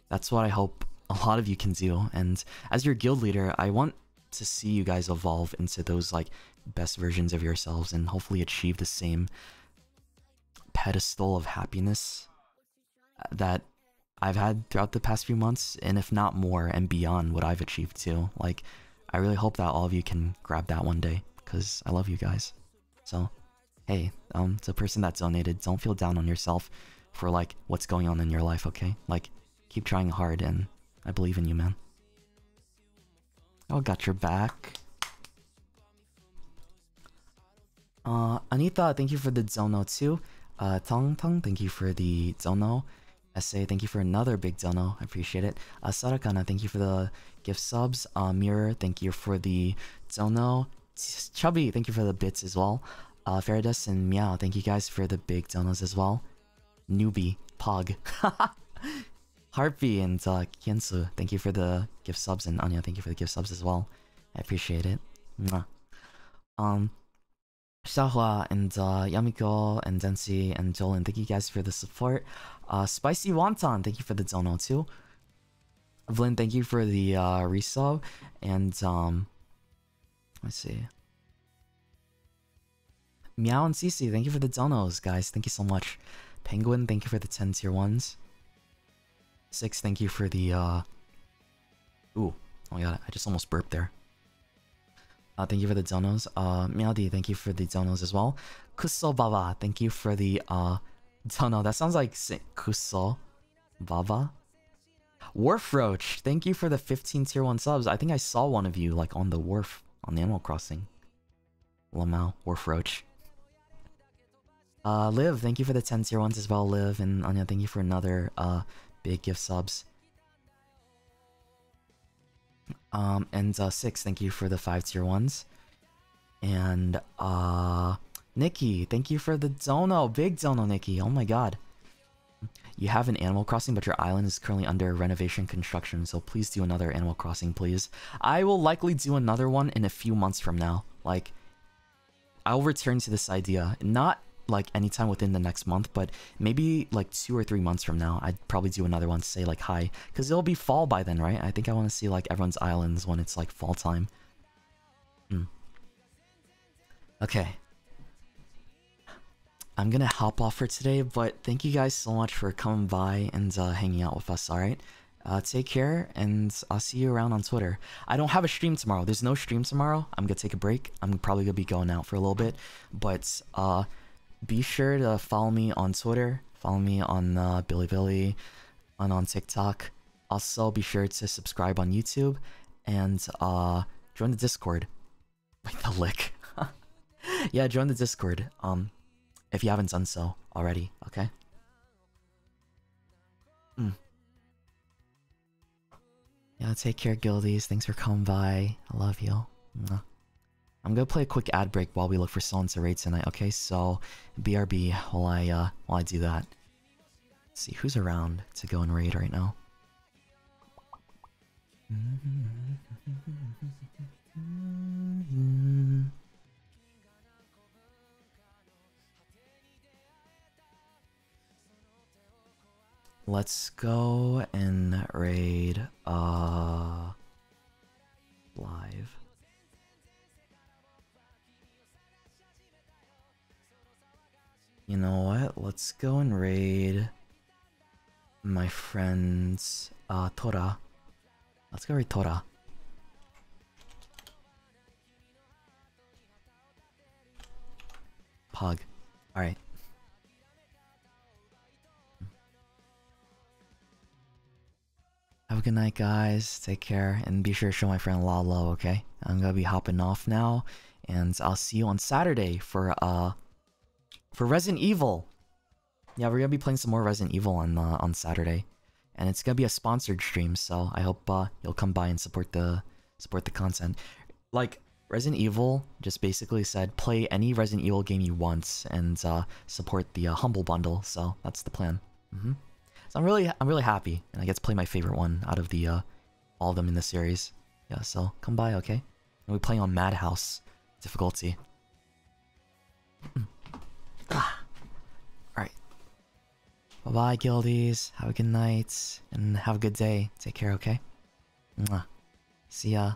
that's what I hope a lot of you can do. And as your guild leader, I want to see you guys evolve into those like best versions of yourselves and hopefully achieve the same pedestal of happiness uh, that I've had throughout the past few months, and if not more and beyond what I've achieved too. Like, I really hope that all of you can grab that one day, because I love you guys. So, hey, um, to the person that donated, don't feel down on yourself for like what's going on in your life, okay? Like, keep trying hard, and I believe in you, man. Oh, got your back. Uh, Anita, thank you for the Zono too. Uh, Tong Tong, thank you for the Zono. SA, thank you for another big dono. I appreciate it. Uh, Sarakana, thank you for the gift subs. Uh, Mirror, thank you for the dono. Chubby, thank you for the bits as well. Uh, Faradus and Meow, thank you guys for the big donos as well. Newbie, Pog. Harpy and uh, Kiensu, thank you for the gift subs. And Anya, thank you for the gift subs as well. I appreciate it. Mwah. Um, Xiaohua and uh, Yamiko and Densi and Jolin, thank you guys for the support. Uh, Spicy Wonton, thank you for the dono too. Vlin, thank you for the uh, resub. And um, let's see. Meow and Cece, thank you for the donos, guys. Thank you so much. Penguin, thank you for the 10 tier ones. Six, thank you for the uh. Ooh, oh my god, I just almost burped there. Uh, thank you for the donos. Uh, Meowdy, thank you for the donos as well. Kuso Baba, thank you for the uh dono. That sounds like Kuso Baba. Wharf thank you for the 15 tier 1 subs. I think I saw one of you like on the wharf on the Animal Crossing. Lamau, Wharf Roach. Uh, Liv, thank you for the 10 tier 1s as well, Liv. And Anya, thank you for another uh big gift subs. Um, and uh, six, thank you for the five tier ones. And uh, Nikki, thank you for the dono, big dono, Nikki. Oh my god. You have an Animal Crossing, but your island is currently under renovation construction, so please do another Animal Crossing, please. I will likely do another one in a few months from now. Like, I'll return to this idea. Not like anytime within the next month, but maybe like two or three months from now, I'd probably do another one to say like hi, because it'll be fall by then, right? I think I want to see like everyone's islands when it's like fall time. Hmm. Okay. I'm gonna hop off for today, but thank you guys so much for coming by and uh, hanging out with us. All right. Uh, take care, and I'll see you around on Twitter. I don't have a stream tomorrow. There's no stream tomorrow. I'm gonna take a break. I'm probably gonna be going out for a little bit, but uh, be sure to follow me on Twitter, follow me on uh, Bilibili, and on TikTok. Also, be sure to subscribe on YouTube and uh, join the Discord. Wait, the lick. yeah, join the Discord. Um, if you haven't done so already. Okay. Mm. Yeah, take care, guildies. Thanks for coming by. I love you. Mwah. I'm gonna play a quick ad break while we look for someone to raid tonight. Okay, so BRB while I uh while I do that. Let's see who's around to go and raid right now. Let's go and raid uh live. You know what? Let's go and raid my friends uh Tora. Let's go raid Tora. Pug. Alright. Have a good night, guys. Take care, and be sure to show my friend Lalo, okay? I'm gonna be hopping off now, and I'll see you on Saturday for uh for Resident Evil. Yeah, we're gonna be playing some more Resident Evil on uh, on Saturday, and it's gonna be a sponsored stream. So I hope uh, you'll come by and support the support the content. Like Resident Evil just basically said, play any Resident Evil game you want and uh, support the uh, Humble Bundle. So that's the plan. Mm -hmm. So I'm really I'm really happy, and I get to play my favorite one out of the uh, all of them in the series. Yeah, so come by, okay? And we play on Madhouse difficulty. ah. Alright. Bye bye, guildies. Have a good night and have a good day. Take care, okay? Mwah. See ya.